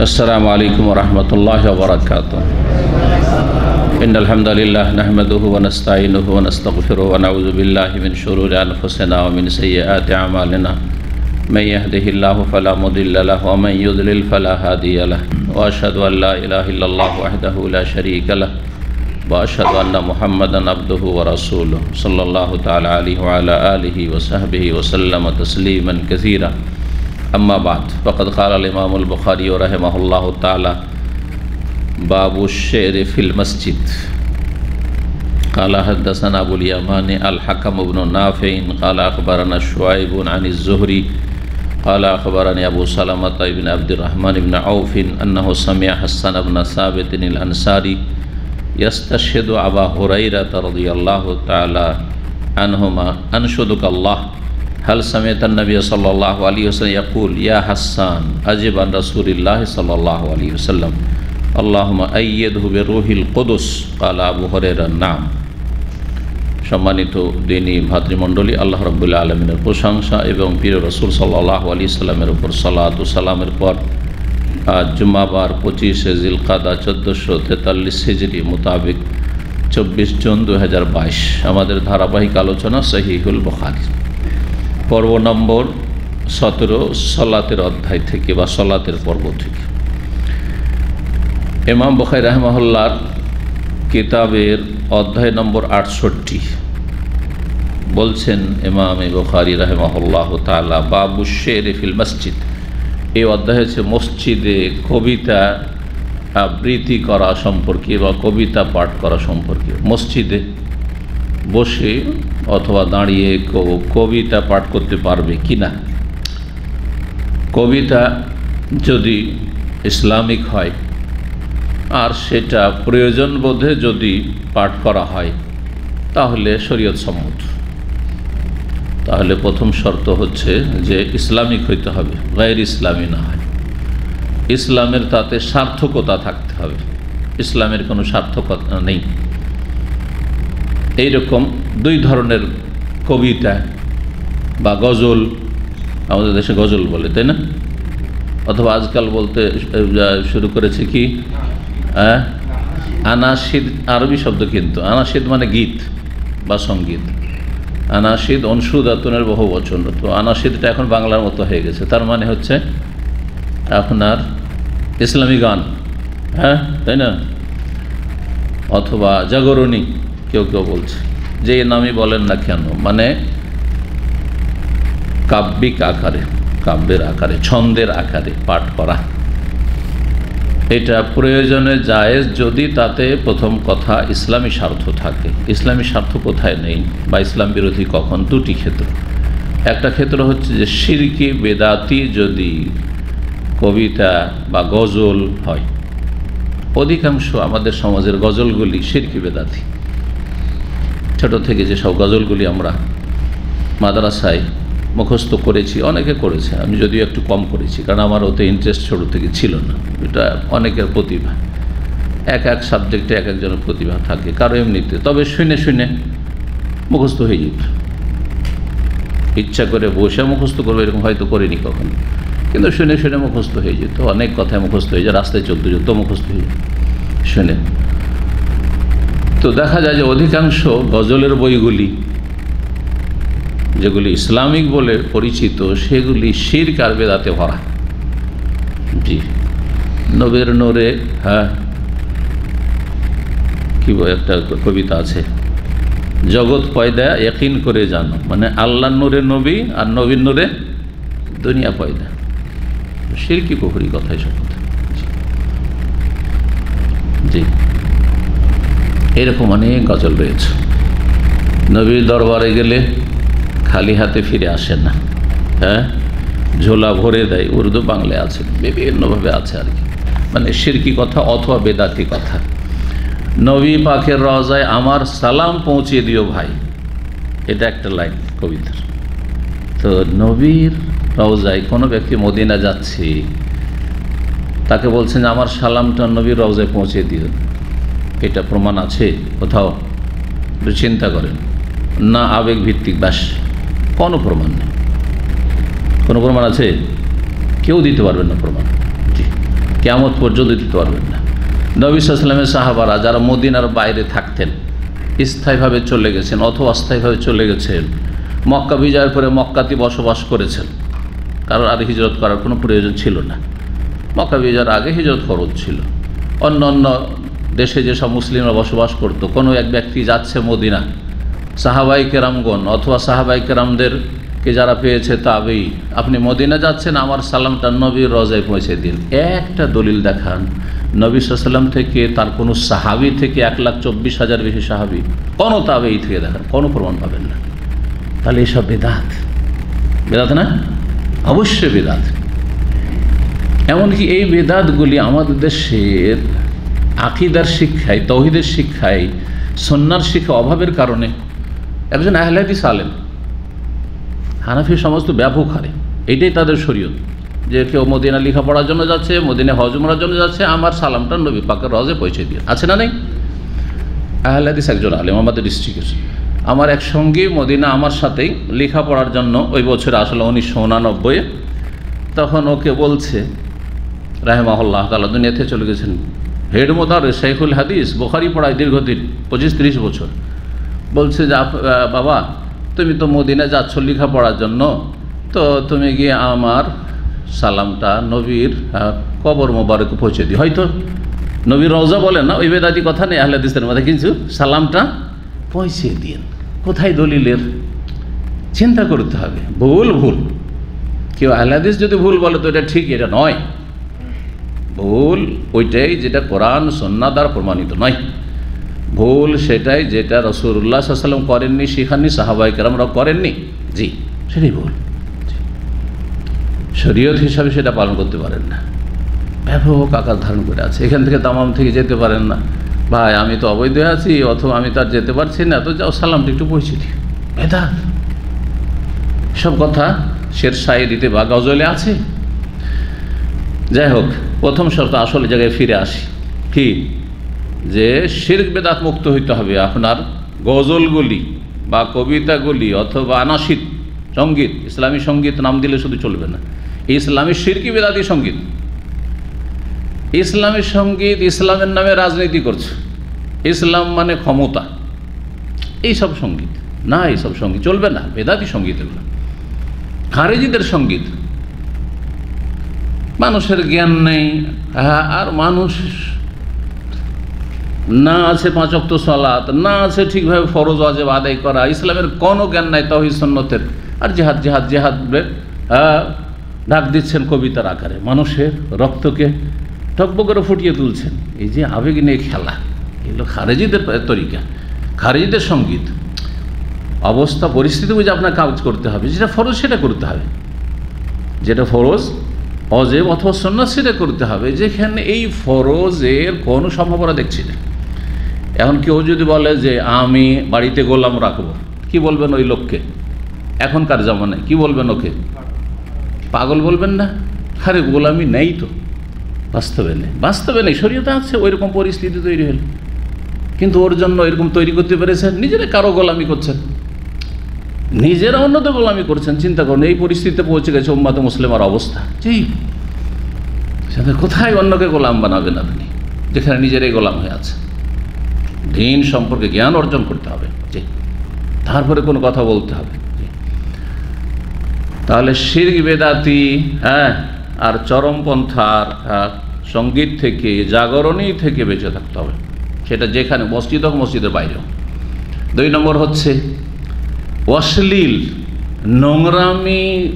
السلام عليكم ورحمة الله وبركاته إن الحمد لله نحمده ونستعينه ونستغفره ونعوذ بالله من شرور أنفسنا ومن سيئات أعمالنا من يهده الله فلا مضل له ومن يضلل فلا هادي له۔ وأشهد أن لا إله إلا الله وحده لا شريك له۔ وأشهد أن محمدا عبده ورسوله صلى الله تعالى عليه وعلى آله وصحبه وسلم تسليما كثيرا أما بعد فقد قال الإمام البخاري رحمه الله تعالى باب الشعر في المسجد قال حدثنا أبو اليمان الحكم بن نافع قال أخبرنا شعيب عن الزهري قال أخبرني أبو سلمة بن عبد الرحمن بن عوف أنه سمع حسن بن ثابت الأنصاري يستشهد أبا هريرة رضي الله تعالى عنهما أنشدك الله হাল সামেতান নবী সাল্লাহ আলী হোসাল ইয়াকুল ইয়া হাসান আজিবান রাসুলিল্লাহ সাল্লাহ আলী হোসাল্লাম আল্লাহমা আইয়েদ হুবে রোহিল কদুস কালা আবু হরের নাম সম্মানিত দিনী ভাতৃমণ্ডলী, আল্লাহ রবুল্লা আলমিনের প্রশংসা এবং পীর রসুল সাল্লাহ আলী সাল্লামের উপর সালাত সালামের পর আজ জুম্মাবার পঁচিশে জিলকাদা চোদ্দোশো তেতাল্লিশ হিজড়ি মোতাবেক চব্বিশ জুন দু হাজার বাইশ আমাদের ধারাবাহিক আলোচনা সহিহুল বখারি। পর্ব নম্বর সতেরো, সলাতের অধ্যায় থেকে বা সলাতের পর্ব থেকে। এমাম বখাই রহমহল্লার কিতাবের অধ্যায় নম্বর আটষট্টি। বলছেন ইমাম বখারি রহমহল্লাহ তালা বাবু শের ফিল মসজিদ। এই অধ্যায় হচ্ছে মসজিদে কবিতা আবৃত্তি করা সম্পর্কে বা কবিতা পাঠ করা সম্পর্কে। মসজিদে বসে অথবা দাঁড়িয়ে কবিতা পাঠ করতে পারবে কি না? কবিতা যদি ইসলামিক হয়, আর সেটা প্রয়োজন বোধে যদি পাঠ করা হয়, তাহলে শরীয়ত সম্মত। তাহলে প্রথম শর্ত হচ্ছে যে ইসলামিক হইতে হবে, গায়ের ইসলামী না হয়। ইসলামের তাতে সার্থকতা থাকতে হবে। ইসলামের কোনো সার্থকতা নেই। এইরকম দুই ধরনের কবিতা বা গজল, আমাদের দেশে গজল বলে, তাই না? অথবা আজকাল বলতে শুরু করেছে কি? হ্যাঁ? আনাসিদ আরবি শব্দ কিন্তু। আনাসিদ মানে গীত বা সংগীত। আনাসিদ অংশুদাতনের বহু বচন। তো আনাসিদটা এখন বাংলার মতো হয়ে গেছে। তার মানে হচ্ছে আপনার ইসলামী গান। হ্যাঁ? তাই না? অথবা জাগরণী। কেউ কেউ বলছে, যে নামই বলেন না কেন? মানে কাব্যিক আকারে, কাব্যের আকারে, ছন্দের আকারে পাঠ করা। এটা প্রয়োজনে জায়েজ যদি তাতে প্রথম কথা ইসলামী স্বার্থ থাকে। ইসলামী স্বার্থ কোথায় নেই? বা ইসলাম বিরোধী কখন? দুটি ক্ষেত্র। একটা ক্ষেত্র হচ্ছে যে সিরকি বেদাতি যদি কবিতা বা গজল হয়, অধিকাংশ আমাদের সমাজের গজলগুলি সিরকি বেদাতি। ছোট থেকে যে সব গজলগুলি আমরা মাদ্রাসায় মুখস্থ করেছি, অনেকে করেছে, আমি যদিও একটু কম করেছি, কারণ আমার ওতে ইন্টারেস্ট ছোটো থেকে ছিল না। এটা অনেকের প্রতিভা। এক এক সাবজেক্টে এক একজনের প্রতিভা থাকে, কারও এমনিতে। তবে শুনে শুনে মুখস্থ হয়ে যেত। ইচ্ছা করে বসে মুখস্থ করব, এরকম হয়তো করিনি কখনো। কিন্তু শুনে শুনে মুখস্থ হয়ে যেত। অনেক কথায় মুখস্থ হয়ে যায়, রাস্তায় চলতে যেত মুখস্থ হয়ে যেত শুনে। তো দেখা যায় যে অধিকাংশ গজলের বইগুলি, যেগুলি ইসলামিক বলে পরিচিত, সেগুলি শির কার বেদাতে ভরা। জি। নবের নোরে হ্যাঁ। কি একটা কবিতা আছে? জগৎ পয়দা একিন করে জানো। মানে আল্লাহ নোরে নবী আর নবীর নোরে দুনিয়া পয়দা। শির কি কুহুরি কথাই সব কথা? জি। এরকম অনেক গজল রয়েছে। নবীর দরবারে গেলে খালি হাতে ফিরে আসে না। হ্যাঁ? ঝোলা ভরে দেয়, উর্দু বাংলায় আছে, বিভিন্নভাবে আছে আর কি। মানে সিরকি কথা অথবা বেদাতি কথা। নবী পাখের রজায় আমার সালাম পৌঁছিয়ে দিও ভাই। এটা একটা লাইন কবিতার। তো নবীর রওজায় কোনো ব্যক্তি মদিনা যাচ্ছে, তাকে বলছেন আমার সালামটা নবীর রওজায় পৌঁছে দিও। এটা প্রমাণ আছে, কোথাও চিন্তা করেন। না আবেগ ভিত্তিক ব্যাস কোনো প্রমাণ নেই। কোনো প্রমাণ আছে? কেউ দিতে পারবেন না প্রমাণ। জি কেমত পর্যন্ত দিতে পারবেন না। নবী সাল্লামের সাহাবারা যারা মদিনার বাইরে থাকতেন, স্থায়ীভাবে চলে গেছেন অথবা অস্থায়ীভাবে চলে গেছেন, মক্কা বিজয়ের পরে মক্কাতে বসবাস করেছেন কারণ আর হিজরত করার কোনো প্রয়োজন ছিল না। মক্কা বিজয়ের আগে হিজরত খরচ ছিল। অন্য অন্য দেশে যেসব মুসলিমরা বসবাস করতো, কোনো এক ব্যক্তি যাচ্ছে মদিনা, সাহাবাই কেরামগণ অথবা সাহাবাই কেরামদেরকে যারা পেয়েছে তাবেই, আপনি মদিনা যাচ্ছেন, আমার সালামটা নবীর রজায় পৌঁছে দিন। একটা দলিল দেখান, নবী সাল্লাম থেকে তার কোনো সাহাবি থেকে এক লাখ চব্বিশ হাজার বেশি সাহাবি, কোনো তাবেই থেকে দেখান, কোনো প্রমাণ পাবেন না। তাহলে এসব বেদাত। বেদাত না? অবশ্যই বেদাত। এমনকি এই বেদাতগুলি আমাদের দেশের আকিদার শিক্ষায়, তহিদের শিক্ষায় সন্ন্যার শিক্ষা অভাবের কারণে একজন আহলাদিস আলেম হানাফি সমস্ত ব্যাপক হারে, এটাই তাদের শরীয়ত। যে কেউ মদিনা লেখাপড়ার জন্য যাচ্ছে মদিনা হজমরার জন্য যাচ্ছে, আমার সালামটা নবী পাকের রজে পৌঁছে দিয়ে আছে না নেই? আহলাদিস একজন আলেম আমাদের ডিস্ট্রিক্টের আমার এক সঙ্গী মদিনা আমার সাথেই লেখাপড়ার জন্য ওই বছর আসলে উনিশশো উনানব্বইয়ে তখন ওকে বলছে, রাহেমাহল্লাহ তালা দুনিয়াতে চলে গেছেন। হেড মোদার শেখুল হাদিস, বোখারি পড়ায় দীর্ঘদিন পঁচিশ তিরিশ বছর। বলছে যে বাবা, তুমি তো মদিনা যাচ্ছ লেখাপড়ার জন্য, তো তুমি গিয়ে আমার সালামটা নবীর কবর মোবারক পৌঁছে দিই হয়তো নবীর রওজা বলেন না, ওই বেদাতি কথা নেই আহলাদিসের মধ্যে কিন্তু সালামটা পৌঁছে দিন। কোথায় দলিলের? চিন্তা করতে হবে। ভুল ভুল। কেউ আহলাদিস যদি ভুল বলে, তো এটা ঠিক, এটা নয়। ভুল ওইটাই যেটা কোরআন সন্না দ্বারা প্রমাণিত নয়। ভুল সেটাই যেটা রসুর রসুল্লাহ সাল্লাম করেননি, শিখাননি সাহাবাই কেরামরা করেননি। জি, সেটাই ভুল। শরীয়ত হিসাবে সেটা পালন করতে পারেন না। ব্যাপক আকার ধারণ করে আছে। এখান থেকে দামাম থেকে যেতে পারেন না। ভাই, আমি তো অবৈধ আছি, অথবা আমি তার যেতে পারছি না, তো যাও, সালামটা একটু পৌঁছে দিই বেদা সব কথা শের শায়েরিতে বা গজলে আছে। যাই হোক প্রথম শর্ত আসল জায়গায় ফিরে আসি। কি? যে শির্ক বেদাত মুক্ত হইতে হবে। আপনার গজলগুলি বা কবিতাগুলি অথবা আনাসিদ সংগীত, ইসলামী সংগীত নাম দিলে শুধু চলবে না। ইসলামী শিরকি বেদাতি সংগীত। ইসলামী সংগীত ইসলামের নামে রাজনীতি করছে। ইসলাম মানে ক্ষমতা। এইসব সংগীত। না, এইসব সংগীত চলবে না। বেদাতি সংগীত এগুলো। খারেজিদের সংগীত। মানুষের জ্ঞান নেই। হ্যাঁ আর মানুষ না আছে পাঁচক্ত সলাত না আছে ঠিকভাবে ফরজ ওয়াজেব আদায় করা। ইসলামের কোনো জ্ঞান নাই তহিদ সন্ন্যতের আর জেহাদ জেহাদ জেহাদ হ্যাঁ, ডাক দিচ্ছেন কবিতার আকারে। মানুষের রক্তকে টকব করে ফুটিয়ে তুলছেন। এই যে আবেগ নিয়ে খেলা এগুলো খারেজিদের তরিকা খারেজিদের সংগীত। অবস্থা পরিস্থিতি বুঝে আপনার কাজ করতে হবে। যেটা ফরজ সেটা করতে হবে। যেটা ফরজ অজেব অথবা সন্ন্যাস সেটা করতে হবে, যেখানে এই ফরজের কোনো সম্ভাবনা দেখছি না। এখন কেউ যদি বলে যে, আমি বাড়িতে গোলাম রাখব কি বলবেন ওই লোককে? এখনকার জামানায় কি বলবেন ওকে? পাগল বলবেন না? আরে, গোলামি নেই তো। বাস্তবে নেই। বাস্তবে নেই, শরীয়তে আছে ওই রকম পরিস্থিতি তৈরি হল। কিন্তু ওর জন্য এরকম তৈরি করতে পেরেছেন, নিজেরা কারও গোলামি করছেন। নিজেরা অন্যদের গোলামি করছেন, চিন্তা করুন, এই পরিস্থিতিতে পৌঁছে গেছে উম্মাদ মুসলিমার অবস্থা। জি। কোথায় অন্যকে গোলাম বানাবেন আপনি? যেখানে নিজেরাই গোলাম হয়ে আছে। দিন সম্পর্কে জ্ঞান অর্জন করতে হবে। জি। তারপরে কোনো কথা বলতে হবে। তাহলে শির্ক, বেদাতি হ্যাঁ আর চরমপন্থার সংগীত থেকে, জাগরণী থেকে বেঁচে থাকতে হবে। সেটা যেখানে, মসজিদ হোক, মসজিদের বাইরেও। দুই নম্বর হচ্ছে অশ্লীল, নোংরামি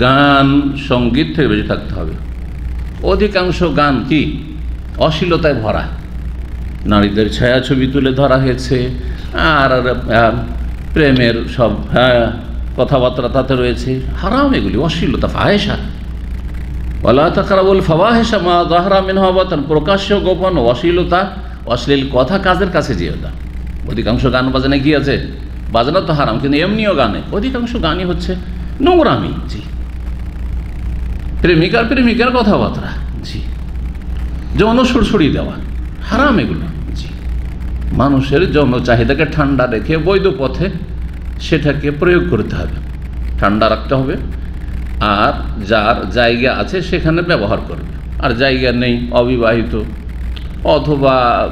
গান, সংগীত থেকে বেঁচে থাকতে হবে। অধিকাংশ গান কি? অশ্লীলতায় ভরা। নারীদের ছায়াছবি তুলে ধরা হয়েছে। আর প্রেমের সব হ্যাঁ কথাবার্তা তাতে রয়েছে। হারাম এগুলি, অশ্লীলতা ফাহেসা ওলা তাকারাবুল মা জাহরা মিনহাবাতান প্রকাশ্য গোপন অশ্লীলতা, অশ্লীল কথা কাজের কাছে না। অধিকাংশ গান বাজানে কি আছে? বাজানো তো হারাম, কিন্তু এমনিও গানে, অধিকাংশ গানই হচ্ছে নোংরামি। জি। প্রেমিকার প্রেমিকার কথাবার্তা। জি। যৌন সুরসুরি দেওয়া, হারাম এগুলো। জি। মানুষের যৌন চাহিদাকে ঠান্ডা রেখে বৈধ পথে সেটাকে প্রয়োগ করতে হবে। ঠান্ডা রাখতে হবে। আর যার জায়গা আছে সেখানে ব্যবহার করবে। আর জায়গা নেই, অবিবাহিত, অথবা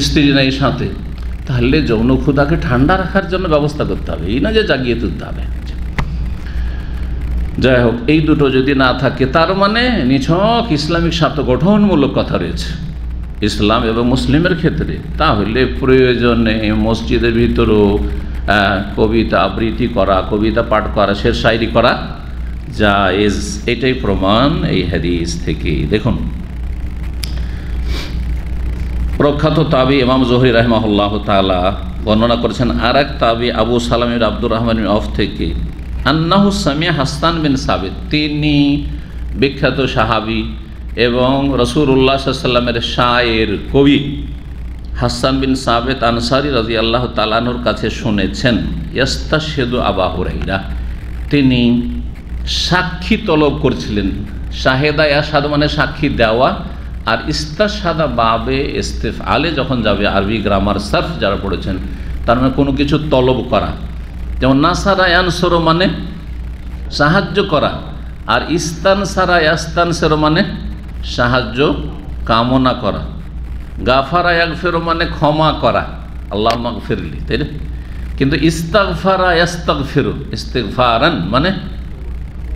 স্ত্রী নেই সাথে তাহলে যৌন ক্ষুদাকে ঠান্ডা রাখার জন্য ব্যবস্থা করতে হবে। এই না যে জাগিয়ে তুলতে হবে। যাই হোক, এই দুটো যদি না থাকে, তার মানে নিছক ইসলামিক স্বার্থ গঠনমূলক কথা রয়েছে। ইসলাম এবং মুসলিমের ক্ষেত্রে তাহলে প্রয়োজনে মসজিদের ভিতরেও কবিতা আবৃত্তি করা, কবিতা পাঠ করা শের শায়রি করা, যা এটাই প্রমাণ এই হাদিস থেকে দেখুন প্রখ্যাত তাবি ইমাম জহরি রহমাহুল্লাহ তালা বর্ণনা করেছেন আর এক তাবি আবু সালামের আব্দুর রহমান অফ থেকে, আন্নাহু সামিয়া হাস্তান বিন সাবিদ তিনি বিখ্যাত সাহাবি এবং রসুল্লাহ সাল্লামের শায়ের কবি। হাসান বিন সাবেদ আনসারি রাজি আল্লাহ তালানুর কাছে শুনেছেন ইয়াস্তা সেদু আবা হুরাইরা, তিনি সাক্ষী তলব করছিলেন। শাহেদা ইয়াসাদ মানে সাক্ষী দেওয়া আর ইস্তাসাদা বাবে ইস্তেফ আলে যখন যাবে আরবি গ্রামার সার্ফ যারা পড়েছেন, তার মানে কোনো কিছু তলব করা। যেমন নাসারা ইয়ানসরো মানে সাহায্য করা, আর ইস্তান সারা ইয়াস্তান সেরো মানে সাহায্য কামনা করা। গাফারা ফেরো মানে ক্ষমা করা আল্লাহ মাগ ফিরলি তাই না? কিন্তু ইস্তাকফারা ইয়াস্তাক ফেরো ইস্তেকফারান মানে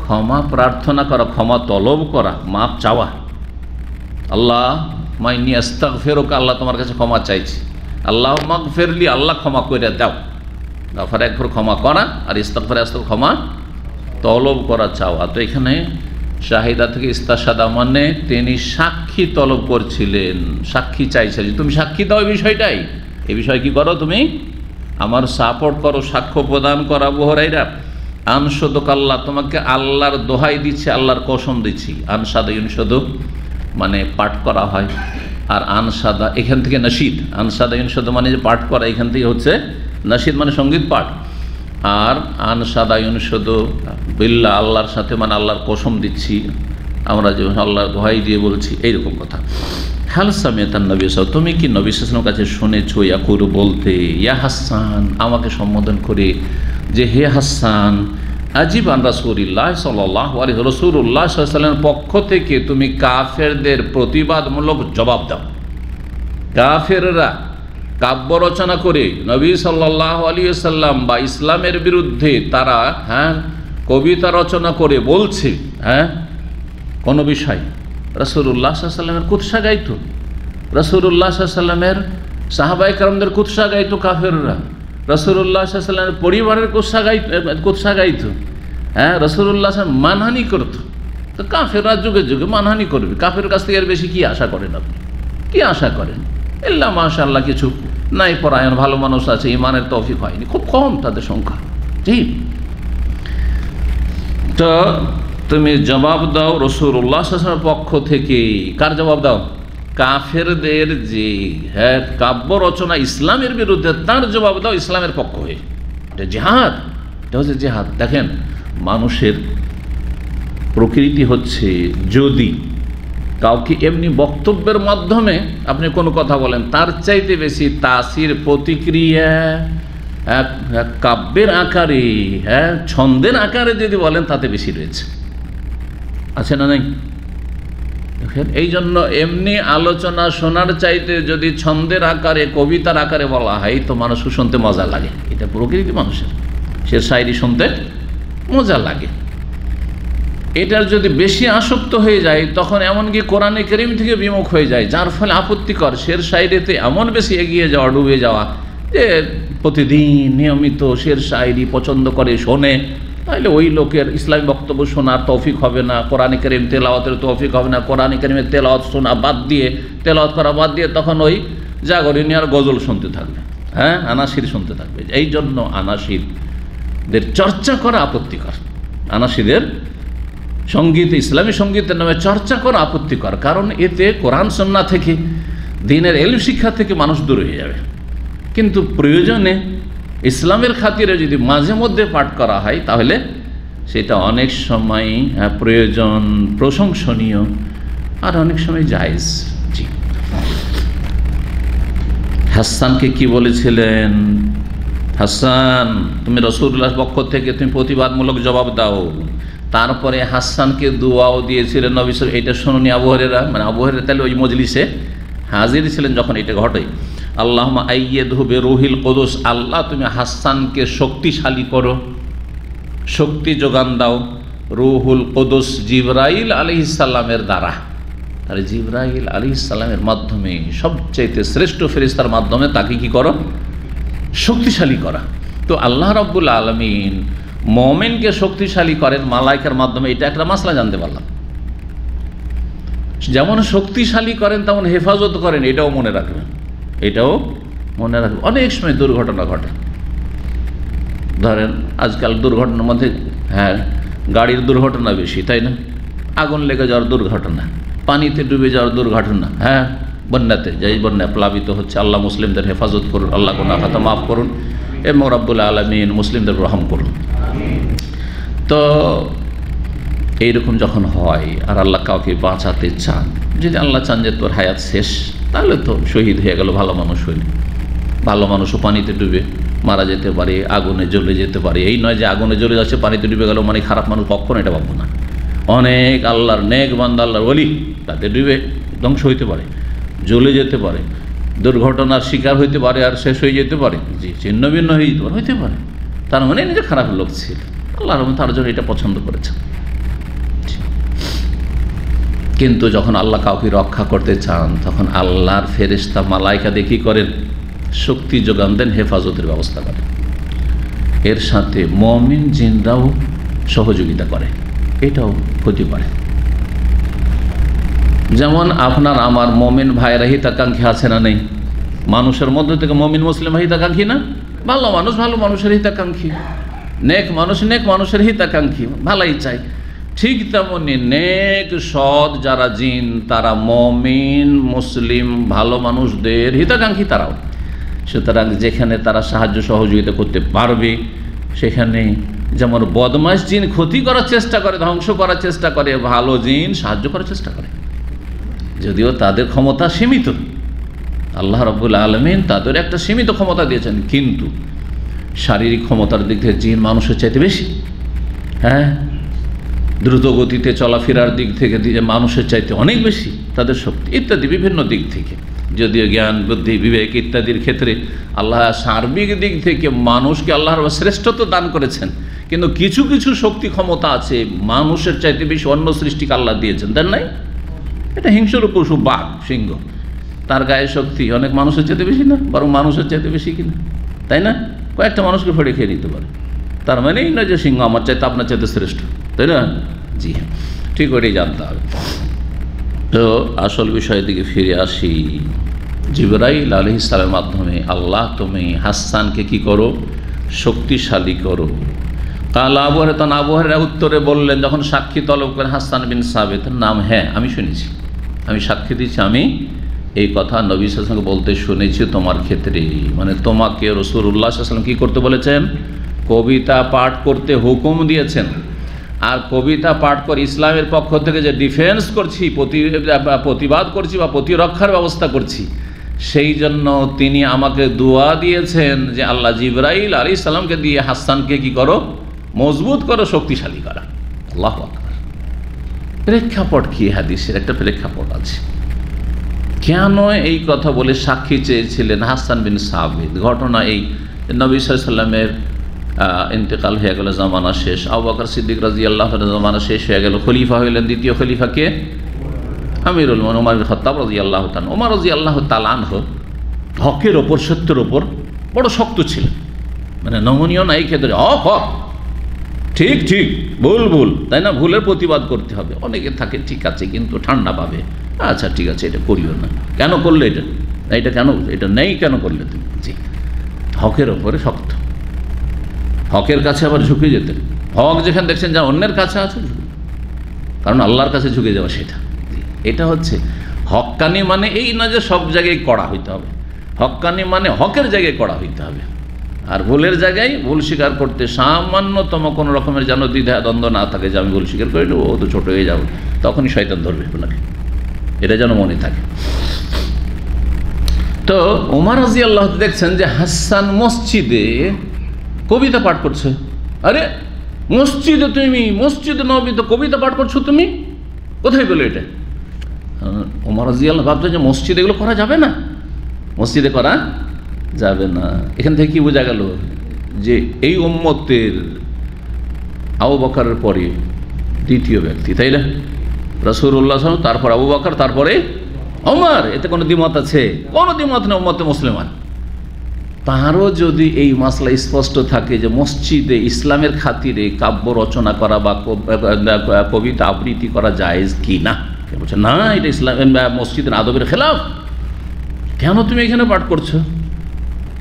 ক্ষমা প্রার্থনা করা, ক্ষমা তলব করা, মাপ চাওয়া। আল্লাহ, মাইনি আস্তাক ফেরোকে আল্লাহ তোমার কাছে ক্ষমা চাইছি। আল্লাহ মাগ ফেরলি আল্লাহ ক্ষমা করে দাও। গাফার একবার ক্ষমা করা আর ইস্তাকফার আস্তাক ক্ষমা তলব করা চাওয়া তো এখানে শাহিদা থেকে ইস্তাসাদা মানে তিনি সাক্ষী তলব করছিলেন, সাক্ষী চাইছিলেন। তুমি সাক্ষী দাও এই বিষয়টাই। এ বিষয় কি করো তুমি? আমার সাপোর্ট করো, সাক্ষ্য প্রদান করা বহরাইরা। আনসদক আল্লাহ তোমাকে আল্লাহর দোহাই দিচ্ছে, আল্লাহর কসম দিচ্ছি। আনসাদা ইনসদক মানে পাঠ করা হয়। আর আনসাদা, এখান থেকে নশিদ আনসাদা ইনসদ মানে যে পাঠ করা, এখান থেকে হচ্ছে নশিদ মানে সংগীত পাঠ। আর আন সাদায়ন শুধু বিল্লা আল্লাহর সাথে মানে আল্লাহর কসম দিচ্ছি। আমরা যে আল্লাহর দোহাই দিয়ে বলছি, এইরকম কথা। হাল সামেতান নবী সাহ তুমি কি নবী সাসনের কাছে শুনেছো? ইয়াকুর বলতে, ইয়া হাসান, আমাকে সম্বোধন করে যে, হে হাসান আজিব আন রাসুল্লাহ সাল্লাহ আলী রসুল্লাহ সাল্লামের পক্ষ থেকে তুমি কাফেরদের প্রতিবাদমূলক জবাব দাও। কাফেররা কাব্য রচনা করে নবী সাল্লাহ আলী সাল্লাম বা ইসলামের বিরুদ্ধে তারা হ্যাঁ কবিতা রচনা করে বলছে হ্যাঁ কোনো বিষয়। রসুল্লাহ সাল্লামের কুৎসা গাইত। রসুল্লাহ সাল্লামের সাহাবাই কুৎসা গাইত কাফেররা। রসুল্লাহ সাল্লামের পরিবারের কুৎসা গাই কুৎসা হ্যাঁ রসুল্লাহ মানহানি করত। তো কাফেররা যুগে যুগে মানহানি করবে। কাফের কাছ থেকে আর বেশি কি আশা করেন আপনি? কি আশা করেন? এল্লা মাশাল্লাহ কিছু নাই পরায়ণ, ভালো মানুষ আছে ইমানের তৌফিক হয়নি। খুব কম তাদের সংখ্যা। ঠিক তো তুমি জবাব দাও রসুল্লাহ পক্ষ থেকে। কার জবাব দাও? কাফেরদের যে হ্যাঁ কাব্য রচনা ইসলামের বিরুদ্ধে, তার জবাব দাও ইসলামের পক্ষ হয়ে। এটা জেহাদ। এটা হচ্ছে জেহাদ। দেখেন, মানুষের প্রকৃতি হচ্ছে যদি কাউকে এমনি বক্তব্যের মাধ্যমে আপনি কোনো কথা বলেন, তার চাইতে বেশি তাসির, প্রতিক্রিয়া কাব্যের আকারে হ্যাঁ ছন্দের আকারে যদি বলেন, তাতে বেশি রয়েছে। আছে না নাই? এই জন্য এমনি আলোচনা শোনার চাইতে যদি ছন্দের আকারে, কবিতার আকারে বলা হয়, তো মানুষকে শুনতে মজা লাগে। এটা প্রকৃতি মানুষের। সে শায়রি শুনতে মজা লাগে। এটার যদি বেশি আসক্ত হয়ে যায়, তখন এমনকি কোরআনে করিম থেকে বিমুখ হয়ে যায়, যার ফলে আপত্তিকর। শের শায়রিতে এমন বেশি এগিয়ে যাওয়া, ডুবে যাওয়া, যে প্রতিদিন নিয়মিত শের শায়রি পছন্দ করে, শোনে তাহলে ওই লোকের ইসলামী বক্তব্য শোনার তৌফিক হবে না, কোরআনে করিম তেলাওয়াতের তৌফিক হবে না, কোরআনে করিমের তেলাওয়াত শোনা বাদ দিয়ে, তেলাওয়াত করা বাদ দিয়ে তখন ওই জাগরণী আর গজল শুনতে থাকবে হ্যাঁ? আনাসির শুনতে থাকবে। এই জন্য আনাসিরদের চর্চা করা আপত্তিকর। আনাসিদের সংগীত, ইসলামী সঙ্গীতের নামে চর্চা করা আপত্তিকর, কারণ এতে কোরআন সন্না থেকে, দিনের এল শিক্ষা থেকে মানুষ দূর হয়ে যাবে। কিন্তু প্রয়োজনে ইসলামের খাতিরে যদি মাঝে মধ্যে পাঠ করা হয়, তাহলে সেটা অনেক সময় প্রয়োজন, প্রশংসনীয়, আর অনেক সময় জায়জ, জি। হাসানকে কি বলেছিলেন? হাসান, তুমি রসুল্লাহ পক্ষ থেকে তুমি প্রতিবাদমূলক জবাব দাও। তারপরে হাসানকে দোয়াও দিয়েছিলেন নবী সাল এটা শুনুনি আবহারেরা মানে আবহারের তাহলে ওই মজলিসে হাজির ছিলেন যখন এটা ঘটে। আল্লাহ আইয়েদ হুবে রুহিল কদুস, আল্লাহ তুমি হাসানকে শক্তিশালী করো। শক্তি যোগান দাও রুহুল কদুস জিব্রাইল আলি দ্বারা। তাহলে জিব্রাইল আলি ইসাল্লামের মাধ্যমে সবচাইতে শ্রেষ্ঠ ফেরিস্তার মাধ্যমে তাকে কি করো? শক্তিশালী করা। তো আল্লাহ রব্বুল আলমিন মমেনকে শক্তিশালী করেন মালাইকার মাধ্যমে, এটা একটা মাসলা জানতে পারলাম। যেমন শক্তিশালী করেন, তেমন হেফাজত করেন, এটাও মনে রাখবেন। এটাও মনে রাখবেন অনেক সময় দুর্ঘটনা ঘটে। ধরেন, আজকাল দুর্ঘটনার মধ্যে হ্যাঁ গাড়ির দুর্ঘটনা বেশি, তাই না? আগুন লেগে যাওয়ার দুর্ঘটনা, পানিতে ডুবে যাওয়ার দুর্ঘটনা হ্যাঁ? বন্যাতে, যাই বন্যা প্লাবিত হচ্ছে, আল্লাহ মুসলিমদের হেফাজত করুন, আল্লাহ কোনা খাতা মাফ করুন, এবং রব্বুল আলমিন মুসলিমদের রহম করুন। তো, এইরকম যখন হয়, আর আল্লাহ কাউকে বাঁচাতে চান, যদি আল্লাহ চান যে তোর হায়াত শেষ তাহলে তো শহীদ হয়ে গেল ভালো মানুষ হইল। ভালো মানুষও পানিতে ডুবে মারা যেতে পারে, আগুনে জ্বলে যেতে পারে। এই নয় যে আগুনে জ্বলে যাচ্ছে, পানিতে ডুবে গেল মানে খারাপ মানুষ কখনো এটা ভাববো না। অনেক আল্লাহর নেক বান্দা, আল্লাহর বলি তাতে ডুবে ধ্বংস হইতে পারে, জ্বলে যেতে পারে, দুর্ঘটনার শিকার হইতে পারে আর শেষ হয়ে যেতে পারে। জি, ছিন্ন ভিন্ন হয়ে যেতে পারে, হইতে পারে। তার মানে নিজে খারাপ লোক ছিল। আল্লাহ রহমান তার জন্য এটা পছন্দ করেছেন কিন্তু যখন আল্লাহ কাউকে রক্ষা করতে চান, তখন আল্লাহর ফেরিস্তা মালাইকা দেখি করেন? শক্তি যোগান দেন, হেফাজতের ব্যবস্থা করেন। এর সাথে মমিন জিনরাও সহযোগিতা করে। এটাও হতে পারে। যেমন আপনার, আমার মমিন ভাইয়েরা হিতাকাঙ্ক্ষী আছে না নেই? মানুষের মধ্যে থেকে মমিন মুসলিম হিতাকাঙ্ক্ষী না? ভালো মানুষ, ভালো মানুষের হিতাকাঙ্ক্ষী। নেক মানুষ, নেক মানুষের হিতাকাঙ্ক্ষী। ভালাই চাই। ঠিক তেমনি নেক সৎ যারা জিন, তারা মমিন, মুসলিম, ভালো মানুষদের হিতাকাঙ্ক্ষী তারাও। সুতরাং যেখানে তারা সাহায্য সহযোগিতা করতে পারবে, সেখানে যেমন বদমাস জিন ক্ষতি করার চেষ্টা করে, ধ্বংস করার চেষ্টা করে, ভালো জিন সাহায্য করার চেষ্টা করে। যদিও তাদের ক্ষমতা সীমিত। আল্লাহ রব্বুল আলমিন তাদের একটা সীমিত ক্ষমতা দিয়েছেন, কিন্তু শারীরিক ক্ষমতার দিক থেকে জিন মানুষের চাইতে বেশি। হ্যাঁ? দ্রুত গতিতে চলাফেরার দিক থেকে দিয়ে মানুষের চাইতে অনেক বেশি তাদের শক্তি ইত্যাদি বিভিন্ন দিক থেকে। যদিও জ্ঞান, বুদ্ধি, বিবেক ইত্যাদির ক্ষেত্রে আল্লাহ সার্বিক দিক থেকে মানুষকে আল্লাহর শ্রেষ্ঠত্ব দান করেছেন। কিন্তু কিছু কিছু শক্তি ক্ষমতা আছে মানুষের চাইতে বেশি অন্য সৃষ্টিকে আল্লাহ দিয়েছেন তার নাই? এটা হিংস্র পশু বাঘ, সিংহ। তার গায়ে শক্তি অনেক মানুষের চাইতে বেশি না, বরং মানুষের চাইতে বেশি কিনা? তাই না? কয়েকটা মানুষকে ফেড়ে খেয়ে নিতে পারে। তার মানেই নয় যে সিংহ আমার চাইতে আপনার চাইতে শ্রেষ্ঠ। তাই না? জি, ঠিক ওটাই জানতে হবে। তো আসল বিষয়ের দিকে ফিরে আসি। জিবরাইল আলহ ইসলামের মাধ্যমে আল্লাহ তুমি হাসানকে কি করো? শক্তিশালী করো। কাল আবহারে তখন আবহারের উত্তরে বললেন, যখন সাক্ষী তলব করেন হাসান বিন সাবেদ নাম হ্যাঁ আমি শুনেছি। আমি সাক্ষী দিচ্ছি আমি এই কথা নবী সালামকে বলতে শুনেছি তোমার ক্ষেত্রে। মানে তোমাকে রসুর উল্লাহ সাল্লাম কী করতে বলেছেন? কবিতা পাঠ করতে হুকুম দিয়েছেন। আর কবিতা পাঠ করে ইসলামের পক্ষ থেকে যে ডিফেন্স করছি প্রতিবাদ করছি বা প্রতিরক্ষার ব্যবস্থা করছি, সেই জন্য তিনি আমাকে দোয়া দিয়েছেন যে আল্লাহ জিব্রাইল আলী ইসলামকে দিয়ে হাসানকে কি করো? মজবুত করো, শক্তিশালী করা। আল্লাহ প্রেক্ষাপট কি হাদিসের? একটা প্রেক্ষাপট আছে। কেন এই কথা বলে সাক্ষী চেয়েছিলেন হাসান বিন সাবিদ ঘটনা এই নবী সাল্লামের ইন্তেকাল হয়ে গেল, জামানা শেষ। আবাকর সিদ্দিক রাজি আল্লাহ জামানা শেষ হয়ে গেল। খলিফা হইলেন দ্বিতীয় খলিফাকে আমিরুল উমার খত্তাব রাজি আল্লাহ তান উমার রাজি আল্লাহ তালান হকের ওপর, সত্যের ওপর বড় শক্ত ছিলেন। মানে নমনীয় নাই ক্ষেত্রে হক হক ঠিক ঠিক, ভুল ভুল। তাই না? ভুলের প্রতিবাদ করতে হবে। অনেকে থাকে, ঠিক আছে, কিন্তু ঠান্ডা পাবে। আচ্ছা ঠিক আছে, এটা করিও না। কেন করলে এটা? এটা কেন? এটা নেই কেন করলে তুমি? জি। হকের ওপরে শক্ত। হকের কাছে আবার ঝুঁকে যেতেন হক যেখানে দেখছেন যা অন্যের কাছে আছে কারণ আল্লাহর কাছে ঝুঁকে যাওয়া সেটা। এটা হচ্ছে, হকানি মানে এই না যে সব জায়গায় করা হইতে হবে। হকানি মানে হকের জায়গায় করা হইতে হবে। আর ভুলের জায়গায় ভুল স্বীকার করতে সামান্যতম কোনো রকমের যেন দ্বিধা দ্বন্দ্ব না থাকে যে আমি ভুল স্বীকার করে ও তো ছোটো হয়ে যাব, তখনই শয়তান ধরবে আপনাকে। এটা যেন মনে থাকে। তো ওমার রাজি আল্লাহ দেখছেন যে হাসান মসজিদে কবিতা পাঠ করছে। আরে, মসজিদে তুমি, মসজিদে নবীতে কবিতা পাঠ করছ তুমি? কোথায় পেল এটা? ওমর রাজিয়াল ভাবতো যে মসজিদ এগুলো করা যাবে না? মসজিদে করা যাবে না। এখান থেকে কি বোঝা গেল? যে এই উম্মতের আবু বকারের পরে দ্বিতীয় ব্যক্তি, তাই না? রসুল্লাহ তারপর আবু বকর, তারপরে অমর এতে কোনো দ্বিমত আছে? কোনো দ্বিমত না উম্মতে মুসলিমান। তারও যদি এই মাসলা স্পষ্ট থাকে যে মসজিদে ইসলামের খাতিরে কাব্য রচনা করা বা কবিতা আবৃত্তি করা যায় কি না? বলছে, না, এটা ইসলাম মসজিদের আদবের খেলাফ। কেন তুমি এখানে পাঠ করছ?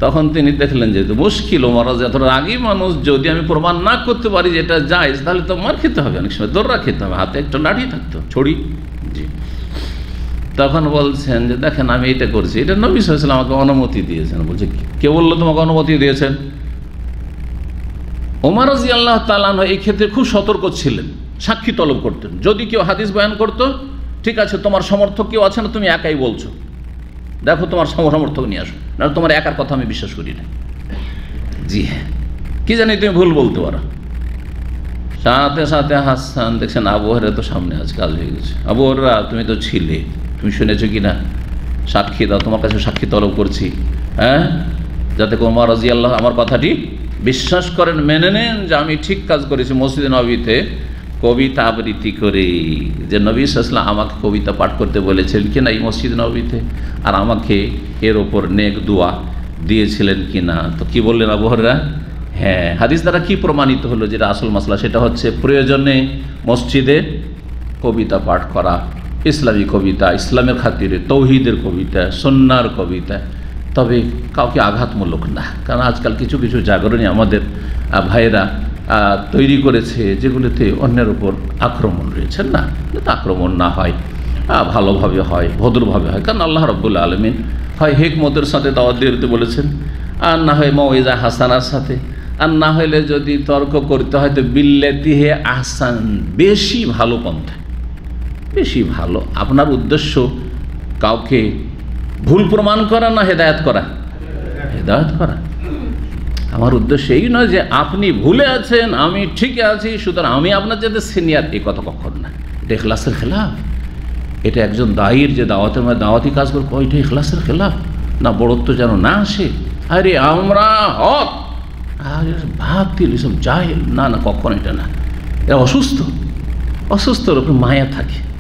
তখন তিনি দেখলেন যে মুশকিল মহারাজ এত রাগি মানুষ, যদি আমি প্রমাণ না করতে পারি যে এটা যায় তাহলে তো মার খেতে হবে, অনেক সময় দৌড়া খেতে হবে, হাতে একটা লাঠি থাকতো, ছড়ি। তখন বলছেন যে, দেখেন, আমি এটা করছি। এটা নবী সাল আমাকে অনুমতি দিয়েছেন। বলছে, কে বলল, তোমাকে অনুমতি দিয়েছেন? ওমার আল্লাহ তালান এই ক্ষেত্রে খুব সতর্ক ছিলেন, সাক্ষী তলব করতেন। যদি কেউ হাদিস বয়ান করতো, ঠিক আছে, তোমার সমর্থক কেউ আছে না, তুমি একাই বলছো। দেখো, তোমার সমর্থক নিয়ে আসো। না তোমার একার কথা আমি বিশ্বাস করি না। জি হ্যাঁ। কি জানি তুমি ভুল বলতে পারো। সাথে সাথে হাসান দেখছেন আবহাওয়ারে তো সামনে আজ কাজ হয়ে গেছে। আবহাওয়ারা তুমি তো ছিলে। তুমি শুনেছো কি না সাক্ষী দাও, তোমার কাছে সাক্ষী তলব করছি। হ্যাঁ? যাতে কোমার রাজি আল্লাহ আমার কথাটি বিশ্বাস করেন, মেনে নেন যে আমি ঠিক কাজ করেছি মসজিদ নবীতে। কবিতা আবৃত্তি করে যে নবী সাসলাম আমাকে কবিতা পাঠ করতে বলেছেন কি না এই মসজিদ নবীতে? আর আমাকে এর ওপর নেক দোয়া দিয়েছিলেন কি না তো কি বললেন আবহররা হ্যাঁ হাদিস দ্বারা কি প্রমাণিত হলো যেটা আসল মশলা সেটা হচ্ছে প্রয়োজনে মসজিদে কবিতা পাঠ করা। ইসলামী কবিতা, ইসলামের খাতিরে, তৌহিদের কবিতা সন্ন্যার কবিতা। তবে কাউকে আঘাতমূলক না, কারণ আজকাল কিছু কিছু জাগরণী আমাদের ভাইয়েরা তৈরি করেছে, যেগুলিতে অন্যের উপর আক্রমণ রয়েছে। না যাতে আক্রমণ না হয় ভালোভাবে হয়, ভদ্রভাবে হয়, কারণ আল্লাহ রব্বুল্লা আলমিন হয় হেকমতের সাথে দাওয়াত দিয়ে দিতে বলেছেন, আর না হয় মওয়েজা হাসানার সাথে, আর না হলে যদি তর্ক করতে হয়, তো বিল্লাতিহে আহসান, বেশি ভালো পন্থা। বেশি ভালো। আপনার উদ্দেশ্য কাউকে ভুল প্রমাণ করা না হেদায়ত করা? হেদায়ত করা। আমার উদ্দেশ্য এই নয় যে আপনি ভুলে আছেন, আমি ঠিক আছি, সুতরাং আমি আপনার যাতে সিনিয়র। এই কথা কখন না। এটা এখলাসের খেলাফ। এটা একজন দায়ীর যে দাওয়াতের মধ্যে দাওয়াতি কাজ করব, ওইটা এখলাসের খেলাফ। না বড়ত্ব যেন না আসে। আরে আমরা হক। আরে ভাবতিল এসব যাই না না, কখন এটা না। এরা অসুস্থ। অসুস্থর উপরে মায়া থাকে।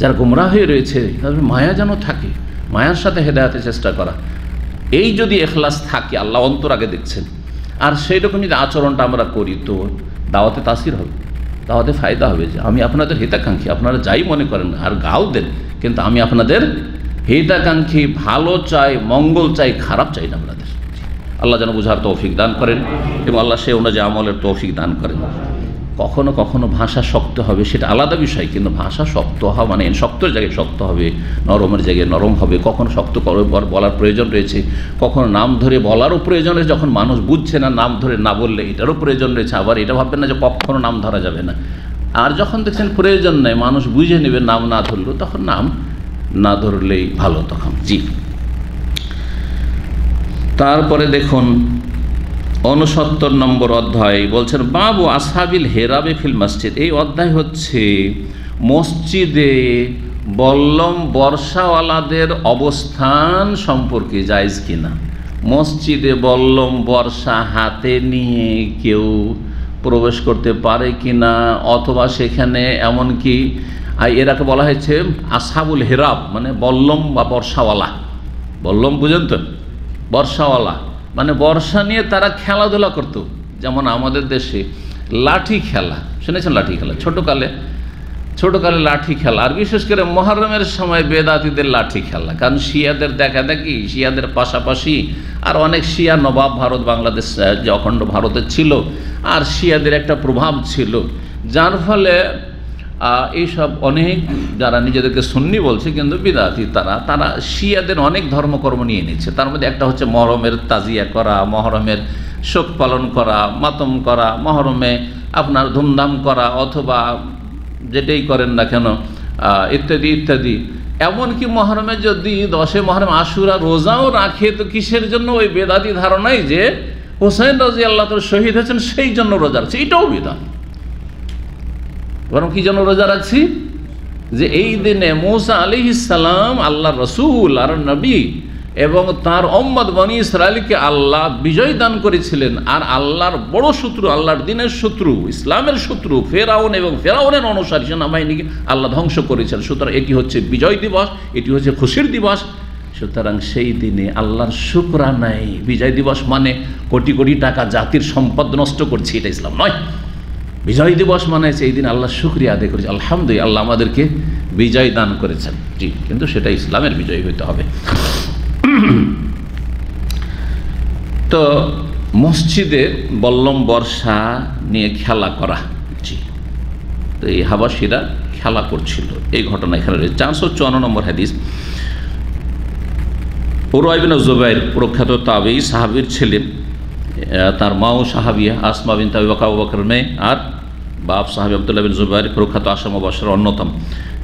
যারা গুমরা হয়ে রয়েছে তাদের মায়া যেন থাকে, মায়ার সাথে হেদায়তের চেষ্টা করা। এই যদি এখলাস থাকে, আল্লাহ অন্তর আগে দেখছেন। আর সেই রকম যদি আচরণটা আমরা করি, তো দাওয়াতে তাসির হবে, দাওয়াতে ফায়দা হবে যে আমি আপনাদের হিতাকাঙ্ক্ষী, আপনারা যাই মনে করেন আর গাও দেন, কিন্তু আমি আপনাদের হিতাকাঙ্ক্ষী, ভালো চাই, মঙ্গল চাই, খারাপ চাই না আপনাদের। আল্লাহ যেন বুঝার তৌফিক দান করেন এবং আল্লাহ সে অনুযায়ী আমলের তৌফিক দান করেন। কখনো কখনো ভাষা শক্ত হবে, সেটা আলাদা বিষয়, কিন্তু ভাষা শক্ত হওয়া মানে শক্তর জায়গায় শক্ত হবে, নরমের জায়গায় নরম হবে, কখনো শক্ত বলার প্রয়োজন রয়েছে, কখনো নাম ধরে বলারও প্রয়োজন রয়েছে, যখন মানুষ বুঝছে না নাম ধরে না বললে এটারও প্রয়োজন রয়েছে, আবার এটা ভাববেন না যে কখনো নাম ধরা যাবে না। আর যখন দেখছেন প্রয়োজন নেই, মানুষ বুঝে নেবে নাম না ধরলো, তখন নাম না ধরলেই ভালো তখন, জি। তারপরে দেখুন উনসত্তর নম্বর অধ্যায় বলছেন, বাবু আসাবিল হেরাবে ফিল মসজিদ। এই অধ্যায় হচ্ছে মসজিদে বল্লম বর্ষাওয়ালাদের অবস্থান সম্পর্কে জায়জ কিনা? মসজিদে বল্লম বর্ষা হাতে নিয়ে কেউ প্রবেশ করতে পারে কিনা? অথবা সেখানে এমনকি এরাকে বলা হয়েছে আসাবুল হেরাব মানে বল্লম বা বর্ষাওয়ালা। বল্লম, বুঝেন তো? বর্ষাওয়ালা। মানে বর্ষা নিয়ে তারা খেলাধুলা করতো। যেমন আমাদের দেশে লাঠি খেলা। শুনেছেন লাঠি খেলা? ছোটোকালে ছোটোকালে লাঠি খেলা। আর বিশেষ করে মহরমের সময় বেদাতিদের লাঠি খেলা। কারণ শিয়াদের দেখা দেখি, শিয়াদের পাশাপাশি আর অনেক শিয়া নবাব ভারত বাংলাদেশ যে অখণ্ড ভারতে ছিল, আর শিয়াদের একটা প্রভাব ছিল। যার ফলে এইসব অনেক যারা নিজেদেরকে সুন্নি বলছে, কিন্তু বিদাতি তারা তারা শিয়াদের অনেক ধর্মকর্ম নিয়ে নিচ্ছে। তার মধ্যে একটা হচ্ছে মহরমের তাজিয়া করা, মহরমের শোক পালন করা, মাতম করা, মহরমে আপনার ধুমধাম করা, অথবা যেটাই করেন না কেন ইত্যাদি ইত্যাদি। এমনকি মহরমে যদি দশে মহরম আশুরা রোজাও রাখে, তো কিসের জন্য ওই বেদাতি ধারণাই যে হোসেন রাজি আল্লাহ তোর শহীদ হয়েছেন, সেই জন্য রোজা রাখছে। এটাও বিধান বরং কি জন্য রোজা রাখছি? যে এই দিনে মৌসা আলি ইসালাম আল্লাহ রসুল আর নবী এবং তার অম্মদ বনি ইসরায়েলকে আল্লাহ বিজয় দান করেছিলেন আর আল্লাহর বড় শত্রু, আল্লাহর দিনের শত্রু, ইসলামের শত্রু, ফেরাউন এবং ফেরাউনের অনুসারী সেনাবাহিনীকে আল্লাহ ধ্বংস করেছেন। সুতরাং এটি হচ্ছে বিজয় দিবস, এটি হচ্ছে খুশির দিবস। সুতরাং সেই দিনে আল্লাহর শুক্রা নাই বিজয় দিবস মানে কোটি কোটি টাকা জাতির সম্পদ নষ্ট করছে, এটা ইসলাম নয়। বিজয় দিবস মানে সেই দিন আল্লাহ শুক্রিয়া আদায় করেছে। আলহামদুলিল্লাহ, আল্লাহ আমাদেরকে বিজয় দান করেছেন। জি, কিন্তু সেটা ইসলামের বিজয় হইতে হবে। তো মসজিদে বল্লম বর্ষা নিয়ে খেলা করা। জি, তো এই হাবাসীরা খেলা করছিল। এই ঘটনা এখানে রয়েছে। চারশো চুয়ান্ন নম্বর হাদিস। ওরাইবিন জুবাইর প্রখ্যাত তাবেই সাহাবির ছিলেন তার মাও সাহাবিয়া আসমা বিন তাবি বাকা বকর মেয়ে, আর বাপ সাহাবি আবদুল্লাহ বিন জুবাইর, প্রখ্যাত আসাম বসর অন্যতম।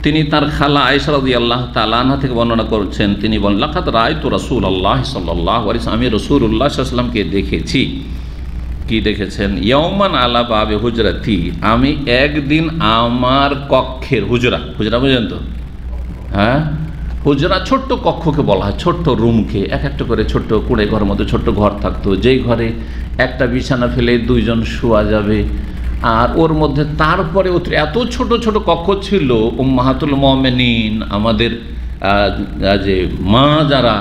তিনি তার খালা আয়সারদি আল্লাহ তালানা থেকে বর্ণনা করছেন। তিনি বলেন লাখাত রায় তো রসুল আল্লাহ সাল্লাহ আমি রসুল উল্লাহ সাল্লামকে দেখেছি। কি দেখেছেন? ইয়মান আলা বাবে হুজরাতি, আমি একদিন আমার কক্ষের হুজরা। হুজরা বুঝলেন তো? হ্যাঁ? হুজরা ছোট্ট কক্ষকে বলা হয়, ছোট্ট রুমকে এক একটা করে ছোট্ট কুড়ে ঘরের মধ্যে ছোট্ট ঘর থাকতো। যেই ঘরে একটা বিছানা ফেলে দুইজন শোয়া যাবে। আর ওর মধ্যে তারপরে এত ছোট ছোট কক্ষ ছিল মাহাতুল মমেনিন, আমাদের যে মা যারা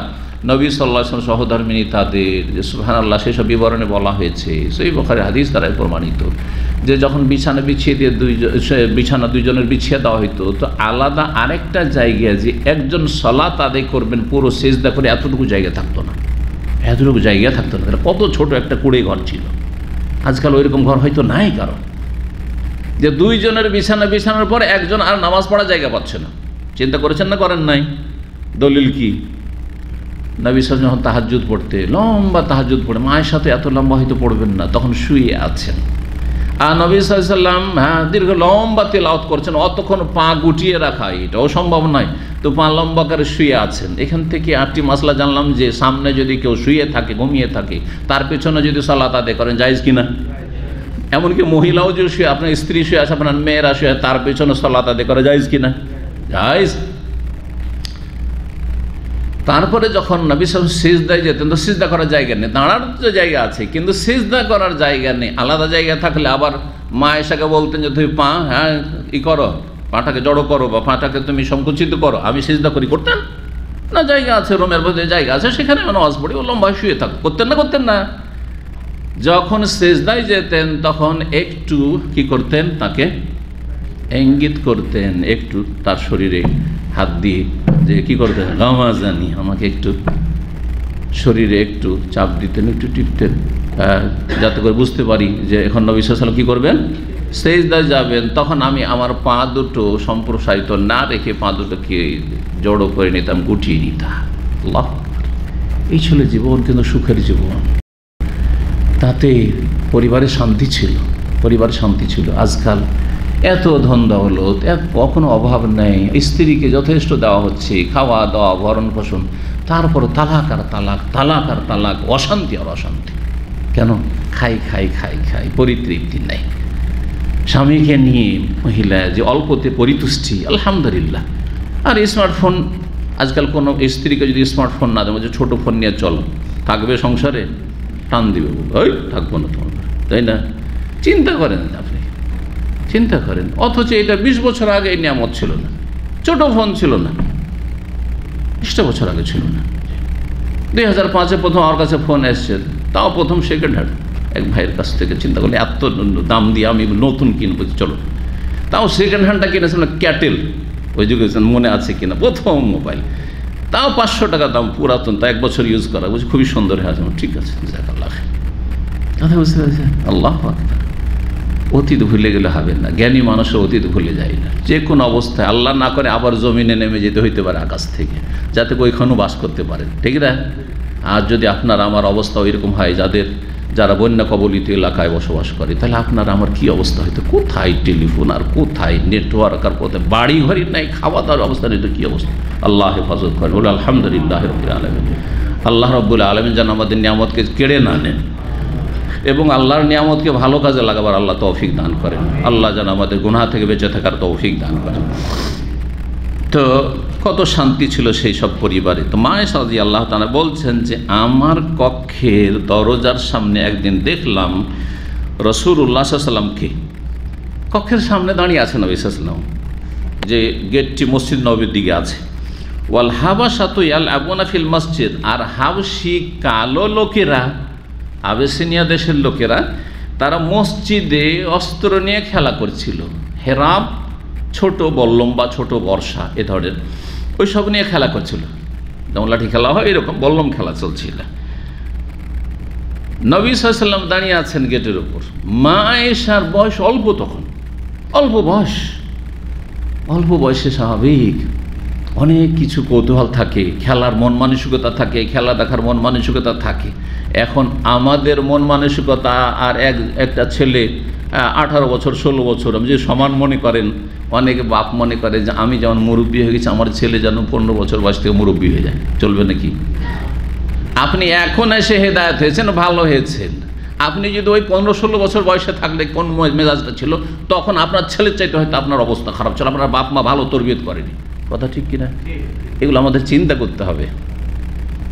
নবী সাল্লাহ সহধর্মিনী তাদের, যে সুহান আল্লাহ সেসব বিবরণে বলা হয়েছে। সেই বখারে হাদিস দ্বারাই প্রমাণিত। যে যখন বিছানা বিছিয়ে দিয়ে দুইজন বিছানা দুইজনের বিছিয়ে দেওয়া হইতো, তো আলাদা আরেকটা জায়গায় যে একজন সলাত আদায় করবেন, পুরো সেজদা করে এতটুকু জায়গা থাকতো না। এতটুকু জায়গা থাকতো না। কত ছোট একটা কুড়ে ঘর ছিল। আজকাল ওইরকম ঘর হয়তো নাই কারণ যে দুইজনের বিছানা বিছানার পর একজন আর নামাজ পড়ার জায়গা পাচ্ছে না। চিন্তা করেছেন না করেন নাই? দলিল কি? নবী সাল যখন তাহাজুদ পড়তে, লম্বা তাহাজুদ পড়ে, মায়ের সাথে এত লম্বা হয়তো পড়বেন না, তখন শুয়ে আছেন। আর নবী সাল্লাম হ্যাঁ দীর্ঘ লম্বা তেলাওত করছেন, অতক্ষণ পা গুটিয়ে রাখা, এটাও সম্ভব নয়। তো পা লম্বা করে শুয়ে আছেন। এখান থেকে আটটি মশলা জানলাম যে সামনে যদি কেউ শুয়ে থাকে, ঘুমিয়ে থাকে, তার পেছনে যদি সালাত আদায় করেন যাইজ কিনা? এমনকি মহিলাও যে শুয়ে, আপনার স্ত্রী শুয়ে আছে, আপনার মেয়েরা শুয়ে, তার পেছনে সলাত আদায় করা যাইজ কিনা? যাইজ তারপরে যখন নবী সাহেব সিজদায় যেতেন, তো সিজদা করার জায়গা নেই দাঁড়ার তো জায়গা আছে, কিন্তু সিজদা করার জায়গা নেই, আলাদা জায়গা থাকলে আবার মা এসাকে বলতেন যে তুমি পা হ্যাঁ ই করো, পাটাকে জড়ো করো বা পাটাকে তুমি সংকুচিত করো, আমি সিজদা করি। করতেন? না, জায়গা আছে, রোমের মধ্যে জায়গা আছে, সেখানে নামাজ পড়ি ও লম্বা শুয়ে থাক করতেন না করতেন না। যখন সেজদায় যেতেন, তখন একটু কি করতেন তাকে ইঙ্গিত করতেন একটু তার শরীরে হাত দিয়ে যে কি করতেন? গামাজানি, আমাকে একটু শরীরে একটু চাপ দিতেন, একটু টিপতেন যাতে করে বুঝতে পারি যে এখন নবী সাল্লাম কী করবেন? সেজদায় যাবেন, তখন আমি আমার পা দুটো সম্প্রসারিত না রেখে পা দুটোকে জড়ো করে নিতাম, গুটিয়ে নিতাম। এই ছিল জীবন, কিন্তু সুখের জীবন। তাতে পরিবারে শান্তি ছিল, পরিবারের শান্তি ছিল। আজকাল এত ধন দৌলত এক কখনো অভাব নেই। স্ত্রীকে যথেষ্ট দেওয়া হচ্ছে, খাওয়া, দাওয়া, ভরণ পোষণ। তারপর তালাক আর তালাক তালাক আর তালাক, অশান্তি আর অশান্তি। কেন? খাই খাই খাই খাই, পরিতৃপ্তি নেই। স্বামীকে নিয়ে মহিলা যে অল্পতে পরিতুষ্টি, আলহামদুলিল্লাহ। আর স্মার্টফোন, আজকাল কোনো স্ত্রীকে যদি স্মার্টফোন না দেবো, যে ছোটো ফোন নিয়ে চলো, থাকবে সংসারে, টান দিবে ওই থাকব না তোমার তাই না? চিন্তা করেন আপনি চিন্তা করেন। অথচ এটা বিশ বছর আগে এই নিয়ামত ছিল না। ছোট ফোন ছিল না। বিশটা বছর আগে ছিল না। দুই হাজার পাঁচে প্রথম আমার কাছে ফোন এসছে। তাও প্রথম সেকেন্ড হ্যান্ড এক ভাইয়ের কাছ থেকে চিন্তা করলে এত দাম দিয়ে আমি নতুন কিনবো চলো। তাও সেকেন্ড হ্যান্ডটা কিনেছিলাম ক্যাটেল। ওই যুগে মনে আছে কিনা প্রথম মোবাইল। তাও পাঁচশো টাকা দাম পুরাতন তা এক বছর ইউজ করা। বুঝি খুবই সুন্দর হয়ে আছে ঠিক আছে আল্লাহ কথা বুঝতে পেরেছে আল্লাহ অতীত ভুলে গেলে হবে না। জ্ঞানী মানুষের অতীত ভুলে যায় না। যে কোনো অবস্থায় আল্লাহ না করে আবার জমিনে নেমে যেতে হইতে পারে আকাশ থেকে, যাতে ওইখানেও বাস করতে পারেন ঠিক না? আর যদি আপনার আমার অবস্থা ওইরকম হয়, যাদের যারা বন্যা কবলিত এলাকায় বসবাস করে, তাহলে আপনার আমার কি অবস্থা হইতো? কোথায় টেলিফোন আর কোথায় নেটওয়ার্ক আর কোথায় বাড়ি ঘরই নাই খাওয়া দাওয়ার অবস্থা নেই তো কী অবস্থা? আল্লাহ হেফাজত করেন। বলে আলহামদুলিল্লাহ রবিল আলমিন। আল্লাহ রব্বুল আলমিন যেন আমাদের নিয়ামতকে কেড়ে না নেন। এবং আল্লাহর নিয়ামতকে ভালো কাজে লাগাবার আল্লাহ তৌফিক দান করেন। আল্লাহ যেন আমাদের গুনাহ থেকে বেঁচে থাকার তৌফিক দান করেন। তো কত শান্তি ছিল সেই সব পরিবারে। তো মায়ে সাদি আল্লাহ তালা বলছেন যে, আমার কক্ষের দরজার সামনে একদিন দেখলাম রসুর উল্লাহ কক্ষের সামনে দাঁড়িয়ে আছেন নবী সাল্লাম যে গেটটি মসজিদ নবীর দিকে আছে। ওয়াল হাবা সাতু ইয়াল ফিল মসজিদ। আর হাবসি কালো লোকেরা আবেসিনিয়া দেশের লোকেরা তারা মসজিদে অস্ত্র নিয়ে খেলা করছিল। হেরাব ছোট বল্লম বা ছোট বর্ষা, এ ধরনের ওই সব নিয়ে খেলা করছিল। যেমন লাঠি খেলা হয়, এরকম বল্লম খেলা চলছিল। নবী সাল্লাম দাঁড়িয়ে আছেন গেটের উপর। মা এসার বয়স অল্প তখন। অল্প বয়স। অল্প বয়সে স্বাভাবিক। অনেক কিছু কৌতূহল থাকে, খেলার মন মানসিকতা থাকে, খেলা দেখার মন মানসিকতা থাকে। এখন আমাদের মন মানসিকতা আর এক একটা ছেলে আঠারো বছর ষোলো বছর আমি যে সমান মনে করেন অনেকে বাপ মনে করে যে আমি যেমন মুরব্বী হয়ে গেছি আমার ছেলে যেন পনেরো বছর বয়স থেকে মুরব্বী হয়ে যায়। চলবে নাকি? আপনি এখন এসে হেদায়ত হয়েছেন ভালো হয়েছেন। আপনি যদি ওই পনেরো ষোলো বছর বয়সে থাকলে কোন মেজাজটা ছিল তখন আপনার ছেলের চাইতে হয়তো আপনার অবস্থা খারাপ ছিল আপনার বাপ মা ভালো তরবিয়ত করেনি। কথা ঠিক কিনা? এগুলো আমাদের চিন্তা করতে হবে।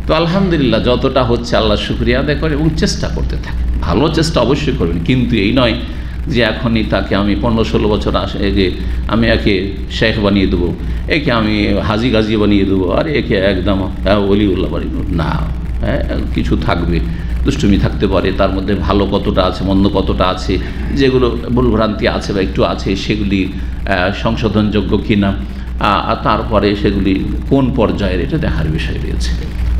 তো আলহামদুলিল্লাহ, যতটা হচ্ছে আল্লাহ শুক্রিয়া আদায় করে এবং চেষ্টা করতে থাকে। ভালো চেষ্টা অবশ্যই করবেন, কিন্তু এই নয় যে এখনই তাকে আমি পনেরো ষোলো বছর আসে যে আমি একে শেখ বানিয়ে দেবো, একে আমি হাজি গাজি বানিয়ে দেবো, আর একে একদম অলিউল্লাহ দেবো। না হ্যাঁ কিছু থাকবে, দুষ্টুমি থাকতে পারে, তার মধ্যে ভালো কতটা আছে, মন্দ কতটা আছে, যেগুলো ভুলভ্রান্তি আছে বা একটু আছে, সেগুলি সংশোধনযোগ্য কিনা। তারপরে সেগুলি কোন পর্যায়ের এটা দেখার বিষয় রয়েছে।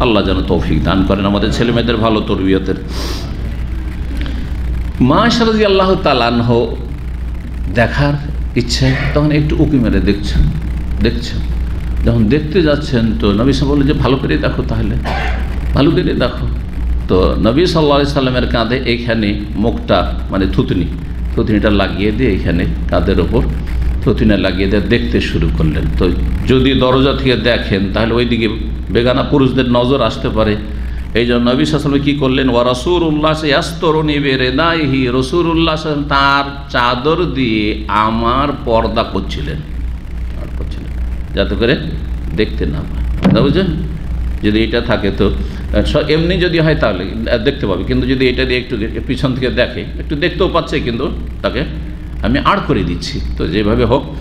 আল্লাহ যেন তৌফিক দান করেন আমাদের ছেলে মেয়েদের ভালো তরবিয়তের। মা সারদি আল্লাহ তালানহ দেখার ইচ্ছে, তখন একটু উকি মেরে দেখছেন দেখছেন। যখন দেখতে যাচ্ছেন তো নবী সাহেব বললেন, যে ভালো করে দেখো তাহলে, ভালো করে দেখো। তো নবী সাল্লা সাল্লামের কাঁধে এইখানে মুখটা মানে থুতনি, থুতনিটা লাগিয়ে দিয়ে এখানে কাঁধের ওপর থুতনি লাগিয়ে দিয়ে দেখতে শুরু করলেন। তো যদি দরজা থেকে দেখেন, তাহলে ওইদিকে বেগানা পুরুষদের নজর আসতে পারে। এই জন্য নবী সালামে কী করলেন? ও রসুর উল্লাস ইয়াস্তরণী বেড়ে দায়হি রসুর উল্লাস তার চাদর দিয়ে আমার পর্দা করছিলেন। করছিলেন। যাতে করে দেখতে না পায়। বুঝছেন যদি এটা থাকে তো এমনি যদি হয় তাহলে দেখতে পাবে। কিন্তু যদি এটা দিয়ে একটু পিছন থেকে দেখে, একটু দেখতেও পাচ্ছে কিন্তু তাকে আমি আড় করে দিচ্ছি। তো যেভাবে হোক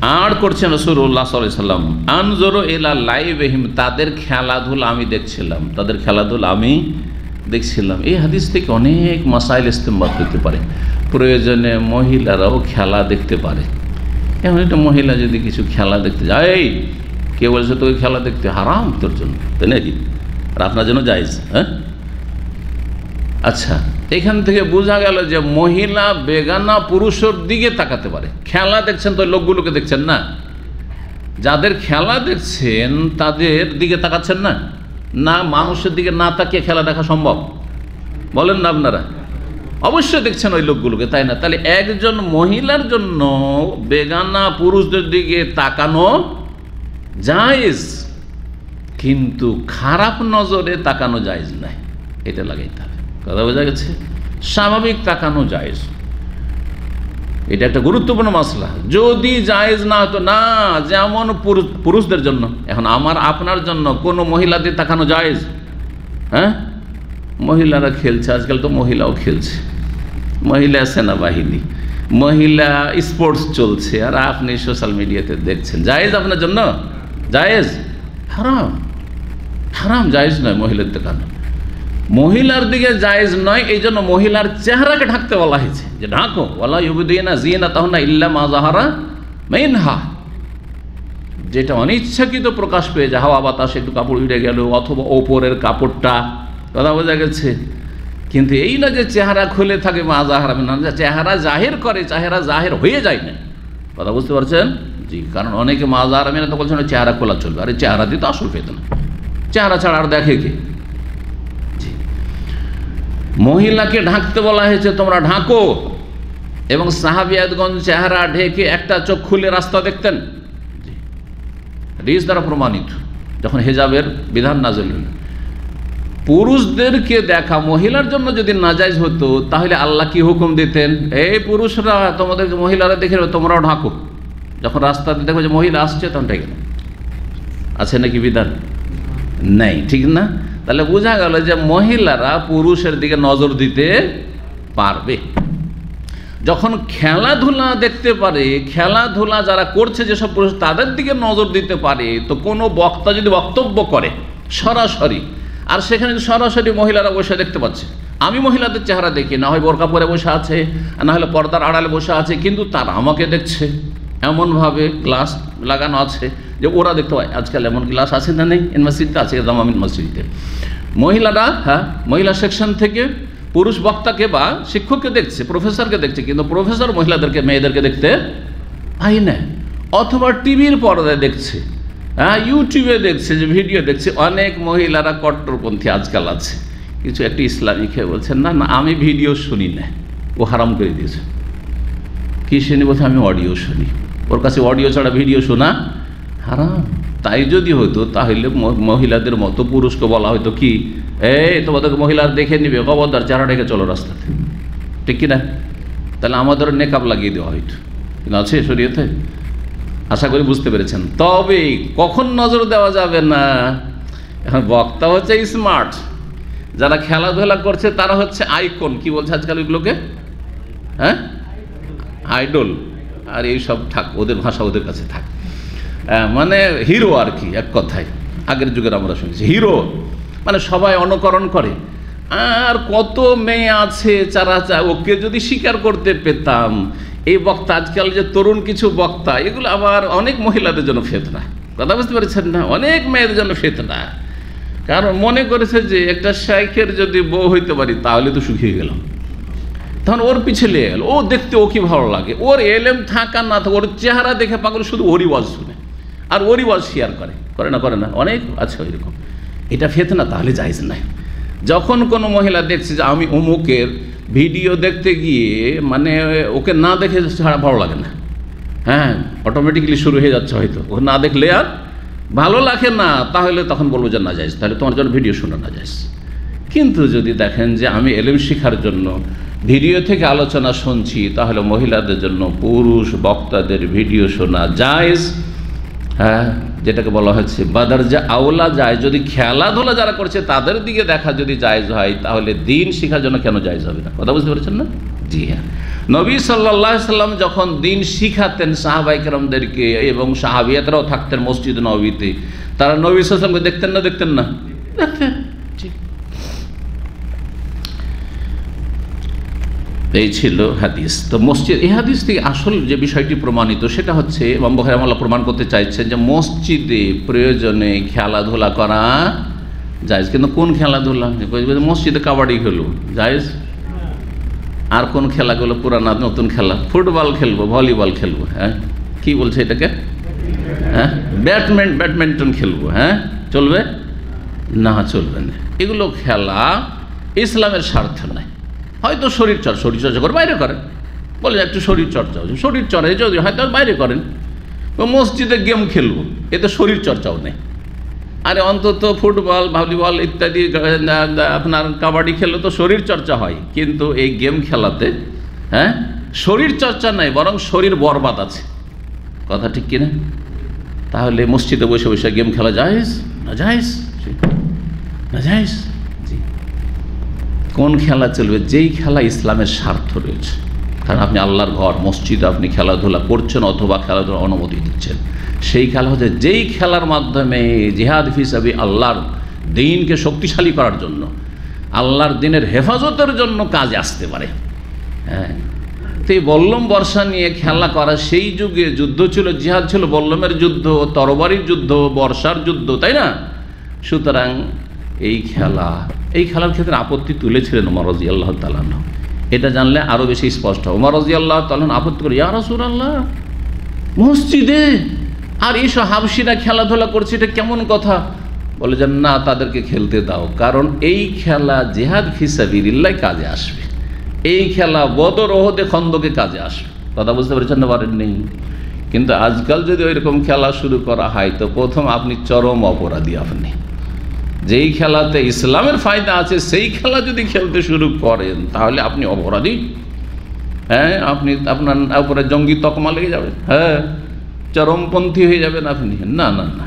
আর করছেন রসুল্লাহ সাল্লাম। আনজোরো এলা লাইভহিম তাদের খেলাধুলা আমি দেখছিলাম। তাদের খেলাধুলা আমি দেখছিলাম। এই হাদিস থেকে অনেক মাসাইল ইস্তেমবাদ করতে পারে। প্রয়োজনে মহিলারাও খেলা দেখতে পারে। এমন একটা মহিলা যদি কিছু খেলা দেখতে যায়, এই, কে বলছে তোকে খেলা দেখতে? হারাম তোর জন্য। তাই নাকি? আর আপনার জন্য যাইজ হ্যাঁ? আচ্ছা এখান থেকে বোঝা গেল যে মহিলা, বেগানা, পুরুষের দিকে তাকাতে পারে। খেলা দেখছেন তো লোকগুলোকে দেখছেন না? যাদের খেলা দেখছেন, তাদের দিকে তাকাচ্ছেন না? না, মানুষের দিকে না তাকিয়ে খেলা দেখা সম্ভব? বলেন না আপনারা। অবশ্যই দেখছেন ওই লোকগুলোকে, তাই না? তাহলে একজন মহিলার জন্য বেগানা, পুরুষদের দিকে তাকানো জায়েজ, কিন্তু খারাপ নজরে তাকানো জায়েজ নাই এটা লাগাইতে কথা বোঝা গেছে? স্বাভাবিক তাকানো জায়েজ। এটা একটা গুরুত্বপূর্ণ মশলা যদি জায়েজ না হতো, না, যেমন পুরুষদের জন্য, এখন আমার, আপনার জন্য কোনো মহিলাদের তাকানো জায়েজ? হ্যাঁ? মহিলারা খেলছে, আজকাল তো মহিলাও খেলছে। মহিলা সেনাবাহিনী, মহিলা স্পোর্টস চলছে, আর আপনি সোশ্যাল মিডিয়াতে দেখছেন। জায়েজ আপনার জন্য? জায়েজ? হারাম। হারাম, জায়েজ নয় মহিলার দেখানো। মহিলার দিকে জায়েজ নয় এই জন্য মহিলার চেহারাকে ঢাকতে বলা হয়েছে। যে ঢাকো জিনা তখন না ইল্লা যেটা অনিচ্ছাকৃত প্রকাশ পেয়ে যায়, হাওয়া বাতাস, একটু কাপড় উড়ে গেল, অথবা ওপরের কাপড়টা, কথা বোঝা গেছে? কিন্তু এই না যে চেহারা খুলে থাকে, মা জাহারা না, চেহারা জাহের করে, চেহারা জাহের হয়ে যায় না। কথা বুঝতে পারছেন? জি, কারণ অনেকে মা জাহারা মেনে তো বলছেন, চেহারা খোলা চলবে। আরে, চেহারা দিয়ে তো আসল পেত না চেহারা ছাড়া আর দেখে কে? মহিলাকে ঢাকতে বলা হয়েছে তোমরা ঢাকো। এবং সাহাবিয়াদগঞ্জ চেহারা ঢেকে একটা চোখ খুলে রাস্তা দেখতেন। রিস দ্বারা প্রমাণিত যখন হেজাবের বিধান নাজল পুরুষদেরকে দেখা মহিলার জন্য যদি নাজাইজ হতো তাহলে আল্লাহ কি হুকুম দিতেন? এই পুরুষরা তোমাদেরকে মহিলারা দেখে তোমরাও ঢাকো। যখন রাস্তাতে দেখো যে মহিলা আসছে তখন ঢেকে আছে নাকি বিধান? নেই ঠিক না? তাহলে বোঝা গেল যে মহিলারা পুরুষের দিকে নজর দিতে পারবে। যখন খেলাধুলা দেখতে পারে, খেলাধুলা যারা করছে যেসব পুরুষ, তাদের দিকে নজর দিতে পারে, তো কোনো বক্তা যদি বক্তব্য করে সরাসরি, আর সেখানে সরাসরি মহিলারা বসে দেখতে পাচ্ছে, আমি মহিলাদের চেহারা দেখি, না হয় বোরকা পরে বসে আছে, না হলে পর্দার আড়ালে বসে আছে, কিন্তু তারা আমাকে দেখছে। এমনভাবে গ্লাস লাগানো আছে যে ওরা দেখতে পায়, আজকাল এমন গ্লাস আছে না নেই? মসজিদে আছে দামামিন মসজিদে। মহিলারা হ্যাঁ মহিলা সেকশন থেকে পুরুষ বক্তাকে বা শিক্ষককে দেখছে প্রফেসরকে দেখছে, কিন্তু প্রফেসর মহিলাদেরকে, মেয়েদেরকে দেখতে পাই না। অথবা টিভির পর্দায় দেখছে হ্যাঁ ইউটিউবে দেখছে, যে ভিডিও দেখছে, অনেক মহিলারা কট্টরপন্থী আজকাল আছে। কিছু একটি ইসলামিক হয়ে বলছেন, না না, আমি ভিডিও শুনি না। ও হারাম করে দিয়েছে। কি শুনি বলছে? আমি অডিও শুনি। ওর কাছে অডিও ছাড়া ভিডিও শোনা? হারাম। তাই যদি হতো তাহলে মহিলাদের মতো পুরুষকে বলা হয়তো কি, এই, তোমাদেরকে মহিলার দেখে নিবে, খবরদার চেহারা রেখে চলো রাস্তাতে। ঠিক কিনা? তাহলে আমাদের নেকাব লাগিয়ে দেওয়া হয়তো কিন্তু আছে শরীয়তে? আশা করি বুঝতে পেরেছেন। তবে কখন নজর দেওয়া যাবে না? এখন বক্তা হচ্ছে স্মার্ট যারা খেলাধুলা করছে, তারা হচ্ছে আইকন কি বলছে আজকাল ওইগুলোকে? হ্যাঁ? আইডল আর এই সব থাক, ওদের ভাষা ওদের কাছে থাক। মানে হিরো আর কি, এক কথায়। আগের যুগের আমরা শুনেছি, হিরো। মানে সবাই অনুকরণ করে। আর কত মেয়ে আছে যারা চা- ওকে যদি স্বীকার করতে পেতাম, এই বক্তা, আজকাল যে তরুণ কিছু বক্তা, এগুলো আবার অনেক মহিলাদের জন্য ফেতনা। কথা বুঝতে পেরেছেন না? অনেক মেয়েদের জন্য ফেতনা। কারণ মনে করেছে যে একটা শাইখের যদি বউ হইতে পারি, তাহলে তো সুখী হয়ে গেলাম। তখন ওর পিছে লেগে গেল, ও দেখতে ও কি ভালো লাগে। ওর এলেম থাকা না থাকা, ওর চেহারা দেখে পাগল শুধু ওরই ওয়াজ শুনে। আর ওরই ওয়াজ শেয়ার করে। করে না করে না, অনেক আছে ওইরকম। এটা ফেতনা, তাহলে যাইজ নাই। যখন কোনো মহিলা দেখছে যে আমি অমুকের ভিডিও দেখতে গিয়ে মানে ওকে না দেখে ছাড়া ভালো লাগে না। হ্যাঁ অটোমেটিক্যালি শুরু হয়ে যাচ্ছে হয়তো। ও না দেখলে আর ভালো লাগে না, তাহলে তখন বলব যে না যাইস তাহলে তোমার জন্য ভিডিও শোনা না যাইস কিন্তু যদি দেখেন যে আমি এলেম শেখার জন্য ভিডিও থেকে আলোচনা শুনছি, তাহলে মহিলাদের জন্য পুরুষ বক্তাদের ভিডিও শোনা জায়েজ হ্যাঁ যেটাকে বলা হয়েছে বাদার যা আওলা যায় যদি খেলাধুলা যারা করছে, তাদের দিকে দেখা যদি জায়েজ হয়, তাহলে দিন শেখার জন্য কেন জায়েজ হবে না? কথা বুঝতে পেরেছেন না? জি হ্যাঁ। নবী সাল্লাহ সাল্লাম যখন দিন শিখাতেন সাহাবাই কেরমদেরকে এবং সাহাবিয়াতরাও থাকতেন মসজিদ নবীতে, তারা নবী সাল্লামকে দেখতেন না দেখতেন না? দেখতেন জি এই ছিল হাদিস। তো মসজিদ এই হাদিস থেকে আসল যে বিষয়টি প্রমাণিত, সেটা হচ্ছে ইমাম বখারি প্রমাণ করতে চাইছেন যে মসজিদে প্রয়োজনে খেলাধুলা করা জায়েজ। কিন্তু কোন খেলাধুলা? মসজিদে কাবাডি খেলো জায়েজ? আর কোন খেলাগুলো পুরানা নতুন খেলা? ফুটবল খেলব, ভলিবল খেলব হ্যাঁ? কি বলছে এটাকে? হ্যাঁ? ব্যাডমিন ব্যাডমিন্টন খেলব হ্যাঁ? চলবে? না চলবে না। এগুলো খেলা ইসলামের স্বার্থ নাই হয়তো শরীর চর্চা শরীর চর্চা করে, বাইরে করেন। বলে, একটু শরীর চর্চা হচ্ছে। শরীর চর্চা যদি হয়তো বাইরে করেন। মসজিদে গেম খেলব, এতে শরীর চর্চাও নেই। আরে, অন্তত ফুটবল, ভলিবল ইত্যাদি আপনার কাবাডি খেলে তো শরীর চর্চা হয়। কিন্তু এই গেম খেলাতে হ্যাঁ শরীর চর্চা নাই, বরং শরীর বরবাদ আছে। কথা ঠিক কিনা? তাহলে মসজিদে বসে বসে গেম খেলা যায়স না যায়স না যায়স জি কোন খেলা চলবে, যেই খেলা ইসলামের স্বার্থ রয়েছে। কারণ আপনি আল্লাহর ঘর, মসজিদে, আপনি খেলাধুলা করছেন অথবা খেলাধুলা অনুমতি দিচ্ছেন। সেই খেলা হচ্ছে যেই খেলার মাধ্যমে জিহাদ হিসাবে আল্লাহর দিনকে শক্তিশালী করার জন্য, আল্লাহর দিনের হেফাজতের জন্য কাজে আসতে পারে। হ্যাঁ। তো এই বল্লম বর্ষা নিয়ে খেলা করা, সেই যুগে যুদ্ধ ছিল, জিহাদ ছিল বল্লমের যুদ্ধ, তরবারির যুদ্ধ, বর্ষার যুদ্ধ, তাই না? সুতরাং এই খেলা, এই খেলার ক্ষেত্রে আপত্তি তুলেছিলেন উমর রাজি আল্লাহ তালান এটা জানলে আরও বেশি স্পষ্ট উমর রাজি আল্লাহ তালান আপত্তি করে ইয়া রসুল আল্লাহ মসজিদে আর এইসব হাবসিরা খেলাধুলা করছে, এটা কেমন কথা? বলে যে, না, তাদেরকে খেলতে দাও, কারণ এই খেলা জেহাদ ফিসাবিল্লাই কাজে আসবে। এই খেলা বদর ওহদে খন্দকে কাজে আসবে। কথা বুঝতে পারছেন না, পারেন নেই? কিন্তু আজকাল যদি ওইরকম খেলা শুরু করা হয়, তো প্রথম আপনি চরম অপরাধী আপনি। যেই খেলাতে ইসলামের ফায়দা আছে, সেই খেলা যদি খেলতে শুরু করেন, তাহলে আপনি অপরাধী। হ্যাঁ আপনি আপনার উপরে জঙ্গি তকমা লেগে যাবে। হ্যাঁ চরমপন্থী হয়ে যাবেন আপনি। না না না।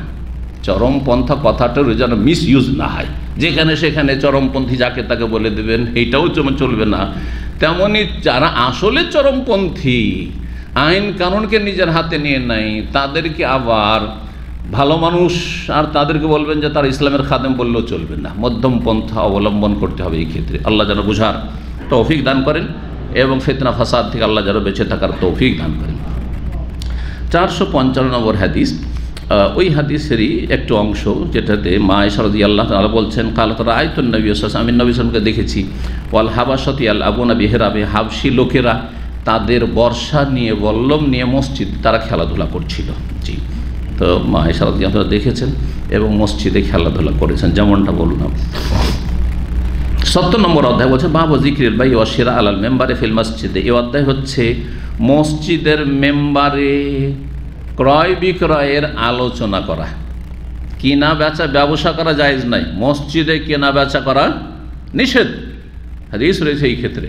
চরমপন্থা কথাটার যেন মিস ইউজ না হয়। যেখানে সেখানে চরমপন্থী যাকে তাকে বলে দেবেন এইটাও চলবে না। তেমনি যারা আসলে চরমপন্থী আইন কানুনকে নিজের হাতে নিয়ে নেয় তাদেরকে আবার ভালো মানুষ আর তাদেরকে বলবেন যে তারা ইসলামের খাদেম বললেও চলবে না। মধ্যম পন্থা অবলম্বন করতে হবে এই ক্ষেত্রে। আল্লাহ যেন বুঝার তৌফিক দান করেন এবং ফেতনা ফাসাদ থেকে আল্লাহ যেন বেঁচে থাকার তৌফিক দান করেন। চারশো পঞ্চান্ন নম্বর হাদিস ওই হাদিসেরই একটু অংশ যেটাতে মা শরদি আল্লাহ তালা বলছেন কাল তারা আয়তুন নবী আমি নবী সালামকে দেখেছি, ওয়াল হাবাসতি আল আবু নবী হেরাবে হাবসি লোকেরা তাদের বর্ষা নিয়ে, বল্লম নিয়ে মসজিদ তারা খেলাধুলা করছিল। জি। তো মা শরদি আল্লাহ দেখেছেন এবং মসজিদে খেলাধুলা করেছেন, যেমনটা বললাম। সত্তর নম্বর অধ্যায় বলছে, বাবু জিক্রির ভাই অশিরা আলাল মেম্বারে ফিল মসজিদে। এই অধ্যায় হচ্ছে মসজিদের মেম্বারে ক্রয় বিক্রয়ের আলোচনা করা। কিনা বেচা ব্যবসা করা জায়েজ নাই। মসজিদে কেনা বেচা করা নিষেধ। হাদিস রয়েছে এই ক্ষেত্রে।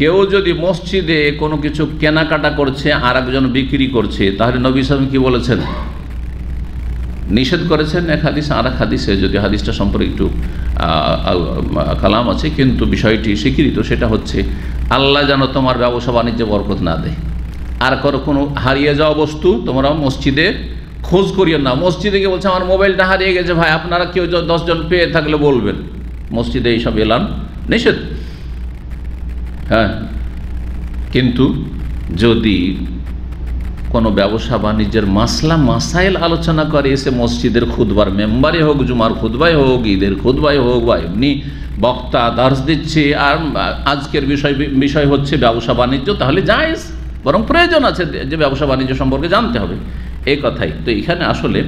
কেউ যদি মসজিদে কোনো কিছু কেনাকাটা করছে আর একজন বিক্রি করছে, তাহলে নবী সালাম কি বলেছেন? নিষেধ করেছেন এক হাদিস আর এক হাদিসে, যদি হাদিসটা সম্পর্কে একটু কালাম আছে, কিন্তু বিষয়টি স্বীকৃত, সেটা হচ্ছে আল্লাহ যেন তোমার ব্যবসা বাণিজ্যে বরকত না দেয়। আর কারও কোনো হারিয়ে যাওয়া বস্তু তোমরা মসজিদে খোঁজ করিও না। মসজিদে গিয়ে বলছে, আমার মোবাইলটা হারিয়ে গেছে ভাই, আপনারা কেউ দশজন পেয়ে থাকলে বলবেন। মসজিদে এইসব এলাম নিষেধ। হ্যাঁ? কিন্তু যদি কোনো ব্যবসা বাণিজ্যের মাসলা মাসাইল আলোচনা করে, এসে মসজিদের খুদবার মেম্বারে হোক, জুমার খুদবাই হোক, ঈদের খুদবাই হোক, বা এমনি বক্তা দার্স দিচ্ছে, আর আজকের বিষয় বিষয় হচ্ছে ব্যবসা বাণিজ্য, তাহলে জায়েজ। বরং প্রয়োজন আছে যে ব্যবসা বাণিজ্য সম্পর্কে জানতে হবে। এই কথাই। তো এখানে আসলে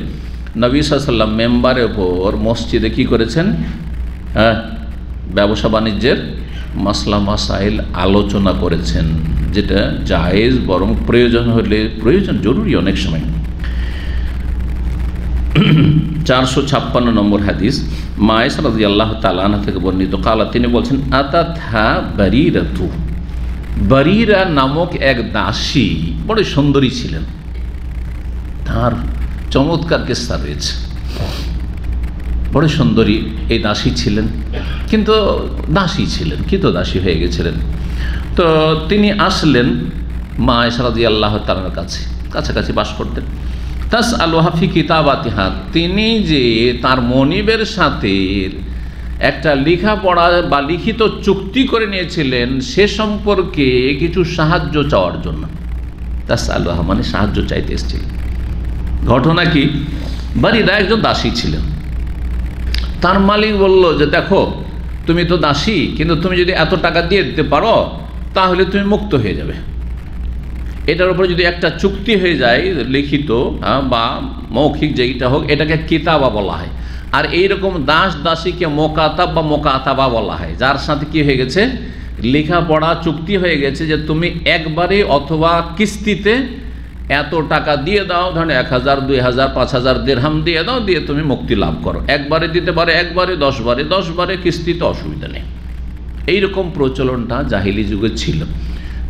নবী সাল্লাম মেম্বারের ওপর মসজিদে কি করেছেন? হ্যাঁ? ব্যবসা বাণিজ্যের মাসলা মাসাইল আলোচনা করেছেন, যেটা জায়েজ বরং প্রয়োজন হলে, প্রয়োজন জরুরি অনেক সময়। চারশো ছাপ্পান্ন নম্বর হাদিস মায়েস রাজি আল্লাহ তালানা থেকে বর্ণিত। কালা, তিনি বলছেন, আতাথা বারিরাতু। বারিরা নামক এক দাসী বড় সুন্দরী ছিলেন। তার চমৎকার কেসা রয়েছে। বড় সুন্দরী এই দাসী ছিলেন। কিন্তু দাসী ছিলেন কিন্তু দাসী হয়ে গেছিলেন। তো তিনি আসলেন মা এসারাদি আল্লাহ তালার কাছে, কাছাকাছি বাস করতেন তাস আল হাফি কিতাবাতিহা, তিনি যে তার মনিবের সাথে একটা লেখাপড়া বা লিখিত চুক্তি করে নিয়েছিলেন, সে সম্পর্কে কিছু সাহায্য চাওয়ার জন্য। তাস আল্লাহ মানে সাহায্য চাইতে এসেছিলেন। ঘটনা কি? বাড়িরা একজন দাসী ছিলেন। তার মালিক বলল যে দেখো তুমি তো দাসী কিন্তু তুমি যদি এত টাকা দিয়ে দিতে পারো তাহলে তুমি মুক্ত হয়ে যাবে। এটার উপরে যদি একটা চুক্তি হয়ে যায় লিখিত হ্যাঁ, বা মৌখিক যেইটা হোক এটাকে কিতাবা বলা হয়। আর এইরকম দাস দাসীকে মোকাতাব বা মোকাতাবা বলা হয়। যার সাথে কি হয়ে গেছে? লেখাপড়া চুক্তি হয়ে গেছে যে তুমি একবারে অথবা কিস্তিতে এত টাকা দিয়ে দাও ধরেন এক হাজার, দুই হাজার, পাঁচ হাজার দেড়হাম দিয়ে দাও, দিয়ে তুমি মুক্তি লাভ করো। একবারে দিতে পারে, একবারে দশবারে দশবারে কিস্তিতে অসুবিধা নেই। এইরকম প্রচলনটা জাহিলি যুগে ছিল।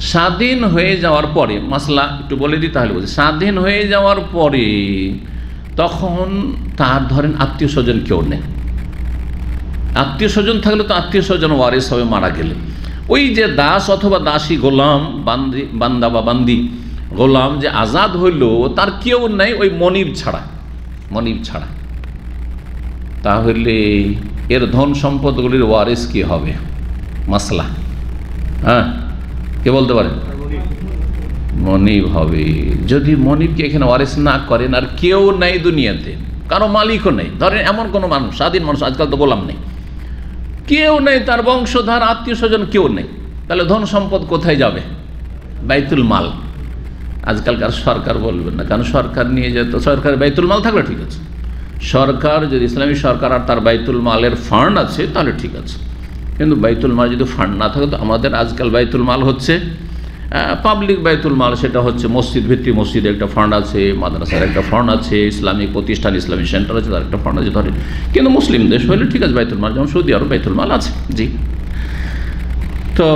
স্বাধীন হয়ে যাওয়ার পরে, মাসলা একটু বলে দিই তাহলে বলছি স্বাধীন হয়ে যাওয়ার পরে তখন তার ধরেন আত্মীয় স্বজন কেউ নেই। আত্মীয় স্বজন থাকলে তো আত্মীয় স্বজন ওয়ারিস হবে মারা গেলে। ওই যে দাস অথবা দাসী গোলাম, বান্দি, বান্দা বা বান্দি গোলাম যে আজাদ হইল, তার কেউ নেই ওই মনিব ছাড়া মনিব ছাড়া তাহলে এর ধন সম্পদগুলির ওয়ারিস কি হবে? মাসলা হ্যাঁ? কে বলতে পারেন মনিব হবে। যদি মনিবকে এখানে ওয়ারিস না করেন, আর কেউ নেই দুনিয়াতে, কারও মালিকও নেই। ধরেন এমন কোনো মানুষ, স্বাধীন মানুষ, আজকাল তো গোলাম নেই। কেউ নেই, তার বংশধার, আত্মীয় স্বজন কেউ নেই। তাহলে ধন সম্পদ কোথায় যাবে? বাইতুল মাল। আজকালকার সরকার বলবেন না, কারণ সরকার নিয়ে যেত সরকার বাইতুল মাল থাকলে ঠিক আছে। সরকার যদি ইসলামী সরকার আর তার বাইতুল মালের ফান্ড আছে, তাহলে ঠিক আছে। কিন্তু বাইতুল মাল যদি ফান্ড না থাকে, তো আমাদের আজকাল বাইতুল মাল হচ্ছে পাবলিক বাইতুল মাল, সেটা হচ্ছে মসজিদ ভিত্তিক মসজিদে একটা ফান্ড আছে, মাদ্রাসার একটা ফান্ড আছে, ইসলামিক প্রতিষ্ঠান, ইসলামিক সেন্টার আছে, তার একটা ফান্ড আছে ধরে কিন্তু মুসলিম দেশ হলে ঠিক আছে, বাইতুল মাল, যেমন সৌদি আরব বাইতুল মাল আছে, জি। তো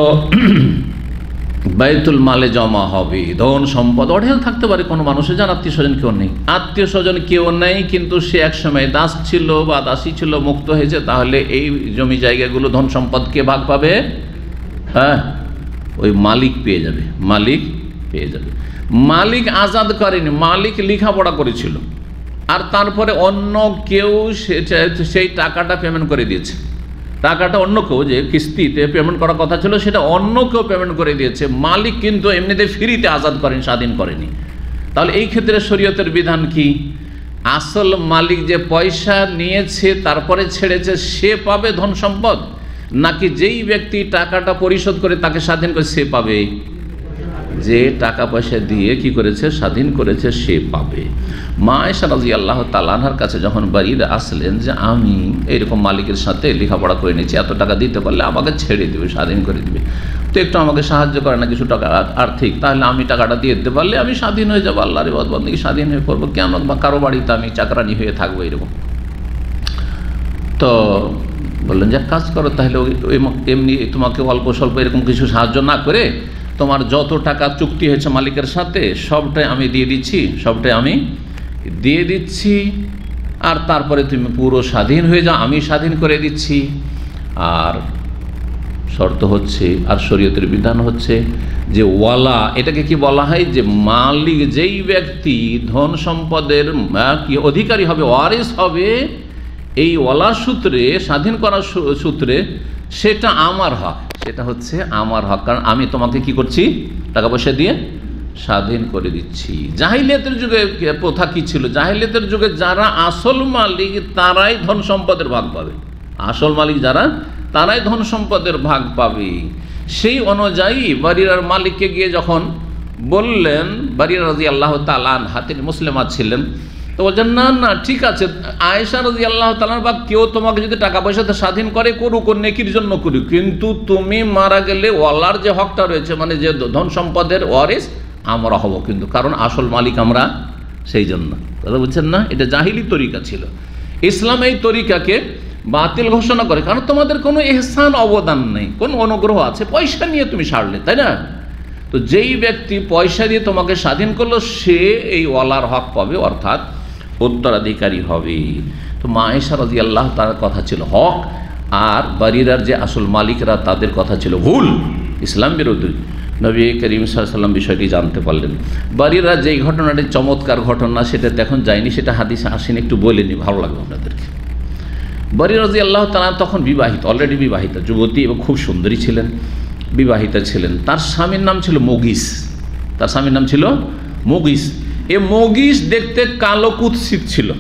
বাইতুল মালে জমা হবে। ধন সম্পদ অঢেল থাকতে পারে কোনো মানুষের যার আত্মীয় স্বজন কেউ নেই। আত্মীয় স্বজন কেউ নেই, কিন্তু সে একসময় দাস ছিল বা দাসী ছিল, মুক্ত হয়েছে, তাহলে এই জমি জায়গাগুলো ধন সম্পদ কে ভাগ পাবে? হ্যাঁ ওই মালিক পেয়ে যাবে, মালিক পেয়ে যাবে। মালিক আজাদ করেনি, মালিক লেখাপড়া করেছিল। আর তারপরে অন্য কেউ সেই টাকাটা পেমেন্ট করে দিয়েছে। টাকাটা অন্য কেউ যে কিস্তিতে পেমেন্ট করার কথা ছিল, সেটা অন্য কেউ পেমেন্ট করে দিয়েছে। মালিক কিন্তু এমনিতে ফ্রিতে আজাদ করেন, স্বাধীন করেনি। তাহলে এই ক্ষেত্রে শরীয়তের বিধান কি? আসল মালিক যে পয়সা নিয়েছে, তারপরে ছেড়েছে, সে পাবে ধন সম্পদ? নাকি যেই ব্যক্তি টাকাটা পরিশোধ করে তাকে স্বাধীন করে সে পাবে? যে টাকা পয়সা দিয়ে কি করেছে? স্বাধীন করেছে, সে পাবে। মা এসা রাজি আল্লাহ তালানহার কাছে যখন বাড়ির আসলেন যে, আমি এরকম মালিকের সাথে লেখাপড়া করে নিয়েছি, এত টাকা দিতে পারলে আমাকে ছেড়ে দেবে, স্বাধীন করে দেবে। তো একটু আমাকে সাহায্য করে না কিছু টাকা আর্থিক তাহলে আমি টাকাটা দিয়ে দিতে পারলে আমি স্বাধীন হয়ে যাব আল্লাহ আল্লাহর বদবন্দিকে স্বাধীন হয়ে পড়ব। কেন বা কারও বাড়িতে আমি চাকরানি হয়ে থাকব এরকম। তো বললেন যে কাজ করো, তাহলে এমনি তোমাকে অল্প স্বল্প এরকম কিছু সাহায্য না করে তোমার যত টাকা চুক্তি হয়েছে মালিকের সাথে, সবটাই আমি দিয়ে দিচ্ছি, সবটাই আমি দিয়ে দিচ্ছি। আর তারপরে তুমি পুরো স্বাধীন হয়ে যাও, আমি স্বাধীন করে দিচ্ছি। আর শর্ত হচ্ছে, আর শরীয়তের বিধান হচ্ছে যে ওয়ালা, এটাকে কি বলা হয়? যে মালিক যেই ব্যক্তি ধন সম্পদের কি অধিকারী হবে, ওয়ারিস হবে, এই ওয়ালা সূত্রে, স্বাধীন করার সূত্রে সেটা আমার হক সেটা হচ্ছে আমার হক। কারণ আমি তোমাকে কি করছি? টাকা পয়সা দিয়ে স্বাধীন করে দিচ্ছি। জাহিলিয়াতের যুগে প্রথা কী ছিল? জাহিলিয়াতের যুগে যারা আসল মালিক, তারাই ধন সম্পদের ভাগ পাবে। আসল মালিক যারা, তারাই ধন সম্পদের ভাগ পাবে। সেই অনুযায়ী বাড়ির মালিককে গিয়ে যখন বললেন বাড়ির রাজি আল্লাহ তালান হাতির মুসলিমা ছিলেন তো বলছেন না না, ঠিক আছে। আয়েশা রাজি আল্লাহ তালান বা কেউ তোমাকে যদি টাকা পয়সাতে স্বাধীন করে, করুক নেকির জন্য করুক। কিন্তু তুমি মারা গেলে ওয়ালার যে হকটা রয়েছে মানে যে ধন সম্পদের ওয়ারিস আমরা হব কিন্তু। কারণ আসল মালিক আমরা সেই জন্য। কথা বুঝছেন না? এটা জাহিলি তরিকা ছিল। ইসলাম এই তরিকাকে বাতিল ঘোষণা করে। কারণ তোমাদের কোনো এহসান অবদান নেই। কোন অনুগ্রহ আছে? পয়সা নিয়ে তুমি সারলে, তাই না? তো যেই ব্যক্তি পয়সা দিয়ে তোমাকে স্বাধীন করল, সে এই ওয়ালার হক পাবে, অর্থাৎ উত্তরাধিকারী হবে। তো মা মায়েশা রাজি আল্লাহ তার কথা ছিল হক, আর বাড়িরার যে আসল মালিকরা তাদের কথা ছিল ভুল। ইসলাম বিরোধী। নবী করিম সাল্লাম বিষয়টি জানতে পারলেন। বাড়িরা যেই ঘটনাটি চমৎকার ঘটনা, সেটা এখন যায়নি, সেটা হাদিসে আসেনি, একটু বলেনি ভালো লাগবে আপনাদেরকে। বাড়ি রাজি আল্লাহ তালা তখন বিবাহিত অলরেডি বিবাহিত, যুবতী এবং খুব সুন্দরী ছিলেন, বিবাহিতা ছিলেন। তার স্বামীর নাম ছিল মগিস। তার স্বামীর নাম ছিল মগিস। এ মগিস দেখতে কালো কুৎসিত ছিল।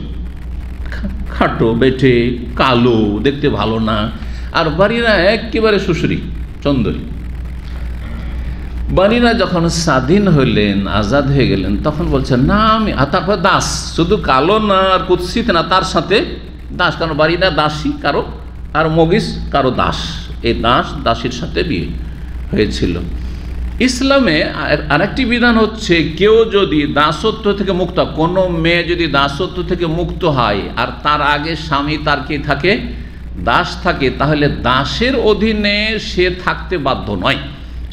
খাটো বেটে কালো, দেখতে ভালো না। আর বাড়িরা একেবারে সুশ্রী চন্দরী। বাণীরা যখন স্বাধীন হইলেন, আজাদ হয়ে গেলেন, তখন বলছেন না, আমি আর তারপর দাস, শুধু কালো না আর কুৎসিত না, তার সাথে দাস, কারণ বাড়িরা দাসী, কারও, আর মগিস কারও দাস। এই দাস, দাসীর সাথে বিয়ে হয়েছিল। ইসলামে আরেকটি বিধান হচ্ছে, কেউ যদি দাসত্ব থেকে মুক্ত কোনো মেয়ে যদি দাসত্ব থেকে মুক্ত হয়, আর তার আগে স্বামী তার কে থাকে? দাস থাকে, তাহলে দাসের অধীনে সে থাকতে বাধ্য নয়।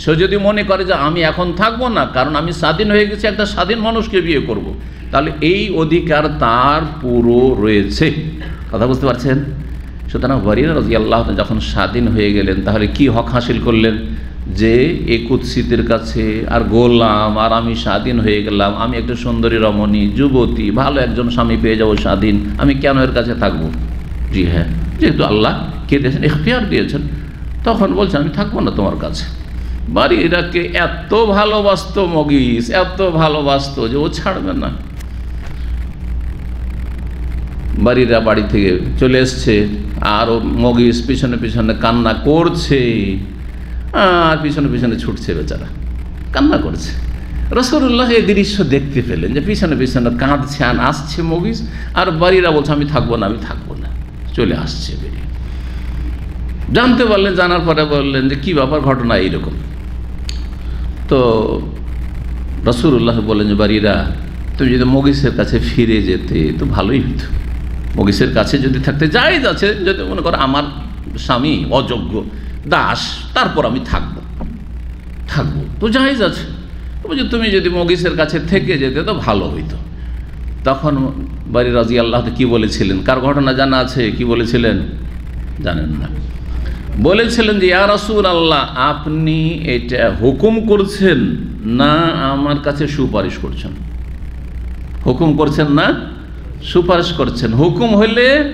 সে যদি মনে করে যে আমি এখন থাকব না, কারণ আমি স্বাধীন হয়ে গেছি, একটা স্বাধীন মানুষকে বিয়ে করব। তাহলে এই অধিকার তার পুরো রয়েছে। কথা বুঝতে পারছেন? সুতরাং বারিয়া রাজি আল্লাহ যখন স্বাধীন হয়ে গেলেন, তাহলে কি হক হাসিল করলেন? যে এ কুৎসিতের কাছে আর গোলাম, আর আমি স্বাধীন হয়ে গেলাম, আমি একটা সুন্দরী রমণী, যুবতী, ভালো একজন স্বামী পেয়ে যাব স্বাধীন, আমি কেন এর কাছে থাকব? জি হ্যাঁ যেহেতু আল্লাহ কে দিয়েছেন? এখতিয়ার দিয়েছেন। তখন বলছে, আমি থাকব না তোমার কাছে। বাড়িরাকে এত ভালোবাসত মগিস, এত ভালোবাসত যে ও ছাড়বে না। বাড়িরা বাড়ি থেকে চলে এসছে আর ও মগিস পিছনে পিছনে কান্না করছে। আর পিছনে পিছনে ছুটছে বেচারা। কান্না করছে। রসগোল্লাহ এই দৃশ্য দেখতে পেলেন যে পিছনে পিছনে কাঁদছে আন আসছে মগিস আর বাড়িরা বলছে, আমি থাকব না, আমি থাকব না। চলে আসছে বেরিয়ে জানতে পারলেন, জানার পরে বললেন যে, কী ব্যাপার, ঘটনা এইরকম? তো রসুল্লাহ বলেন যে, বাড়িরা, তুমি যদি মগিসের কাছে ফিরে যেতে, তো ভালোই হতো। মগিসের কাছে যদি থাকতে, যাই আছে যদি মনে করো আমার স্বামী অযোগ্য দাস, তারপর আমি থাকব। থাকব তো যাই আছে। বলছি তুমি যদি মগিসের কাছে থেকে যেতে, তো ভালো হইতো। তখন বাড়ি রাজি আল্লাহ কি বলেছিলেন? কার ঘটনা জানা আছে? কি বলেছিলেন? জানেন না। বলেছিলেন যে, ইয়া রাসূল আল্লাহ আপনি এটা হুকুম করছেন না, আমার কাছে সুপারিশ করছেন? হুকুম করছেন না, সুপারিশ করছেন। হুকুম হইলে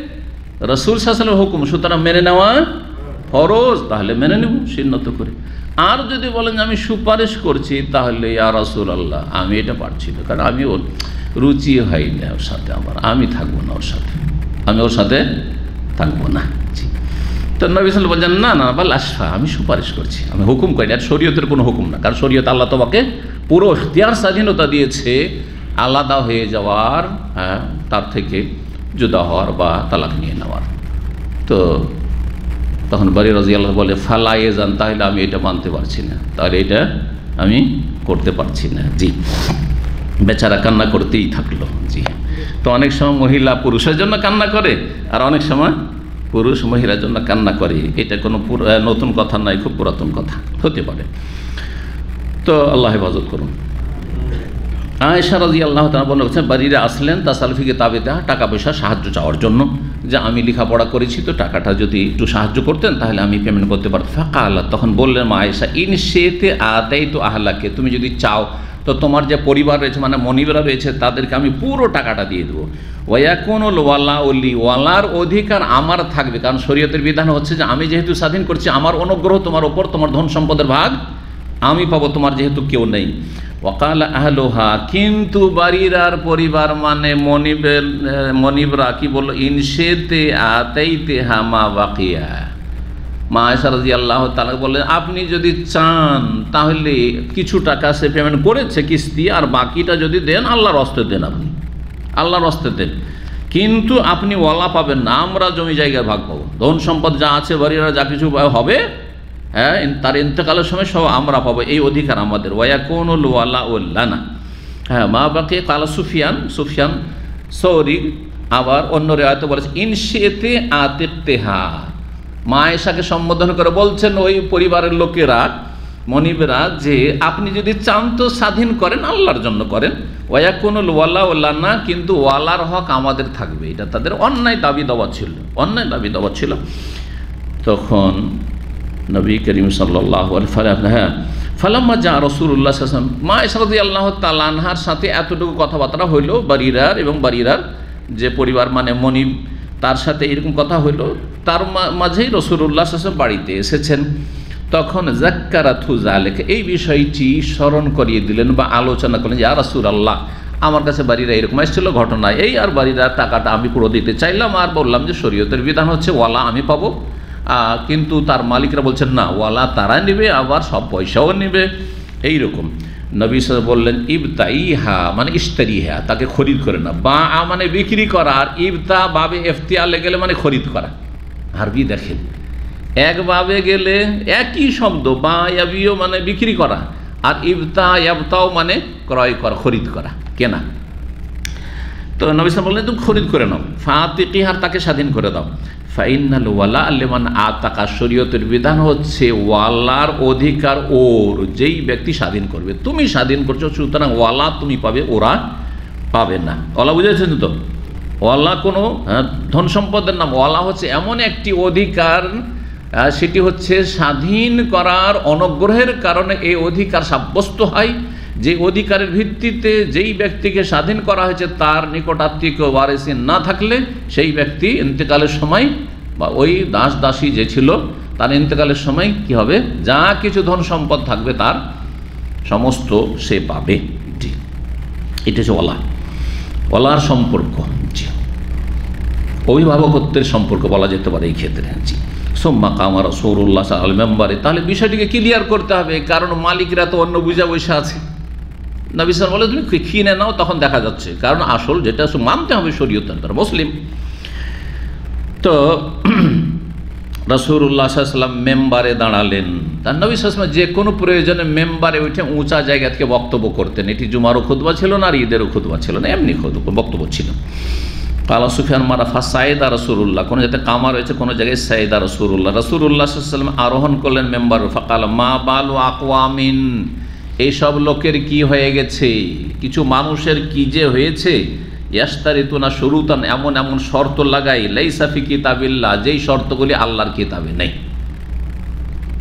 রসুল শাসনের হুকুম, সুতরাং মেনে নেওয়া ফরজ, তাহলে মেনে নেব, সিন্নত করে। আর যদি বলেন যে আমি সুপারিশ করছি, তাহলে ইয়া রসুল আল্লাহ আমি এটা পারছি না, কারণ আমি ওর রুচি হয় না ওর সাথে আমার, আমি থাকব না ওর সাথে। আমি ওর সাথে থাকব না, জি। তো নবী বলছেন, না না বা লাশফা আমি সুপারিশ করছি। আমি হুকুম করি, আর শরীয়তের কোনো হুকুম না, কারণ শরীয়ত আল্লাহ তোমাকে পুরো ইখতিয়ার স্বাধীনতা দিয়েছে, আলাদা হয়ে যাওয়ার হ্যাঁ তার থেকে জুদা হওয়ার বা তালাক নিয়ে নেওয়ার। তো তখন বাড়ি রাজি আল্লাহ বলে ফালাইয়ে যান তাহলে আমি এটা মানতে পারছি না। তাহলে এটা আমি করতে পারছি না। জি। বেচারা কান্না করতেই থাকল। জি। তো অনেক সময় মহিলা পুরুষের জন্য কান্না করে, আর অনেক সময় পুরুষ মহিলার জন্য কান্না করে। এটা কোনো নতুন কথা নয়, খুব পুরাতন কথা। হতে পারে। তো আল্লাহ হেফাজত করুন। আয়েশা রাজি আল্লাহ তালা বলে হচ্ছেন বাড়িতে আসলেন তা সালফিকে তাবেতে টাকা পয়সা সাহায্য চাওয়ার জন্য। যে আমি লেখাপড়া করেছি, তো টাকাটা যদি একটু সাহায্য করতেন, তাহলে আমি পেমেন্ট করতে পারতাম। ফাঁকা আল্লাহ তখন বললেন, মা আয়েশা, ইন সেতে আতাই তো আহ্লাকে, তুমি যদি চাও, তো তোমার যে পরিবার রয়েছে মানে মনিবরা রয়েছে, তাদেরকে আমি পুরো টাকাটা দিয়ে দেবো। ওয়া ওয়াকুন ওয়ালা ওলি ওয়ালার অধিকার আমার থাকবে। কারণ শরীয়তের বিধান হচ্ছে যে, আমি যেহেতু স্বাধীন করছি, আমার অনুগ্রহ তোমার ওপর তোমার ধন সম্পদের ভাগ আমি পাবো, তোমার যেহেতু কেউ নেই। ওকাল আহলোহা, কিন্তু বাড়ির আর পরিবার মানে মনিবের মনিবরা কি বলল? ইনসেতে আতাইতে হামা বাকিয়া। মা রাজি আল্লাহ তালা বললেন, আপনি যদি চান, তাহলে কিছু টাকা সে পেমেন্ট করেছে কিস্তি, আর বাকিটা যদি দেন, আল্লাহর অস্তে দেন আপনি। আল্লাহর অস্তে দেন। কিন্তু আপনি ওয়ালা পাবেন না, আমরা জমি জায়গায় ভাগ পাবো। ধন সম্পদ যা আছে, বাড়িরা যা কিছু হবে হ্যাঁ তার ইন্তেকালের সময় সব আমরা পাবো, এই অধিকার আমাদের। ওয়া কোন ওয়ালা উল্লানা হ্যাঁ মা বাকি কালা সুফিয়ান সুফিয়ান, সৌরি, আবার অন্য রেওয়ায়তে বলেছে ইনশেতে আতেহা মা এসাকে সম্বোধন করে বলছেন, ওই পরিবারের লোকেরা, মনিবেরা, যে আপনি যদি চান তো স্বাধীন করেন, আল্লাহর জন্য করেন। ওয়া কোন ওয়ালা ওল্লা না কিন্তু ওয়ালার হক আমাদের থাকবে। এটা তাদের অন্যায় দাবি দেওয়া ছিল, অন্যায় দাবি দেওয়া ছিল। তখন নবী করিম সাল্লাহ হ্যাঁ। ফালাম্মা যা রসুল্লাহ হাসান মা ইসরাদি আল্লাহ তালানহার সাথে এতটুকু কথাবার্তা হইল বাড়িরার এবং বাড়িরার যে পরিবার মানে মনিব, তার সাথে এরকম কথা হইল। তার মাঝেই রসুল্লাহ হাসান বাড়িতে এসেছেন। তখন জাক্কারাথু জালেক এই বিষয়টি স্মরণ করিয়ে দিলেন বা আলোচনা করলেন যে রাসুল আল্লাহ আমার কাছে বাড়িরা এরকম এসেছিল ঘটনা এই আর বাড়িরা টাকাটা আমি পুরো দিতে চাইলাম, আর বললাম যে শরীয়তের বিধান হচ্ছে, ওয়ালা আমি পাবো। কিন্তু তার মালিকরা বলছেন, না, ওয়ালা তারা নেবে, আবার সব পয়সাও নেবে। এই রকম নবী সাল বললেন ইবতা ইহা মানে ইস্তারি হা তাকে খরিদ করে না বা মানে বিক্রি করা, আর ইবতা বাবে এফতিয়ালে গেলে মানে খরিদ করা। আরবি দেখেন এক বাবে গেলে একই শব্দ, বা, ইয়াবিও মানে বিক্রি করা, আর ইবতা, ইয়াবতাও মানে ক্রয় করা, খরিদ করা, কেনা। তো নবী সাল বললেন, তুমি খরিদ করে নাও ফাতিকিহার তাকে স্বাধীন করে দাও। ফাইনাল ওয়ালা আল্লেমান আতাকা শরীয়তের বিধান হচ্ছে ওয়ালার অধিকার ওর যেই ব্যক্তি স্বাধীন করবে। তুমি স্বাধীন করছ সুতরাং ওয়ালা তুমি পাবে ওরা পাবে না। ওলা বুঝেছেন তো? ওয়ালা কোনো হ্যাঁ, ধন সম্পদের নাম। ওয়ালা হচ্ছে এমন একটি অধিকার সেটি হচ্ছে স্বাধীন করার অনুগ্রহের কারণে এই অধিকার সাব্যস্ত হয়। যে অধিকারের ভিত্তিতে যেই ব্যক্তিকে স্বাধীন করা হয়েছে, তার নিকটাত্মিক ওয়ারেসিন না থাকলে সেই ব্যক্তি ইন্তেকালের সময় বা ওই দাস দাসী যে ছিল, তার ইন্তেকালের সময় কি হবে? যা কিছু ধন সম্পদ থাকবে তার, সমস্ত সে পাবে। জি। এটা হচ্ছে ওলা ওলার সম্পর্ক। জি। অভিভাবকত্বের সম্পর্ক বলা যেতে পারে এই ক্ষেত্রে। জি। সোম্মা কামার সৌরুল্লাহ আল মেম্বারে তাহলে বিষয়টিকে ক্লিয়ার করতে হবে, কারণ মালিকরা তো অন্য বুঝা বসে আছে। নবী স্যার বলে, তুমি কিনে নাও? তখন দেখা যাচ্ছে, কারণ আসল যেটা মানতে হবে শরীয়ত তারা মুসলিম। তো রসুল্লাহ সাল্লাম মেম্বারে দাঁড়ালেন। তার নবী সাল্লাম যে কোনো প্রয়োজনে মেম্বারে উঠে উঁচা জায়গা থেকে বক্তব্য করতেন। এটি জুমারও খুদবা ছিল না, আর ঈদেরও খুদবা ছিল না, এমনি বক্তব্য ছিল। কালা সুফিয়ান মারাফা সাইদা রসুল্লাহ কোনো যাতে কামা রয়েছে, কোনো জায়গায় সাইদা রসুল্লাহ রসুল্লাহ সাল্লাম আরোহণ করলেন মেম্বার ফাকাল মা বাল আকওয়ামিন এইসব লোকের কি হয়ে গেছে? কিছু মানুষের কি যে হয়েছে? ইয়াস্তারিতুনা শুরুতান এমন এমন শর্ত লাগাই লাইসাফি কিতাবিল্লাহ, যেই শর্তগুলি আল্লাহর কিতাবে নেই।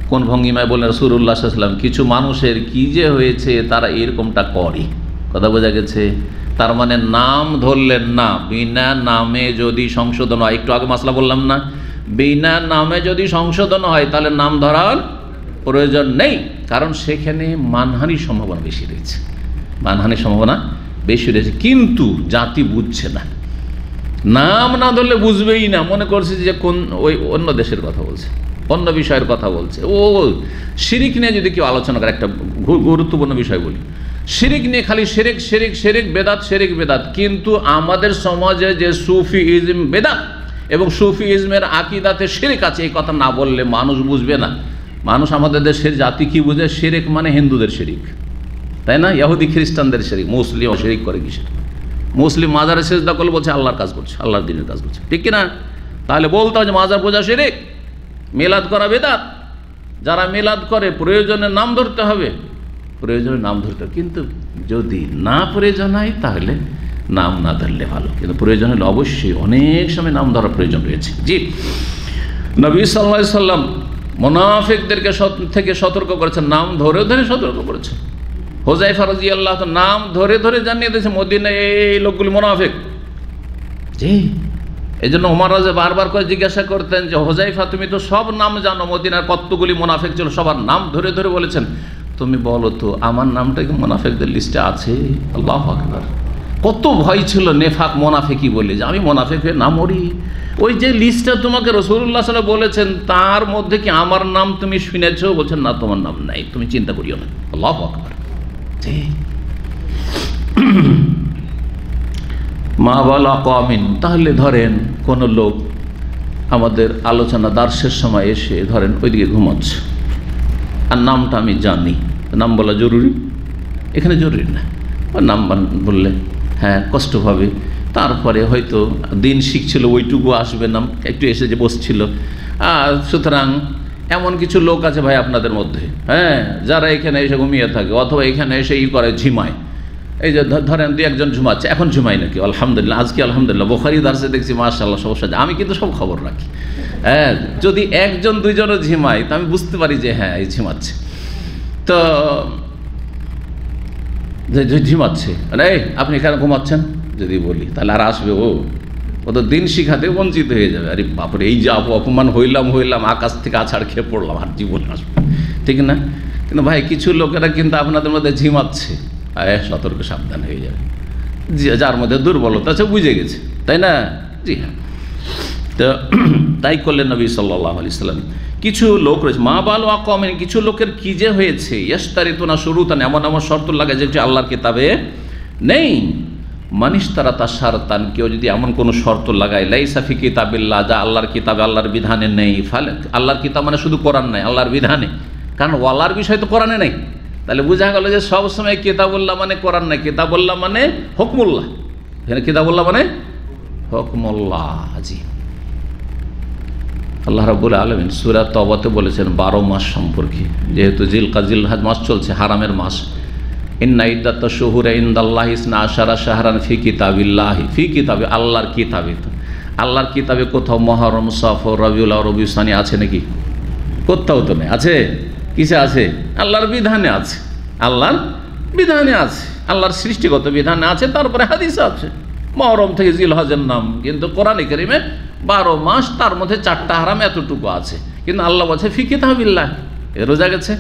কোন ভঙ্গিমায় বললেন রসুল্লাহ সাল্লাম কিছু মানুষের কি যে হয়েছে তারা এরকমটা করে। কথা বোঝা গেছে? তার মানে নাম ধরলেন না। বিনা নামে যদি সংশোধন হয়, একটু আগে মাসলা বললাম না? বিনা নামে যদি সংশোধন হয়, তাহলে নাম ধরার প্রয়োজন নেই, কারণ সেখানে মানহানির সম্ভাবনা বেশি রয়েছে। মানহানির সম্ভাবনা বেশি রয়েছে। কিন্তু জাতি বুঝছে না। নাম না ধরলে বুঝবেই না। মনে করছে যে কোন ওই অন্য দেশের কথা বলছে, অন্য বিষয়ের কথা বলছে। ও, শিরিক নিয়ে যদি কেউ আলোচনা করে, একটা গুরুত্বপূর্ণ বিষয় বলি। শিরিক নিয়ে খালি সেরেক সেরেক সেরেক বেদাত সেরেক বেদাত। কিন্তু আমাদের সমাজে যে সুফি ইজম বেদাত এবং সুফি ইজমের আকিদাতে শিরিক আছে, এই কথা না বললে মানুষ বুঝবে না। মানুষ আমাদের দেশের জাতি কি বুঝে? শিরিক মানে হিন্দুদের শেরিক। তাই না? ইহুদি খ্রিস্টানদের শেরিক। মুসলিম শিরিক করে কিসের? মুসলিম মাজারে সেজদা করলে বলছে, আল্লাহর কাজ করছে, আল্লাহর দিনের কাজ করছে। ঠিক কিনা? তাহলে বলতে হবে যে মাজার পূজা শিরিক। মেলাদ করা বেদাত। যারা মেলাদ করে প্রয়োজনে নাম ধরতে হবে। প্রয়োজনে নাম ধরতে কিন্তু যদি না প্রয়োজন হয়, তাহলে নাম না ধরলে ভালো। কিন্তু প্রয়োজন হলে অবশ্যই অনেক সময় নাম ধরার প্রয়োজন রয়েছে। জি। নবী সাল্লাহ সাল্লাম মোনাফিকদেরকে থেকে সতর্ক করেছেন, নাম ধরে ধরে সতর্ক করেছে হোজাই ফারজি আল্লাহ তো নাম ধরে ধরে জানিয়ে দিয়েছে মদিনা এই লোকগুলি মোনাফিক। জি। এই জন্য ওমর রাজা বারবার করে জিজ্ঞাসা করতেন যে হোজাইফা তুমি তো সব নাম জানো, মদিনার কতগুলি মোনাফেক ছিল, সবার নাম ধরে ধরে বলেছেন। তুমি বলো তো, আমার নামটা কি মোনাফেকদের লিস্টে আছে? আল্লাহ আকবার। কত ভয় ছিল নেফাক, মোনাফেকি বলে যে আমি মোনাফেক হয়ে না মরি। ওই যে লিস্টটা তোমাকে রসুল্লাহ সাল্লাহ বলেছেন, তার মধ্যে কি আমার নাম তুমি শুনেছ? বলছেন, না, তোমার নাম নাই, তুমি চিন্তা করিও না। আল্লাহ আকবার। মা বলা কমিন তাহলে ধরেন কোনো লোক আমাদের আলোচনা দার্সের সময় এসে ধরেন ওইদিকে ঘুমাচ্ছে। আর নামটা আমি জানি। নাম বলা জরুরি? এখানে জরুরি না। নাম বললে হ্যাঁ কষ্ট পাবে তারপরে হয়তো দিন শিখছিল, ওইটুকু আসবে না, একটু এসে যে বসছিল। আর সুতরাং এমন কিছু লোক আছে ভাই আপনাদের মধ্যে হ্যাঁ যারা এখানে এসে ঘুমিয়ে থাকে, অথবা এখানে এসে ই করে ঝিমায়। এই যে ধরেন দু একজন ঝুমাচ্ছে, এখন ঝুমাই নাকি? আলহামদুলিল্লাহ, আজকে আলহামদুলিল্লাহ, বোখারি দার্সে দেখছি মাশাল্লাহ সমস্যা। আমি কিন্তু সব খবর রাখি। হ্যাঁ যদি একজন দুইজনও ঝিমাই তো আমি বুঝতে পারি যে হ্যাঁ এই ঝিমাচ্ছে। তো যে ঝিমাচ্ছে। এই, আপনি এখানে ঘুমাচ্ছেন? যদি বলি, তাহলে আর আসবে ও। ও তো দিন শিখাতে বঞ্চিত হয়ে যাবে। আরে বাপরে, এই যে অপমান হইলাম হইলাম, আকাশ থেকে আছাড় খেয়ে পড়লাম, আর জীবন আসবে ঠিক না? কিন্তু ভাই, কিছু লোকেরা কিন্তু আপনাদের মধ্যে ঝিমাচ্ছে। সতর্ক, সাবধান হয়ে যাবে। যার মধ্যে দুর্বলতা আছে, বুঝে গেছে। তাই না? জি হ্যাঁ। তো, তাই করলেন নবী সাল্লাহ আলি সাল্লাম। কিছু লোক রয়েছে। মা বাল কমেন কিছু লোকের কি যে হয়েছে? ইয়স্তারিত না শুরুতান, এমন এমন শর্ত লাগে যেটি আল্লাহর কিতাবে নেই। মানিস তারা তার সারতান কেউ যদি এমন কোনো শর্ত লাগায় লাইসাফি কিতাবিল্লা যা আল্লাহর কিতাবে আল্লাহর বিধানে নেই। ফালে, আল্লাহর কিতাব মানে শুধু কোরআন নেই, আল্লাহর বিধানে। কারণ ওয়াল্লার বিষয় তো কোরআনে নেই। তাহলে বোঝা গেল যে সবসময় কিতাবুল্লাহ মানে কোরআন নাই, কিতাবুল্লাহ মানে হকমুল্লাহ। কিতাবুল্লাহ মানে হকমুল্লাহ জি আল্লাহ রাবুল আলমিন সুরা তবাতে বলেছেন, বারো মাস সম্পর্কে। যেহেতু জিল কাজিল মাস চলছে, হারামের মাস। ইন্না ইদ্দাত শহুরে ইন্দাল্লাহ ইসনা আশারা শাহরান ফি কিতাবিল্লাহি। ফি কিতাবে, আল্লাহর কিতাবে। আল্লাহর কিতাবে কোথাও মহরম, সফর রবিউল্লাহ রবিউসানি আছে নাকি? কোথাও তো নেই। আছে? কিসে আছে? আল্লাহর বিধানে আছে। আল্লাহর বিধানে আছে। আল্লাহর সৃষ্টিগত বিধানে আছে, তারপরে হাদিস আছে। মহরম থেকে জিল হজের নাম। কিন্তু কোরআন করিমে বারো মাস, তার মধ্যে চারটা হারাম এতটুকু আছে। কিন্তু আল্লাহ বলছে, ফি কিতাবিল্লাহ। এ রোজা গেছে।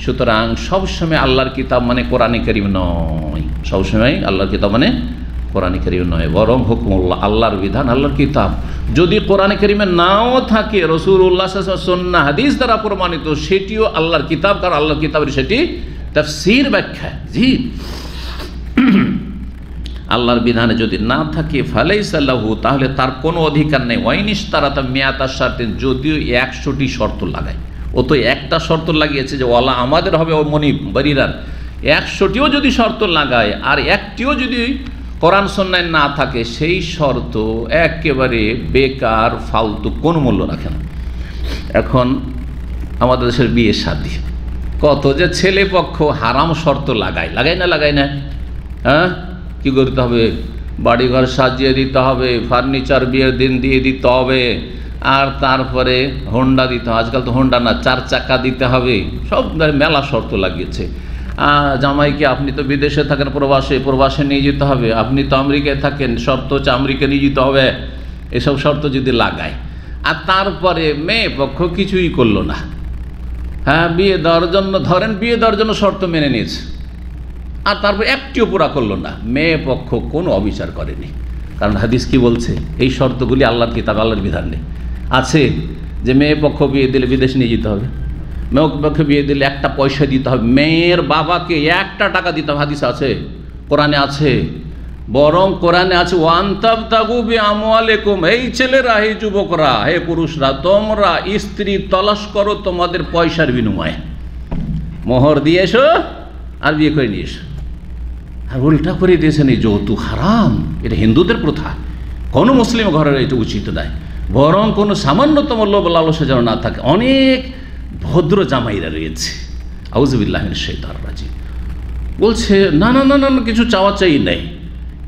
সুতরাং সবসময় আল্লাহর কিতাব মানে কোরআনে করিম নয়। সবসময় আল্লাহর কিতাব মানে কোরআনে করিম নয়। বরং হুকুমুল্লাহ, আল্লাহর বিধান, আল্লাহর কিতাব। যদি কোরআনে করিমে নাও থাকে রসুল উল্লাহ সন্না হাদিস দ্বারা প্রমাণিত, সেটিও আল্লাহর কিতাব। কারণ আল্লাহর কিতাবের সেটি তার তাফসির ব্যাখ্যা। জি। আল্লাহর বিধানে যদি না থাকে ফালাই সাল্লাহু তাহলে তার কোনো অধিকার নেই। ওয়াইনিস তারা তা মেয়াতার স্বার্থে যদিও একশোটি শর্ত লাগায়। ও তো একটা শর্ত লাগিয়েছে যে ওলা আমাদের হবে ও মনি বাড়িরার একশোটিও যদি শর্ত লাগায়, আর একটিও যদি কোরআন সন্ন্যায় না থাকে, সেই শর্ত একেবারে বেকার, ফালতু, কোনো মূল্য রাখে না। এখন আমাদের দেশের বিয়ে শাদি। কত যে ছেলে পক্ষ হারাম শর্ত লাগায় লাগায় না লাগায় না? হ্যাঁ? কী করতে হবে? বাড়িঘর সাজিয়ে দিতে হবে ফার্নিচার বিয়ের দিন দিয়ে দিতে হবে, আর তারপরে হোন্ডা দিতে হবে। আজকাল তো হোন্ডা না, চার চাকা দিতে হবে। সব মেলা শর্ত লাগিয়েছে। জামাইকে আপনি তো বিদেশে থাকেন, প্রবাসে প্রবাসে নিয়ে যেতে হবে। আপনি তো আমেরিকায় থাকেন, শর্ত হচ্ছে আমেরিকা নিয়ে যেতে হবে। এসব শর্ত যদি লাগায়। আর তারপরে মেয়ে পক্ষ কিছুই করল না। হ্যাঁ বিয়ে দেওয়ার জন্য, ধরেন বিয়ে দেওয়ার জন্য শর্ত মেনে নিয়েছে। আর তারপর একটিও পুরা করল না। মেয়ে পক্ষ কোনো অবিচার করেনি। কারণ হাদিস কি বলছে? এই শর্তগুলি আল্লাহর কিতাব, আল্লাহর বিধান নেই। আছে যে মেয়ে পক্ষ বিয়ে দিলে বিদেশ নিয়ে যেতে হবে। মেয়ে পক্ষে বিয়ে দিলে একটা পয়সা দিতে হবে। মেয়ের বাবাকে একটা টাকা দিতে হবে। হাদিস আছে? কোরআনে আছে? বরং কোরআনে আছে ওয়ান্তাব তাগু বি আমওয়ালেকুম এই ছেলেরা, এই যুবকরা, হে পুরুষরা, তোমরা স্ত্রী তলাশ করো তোমাদের পয়সার বিনিময়ে। মোহর দিয়ে এসো আর বিয়ে করে নিয়ে এসো। আর উল্টা করে দিয়েছেন এই যৌতুক হারাম, এটা হিন্দুদের প্রথা। কোনো মুসলিম ঘরের এটা উচিত নয়। বরং কোনো সামান্যতম লোভ লালসা যেন না থাকে। অনেক ভদ্র জামাইরা রয়েছে। আউজবিল্লাহিন শেতার রাজি বলছে না না না না, কিছু চাওয়া চাই নাই।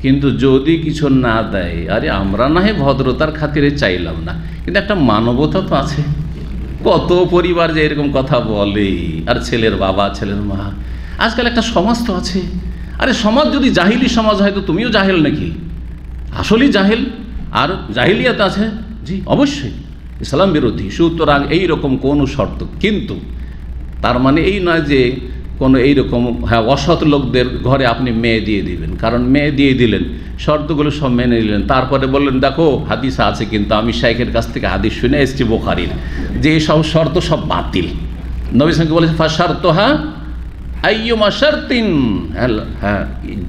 কিন্তু যদি কিছু না দেয়, আরে আমরা না হয় ভদ্রতার খাতিরে চাইলাম না। কিন্তু একটা মানবতা তো আছে। কত পরিবার যে এরকম কথা বলে। আর ছেলের বাবা, ছেলের মা। আজকাল একটা সমাজ তো আছে। আরে সমাজ যদি জাহিলি সমাজ হয় তো তুমিও জাহেল নাকি? আসলেই জাহেল আর জাহিলিয়াত আছে? জি, অবশ্যই। ইসলাম বিরোধী, সুতরাং এইরকম কোনো শর্ত। কিন্তু তার মানে এই নয় যে কোনো এইরকম হ্যাঁ অসৎ লোকদের ঘরে আপনি মেয়ে দিয়ে দিবেন। কারণ মেয়ে দিয়ে দিলেন, শর্তগুলো সব মেনে নিলেন। তারপরে বললেন, দেখো, হাদিস আছে কিন্তু আমি শাইখের কাছ থেকে হাদিস শুনে এসছি বোখারির। যে সব শর্ত সব বাতিল। নবী সঙ্গে বলেছে ফার্স্ট শর্ত হ্যাঁ আইয়ুমা শারতিন হ্যাঁ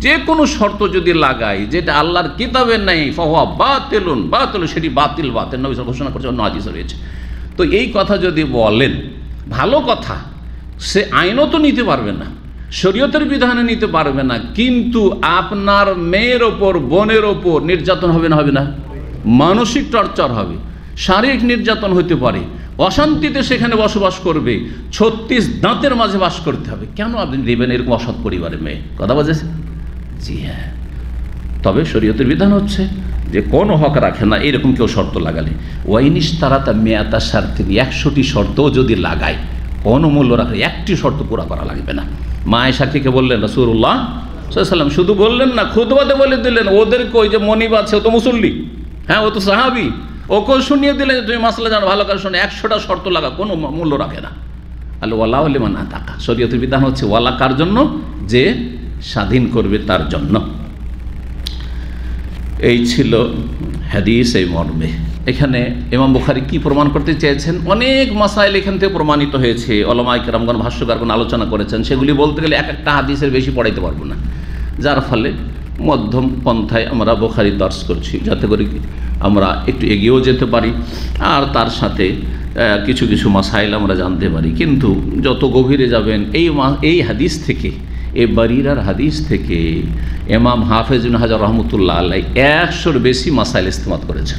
যে কোনো শর্ত যদি লাগাই, যেটা আল্লাহর কিতাবের নেই ফহা বাতিলুন বাতিল সেটি বাতিল বাতিল, নবী ঘোষণা করছে অন্য হাদিস রয়েছে। তো এই কথা যদি বলেন, ভালো কথা, সে আইনও তো নিতে পারবে না, শরীয়তের বিধানে নিতে পারবে না, কিন্তু আপনার মেয়ের ওপর, বোনের ওপর নির্যাতন হবে না হবে না? মানসিক টর্চার হবে, শারীরিক নির্যাতন হতে পারে অশান্তিতে সেখানে বসবাস করবে। ছত্রিশ দাঁতের মাঝে বাস করতে হবে। কেন আপনি দেবেন এরকম অসৎ পরিবারে মেয়ে? কথা বলেছে জি হ্যাঁ। তবে শরীয়তের বিধান হচ্ছে যে, কোনো হক রাখে না, এরকম কেউ শর্ত লাগালে। ওয়াইনিস তারা তা মেয়াতা স্বার্থে একশোটি শর্তও যদি লাগায়, কোনো মূল্য রাখে একটি শর্ত পুরা করা লাগবে না। মা সাক্ষীকে বললেন? রসুল্লাহ সাল্লাম শুধু বললেন না খুদবাতে বলে দিলেন, ওদেরকে ওই যে মনিব আছে, ও তো মুসল্লি। হ্যাঁ ও তো সাহাবি। ওকেও শুনিয়ে দিলেন যে, তুমি মাসলা জানো, ভালো করে শোনো, একশোটা শর্ত লাগা, কোনো মূল্য রাখে না। আল্লাহ ওয়ালা হলিমান না থাকা শরীয়তের বিধান হচ্ছে ওয়ালা কার জন্য? যে স্বাধীন করবে তার জন্য। এই ছিল হাদিস এই মর্মে। এখানে ইমাম বুখারি কি প্রমাণ করতে চেয়েছেন? অনেক মাসাইল এখান থেকে প্রমাণিত হয়েছে। অলমাইক রামগণ ভাষ্যকারগণ আলোচনা করেছেন। সেগুলি বলতে গেলে এক একটা হাদিসের বেশি পড়াইতে পারব না। যার ফলে মধ্যম পন্থায় আমরা বোখারি দর্শ করছি। যাতে করে আমরা একটু এগিয়েও যেতে পারি। আর তার সাথে কিছু কিছু মাসাইল আমরা জানতে পারি। কিন্তু যত গভীরে যাবেন, এই এই হাদিস থেকে এ বারিরার হাদিস থেকে এমাম হাফেজ হাজার রহমতুল্লাহ আল্লাহ একশোর বেশি মাসাইল ইস্তেমাত করেছেন।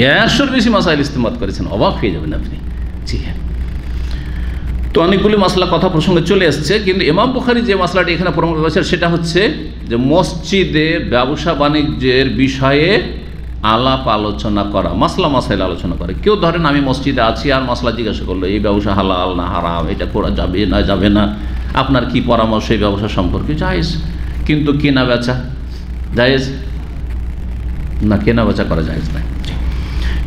একশোর বেশি মাসাইল ইস্তেমাত করেছেন। অবাক হয়ে যাবেন আপনি। জি হ্যাঁ। তো অনেকগুলি মশলা কথা প্রসঙ্গে চলে এসছে কিন্তু ইমাম বুখারি যে মশলাটি এখানে প্রমাণ করেছে সেটা হচ্ছে যে মসজিদে ব্যবসা বাণিজ্যের বিষয়ে আলাপ আলোচনা করা মশলা মশাইল আলোচনা করে। কেউ ধরেন আমি মসজিদে আছি, আর মশলা জিজ্ঞাসা করল, এই ব্যবসা হালাল না হারাম? এটা করা যাবে না যাবে না? আপনার কি পরামর্শ এই ব্যবসা সম্পর্কে? জায়েজ। কিন্তু কেনা বেচা, জায়েজ? না, কেনা বেচা করা জায়েজ নাই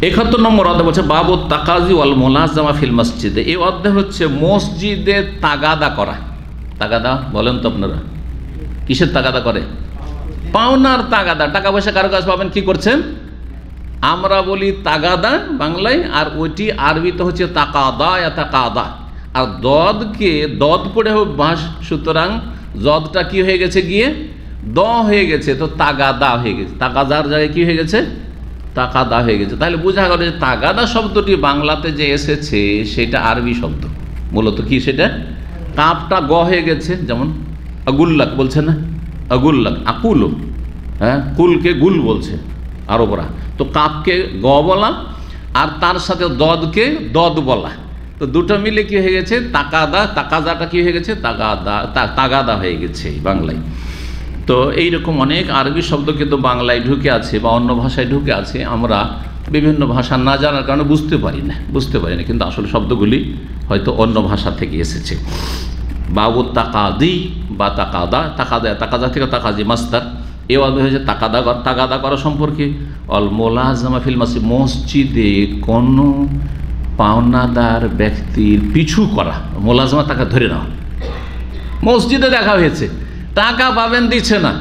একাত্তর নম্বর অধ্যায় বলছে, বাবু তাকাজি ওয়াল মোলাজামা ফিল মসজিদে। এই অধ্যায় হচ্ছে মসজিদে তাগাদা করা। তাগাদা, বলেন তো আপনারা। কিসের তাগাদা করে? পাওনার তাগাদা, টাকা পয়সা কারও কাছে পাবেন, কি করছেন? আমরা বলি তাগাদা বাংলায়, আর ওইটি আরবিতে হচ্ছে তাকাদা या তাকাদা। আর দদকে, দদ পড়ে হোক বাঁশ, সুতরাং জদটা কি হয়ে গেছে গিয়ে? দ হয়ে গেছে, তো তাগাদা হয়ে গেছে। তাগাদার জায়গায় কি হয়ে গেছে? তাকাদা হয়ে গেছে। তাহলে বোঝা গেল যে তাগাদা শব্দটি বাংলাতে যে এসেছে, সেটা আরবি শব্দ। মূলত কি সেটা? কাপটা গ হয়ে গেছে, যেমন আগুল্লাক বলছে না? আগুল্লাক, আকুল হ্যাঁ? কুলকে গুল বলছে আরবরা। তো কাপকে গ বলা আর তার সাথে দদকে দদ বলা। তো দুটো মিলে কি হয়ে গেছে? তাকাদা তাকাদাটা কি হয়ে গেছে? তাগাদা তাগাদা হয়ে গেছে বাংলায়। তো এইরকম অনেক আরবি শব্দ কিন্তু বাংলায় ঢুকে আছে বা অন্য ভাষায় ঢুকে আছে। আমরা বিভিন্ন ভাষা না জানার কারণে বুঝতে পারি না, বুঝতে পারি না। কিন্তু আসলে শব্দগুলি হয়তো অন্য ভাষা থেকে এসেছে। বাবু তাকাদি বা তাকাদা তাকাদা তাকাদা থেকে তাকাজি মাস্তার এ অর্থ হয়েছে তাকাদা তাকাদা করা সম্পর্কে। অল মোলাজামা ফিল মাসি মসজিদে কোনো পাওনাদার ব্যক্তির পিছু করা, মোলাজমা তাকে ধরে নেওয়া মসজিদে দেখা হয়েছে, টাকা পাবেন দিচ্ছে না।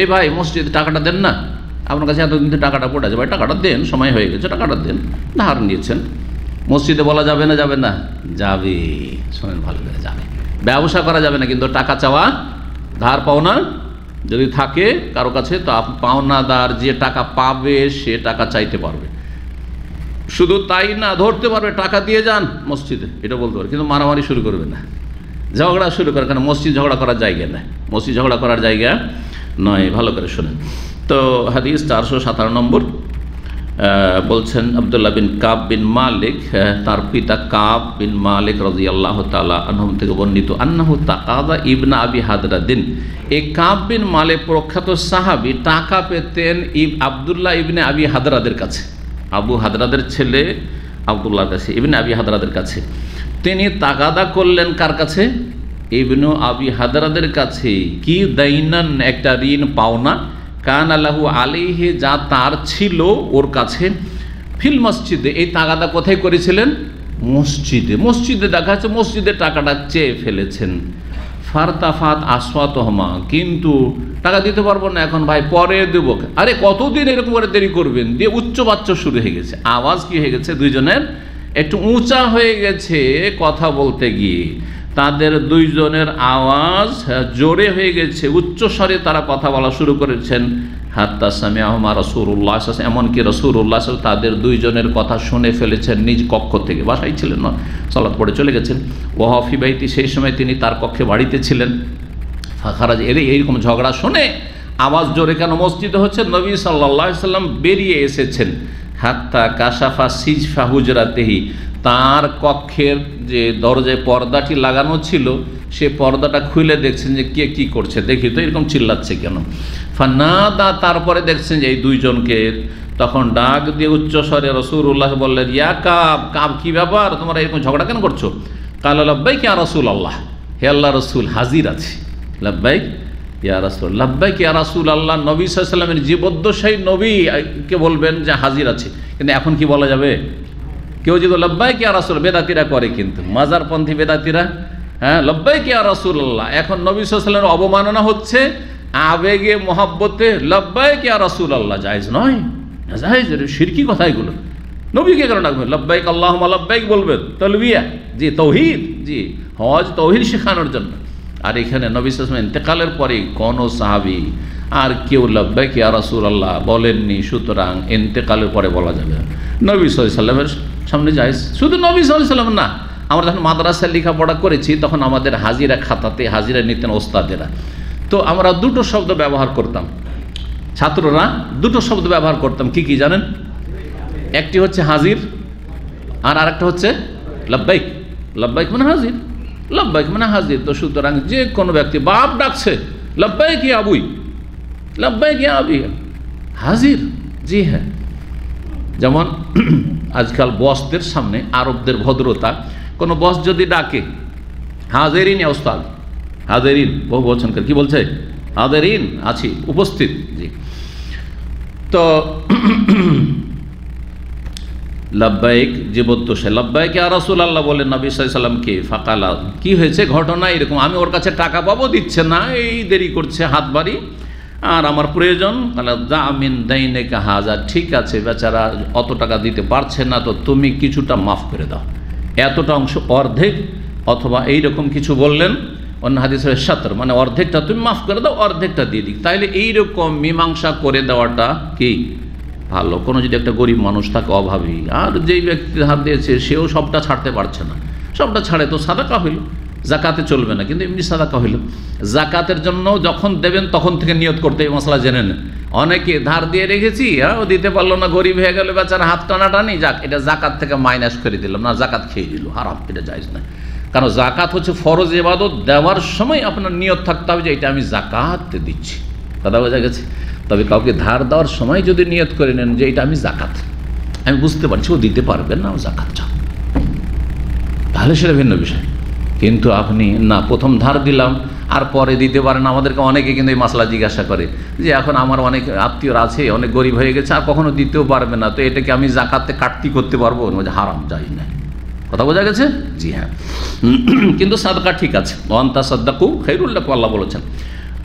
এই ভাই, মসজিদে টাকাটা দেন না। আপনার কাছে এতদিন তো টাকাটা পড়ে আছে, ভাই, টাকাটা দেন, সময় হয়ে গেছে, টাকাটা দেন, ধার নিয়েছেন। মসজিদে বলা যাবে না যাবে না, যাবে। শোনেন, ভালো করে যাবে ব্যবসা করা যাবে না, কিন্তু টাকা চাওয়া, ধার পাওনা যদি থাকে কারও কাছে, তো পাওনাদার যে টাকা পাবে, সে টাকা চাইতে পারবে। শুধু তাই না, ধরতে পারবে, টাকা দিয়ে যান মসজিদে, এটা বলতে পারবে কিন্তু মারামারি শুরু করবে না। ঝগড়া শুরু করে কারণ মসজিদ ঝগড়া করার জায়গা নয় মসজিদ ঝগড়া করার জায়গা নয়, ভালো করে শোনেন। তো হাদিস চারশো সাতান্ন নম্বর। বলছেন আবদুল্লাহ বিন কাব বিন মালিক তার পিতা কাব বিন মালিক রাজি আল্লাহ তালা আনহম থেকে বর্ণিত, আন্নাহু তাকাদা ইবনা আবি হাদরাদিন এই কাব বিন মালিক প্রখ্যাত সাহাবি টাকা পেতেন ইব, আবদুল্লাহ ইবনে আবি হাদরাদের কাছে। আবু হাদরাদের ছেলে আবদুল্লাহর কাছে, ইবনে আবি হাদরাদের কাছে। তিনি তাগাদা করলেন কার কাছে? ইবনু আবি হাদরাদের কাছে। কি দাইনান একটা ঋণ পাওনা কান আল্লাহু আলিহে যা তার ছিল ওর কাছে। ফিল মসজিদে, এই তাগাদা কোথায় করেছিলেন? মসজিদে। মসজিদে দেখা যাচ্ছে, মসজিদে টাকাটা চেয়ে ফেলেছেন। ফারতাফাত আসওয়াত হমা কিন্তু টাকা দিতে পারব না এখন ভাই, পরে দেবো। আরে কতদিন এরকম করে দেরি করবেন? দিয়ে উচ্চ বাচ্চ শুরু হয়ে গেছে। আওয়াজ কি হয়ে গেছে দুইজনের? একটু উঁচা হয়ে গেছে কথা বলতে গিয়ে। তাদের দুইজনের আওয়াজ হ্যাঁ, জোরে হয়ে গেছে উচ্চ স্বরে তারা কথা বলা শুরু করেছেন। হাত্তা সামি আহমা রসুরুল্লাহ এমনকি রসুরুল্লাহ তাদের দুইজনের কথা শুনে ফেলেছেন নিজ কক্ষ থেকে। বাসায় ছিলেন না সলাৎ পড়ে চলে গেছেন। ওয়াফি বাইতি সেই সময় তিনি তার কক্ষে বাড়িতে ছিলেন। ফাখারাজ এর এইরকম ঝগড়া শুনে আওয়াজ জোরে কেন? মসজিদে হচ্ছে নবী সাল্লাহ সাল্লাম বেরিয়ে এসেছেন। হাত্তা কাসাফা সিজফা হুজরাতেহি। তার কক্ষের যে দরজায় পর্দাটি লাগানো ছিল, সে পর্দাটা খুলে দেখছেন যে কে কি করছে। দেখি তো এরকম চিল্লাচ্ছে কেন? ফান্নাদা তারপরে দেখছেন যে এই দুইজনকে তখন ডাক দিয়ে উচ্চ উচ্চস্বরে রসুল্লাহ বললেন, ইয়া কাব কাব কি ব্যাপার? তোমরা এরকম ঝগড়া কেন করছ? কাল লব্বাই কে রসুল আল্লাহ হে আল্লাহ রসুল, হাজির আছে। লাব্বাইক আল্লাহ নবী নবীকে বলবেন যে হাজির আছে। কিন্তু এখন কি বলা যাবে? কেউ যদি বেদাতিরা করে কিন্তু। মাজারপন্থী বেদাতিরা হ্যাঁ এখন নবী অবমাননা হচ্ছে, আবেগে, মহাব্বতে ইয়া রাসুল আল্লাহ জায়েজ নয়। জায়েজ শিরকি কথা এগুলো। নবীকে কেন ডাকবেন? লব্বাইক আল্লাহ লব্বাইক বলবেন। তলবিয়া, জি, তৌহিদ, জি হজ তৌহিদ শেখানোর জন্য। আর এখানে নবী সালাম ইন্তেকালের পরে কোন সাহাবি আর কেউ লব্বাইক ইয়া রাসুল আল্লাহ বলেননি, সুতরাং ইন্তেকালের পরে বলা যাবে। নবী সাল্লামের সামনে যাই শুধু নবী সাল্লাম না, আমরা যখন মাদ্রাসায় লেখাপড়া করেছি, তখন আমাদের হাজিরা খাতাতে হাজিরা নিতেন ওস্তাদেরা। তো আমরা দুটো শব্দ ব্যবহার করতাম। ছাত্ররা দুটো শব্দ ব্যবহার করতাম, কি কি জানেন? একটি হচ্ছে হাজির, আর আরেকটা হচ্ছে লব্বাইক লব্বাইক মানে হাজির। লব্বাইক মানে হাজির। তো সুতরাং যে কোনো ব্যক্তি বাপ ডাকছে, লব্বাইক ইয়া আবুই, লব্বাইক ইয়া আবি। হাজির? জি হ্যাঁ। যেমন আজকাল বসদের সামনে আরবদের ভদ্রতা, কোনো বস যদি ডাকে, হাজেরিন ওস্তাদ হাজেরিন, বহু বলছেন কি বলছে? হাজেরিন, আছি, উপস্থিত, জি। তো লাব্বাইক জীবদ্দোষে লাব্বাইকে আর রাসুল আল্লাহ বলেন, নবী সাল্লামকে, ফাঁকালা, কি হয়েছে ঘটনা এরকম? আমি ওর কাছে টাকা পাবো, দিচ্ছে না, এই দেরি করছে, হাত বাড়ি। আর আমার প্রয়োজন? তাহলে যা আমিন দাইনে হাজার ঠিক আছে বেচারা, অত টাকা দিতে পারছে না, তো তুমি কিছুটা মাফ করে দাও। এতটা অংশ অর্ধেক, অথবা এই রকম কিছু বললেন, অন্য হাদিসের সাতর মানে অর্ধেকটা তুমি মাফ করে দাও, অর্ধেকটা দিয়ে দিক। তাইলে এইরকম মীমাংসা করে দেওয়াটা কি? ভালো। কোনো যদি একটা গরিব মানুষ থাকে অভাবী, আর যেই ব্যক্তি ধার দিয়েছে, সেও সবটা ছাড়তে পারছে না। সবটা ছাড়ে তো সাদাকা হইল, জাকাতে চলবে না, কিন্তু এমনি সাদাকা হইল। জাকাতের জন্য যখন দেবেন, তখন থেকে নিয়ত করতে এই মশলা জেনে নেন। অনেকে ধার দিয়ে রেখেছি হ্যাঁ ও দিতে পারল না, গরিব হয়ে গেলে, বেচার হাত টানাটানি, যাক, এটা জাকাত থেকে মাইনাস করে দিলাম, না, জাকাত খেয়ে দিল হারাম, এটা যাইজ না কারণ জাকাত হচ্ছে ফরজ এবাদত দেওয়ার সময় আপনার নিয়ত থাকতে হবে যে, এটা আমি জাকাত দিচ্ছি। কথা বোঝা গেছে? তবে কাউকে ধার দেওয়ার সময় যদি নিয়ত করে নেন যে এটা আমি জাকাত, আমি বুঝতে পারছি ও দিতে পারবেন না, ও জাকাত চাও। তাহলে সেটা ভিন্ন বিষয়। কিন্তু আপনি, না, প্রথম ধার দিলাম, আর পরে দিতে পারেন আমাদেরকে অনেকে কিন্তু এই মশলা জিজ্ঞাসা করে যে এখন আমার অনেক আত্মীয়রা আছে, অনেক গরিব হয়ে গেছে, আর কখনো দিতেও পারবে না, তো এটাকে আমি জাকাতে কাটতি করতে পারব? হারাম, যাই না। কথা বোঝা গেছে? জি হ্যাঁ। কিন্তু সাদকা ঠিক আছে। অন্তা সাদ্দাকু খৈরুল্লাহ আল্লাহ বলেছেন।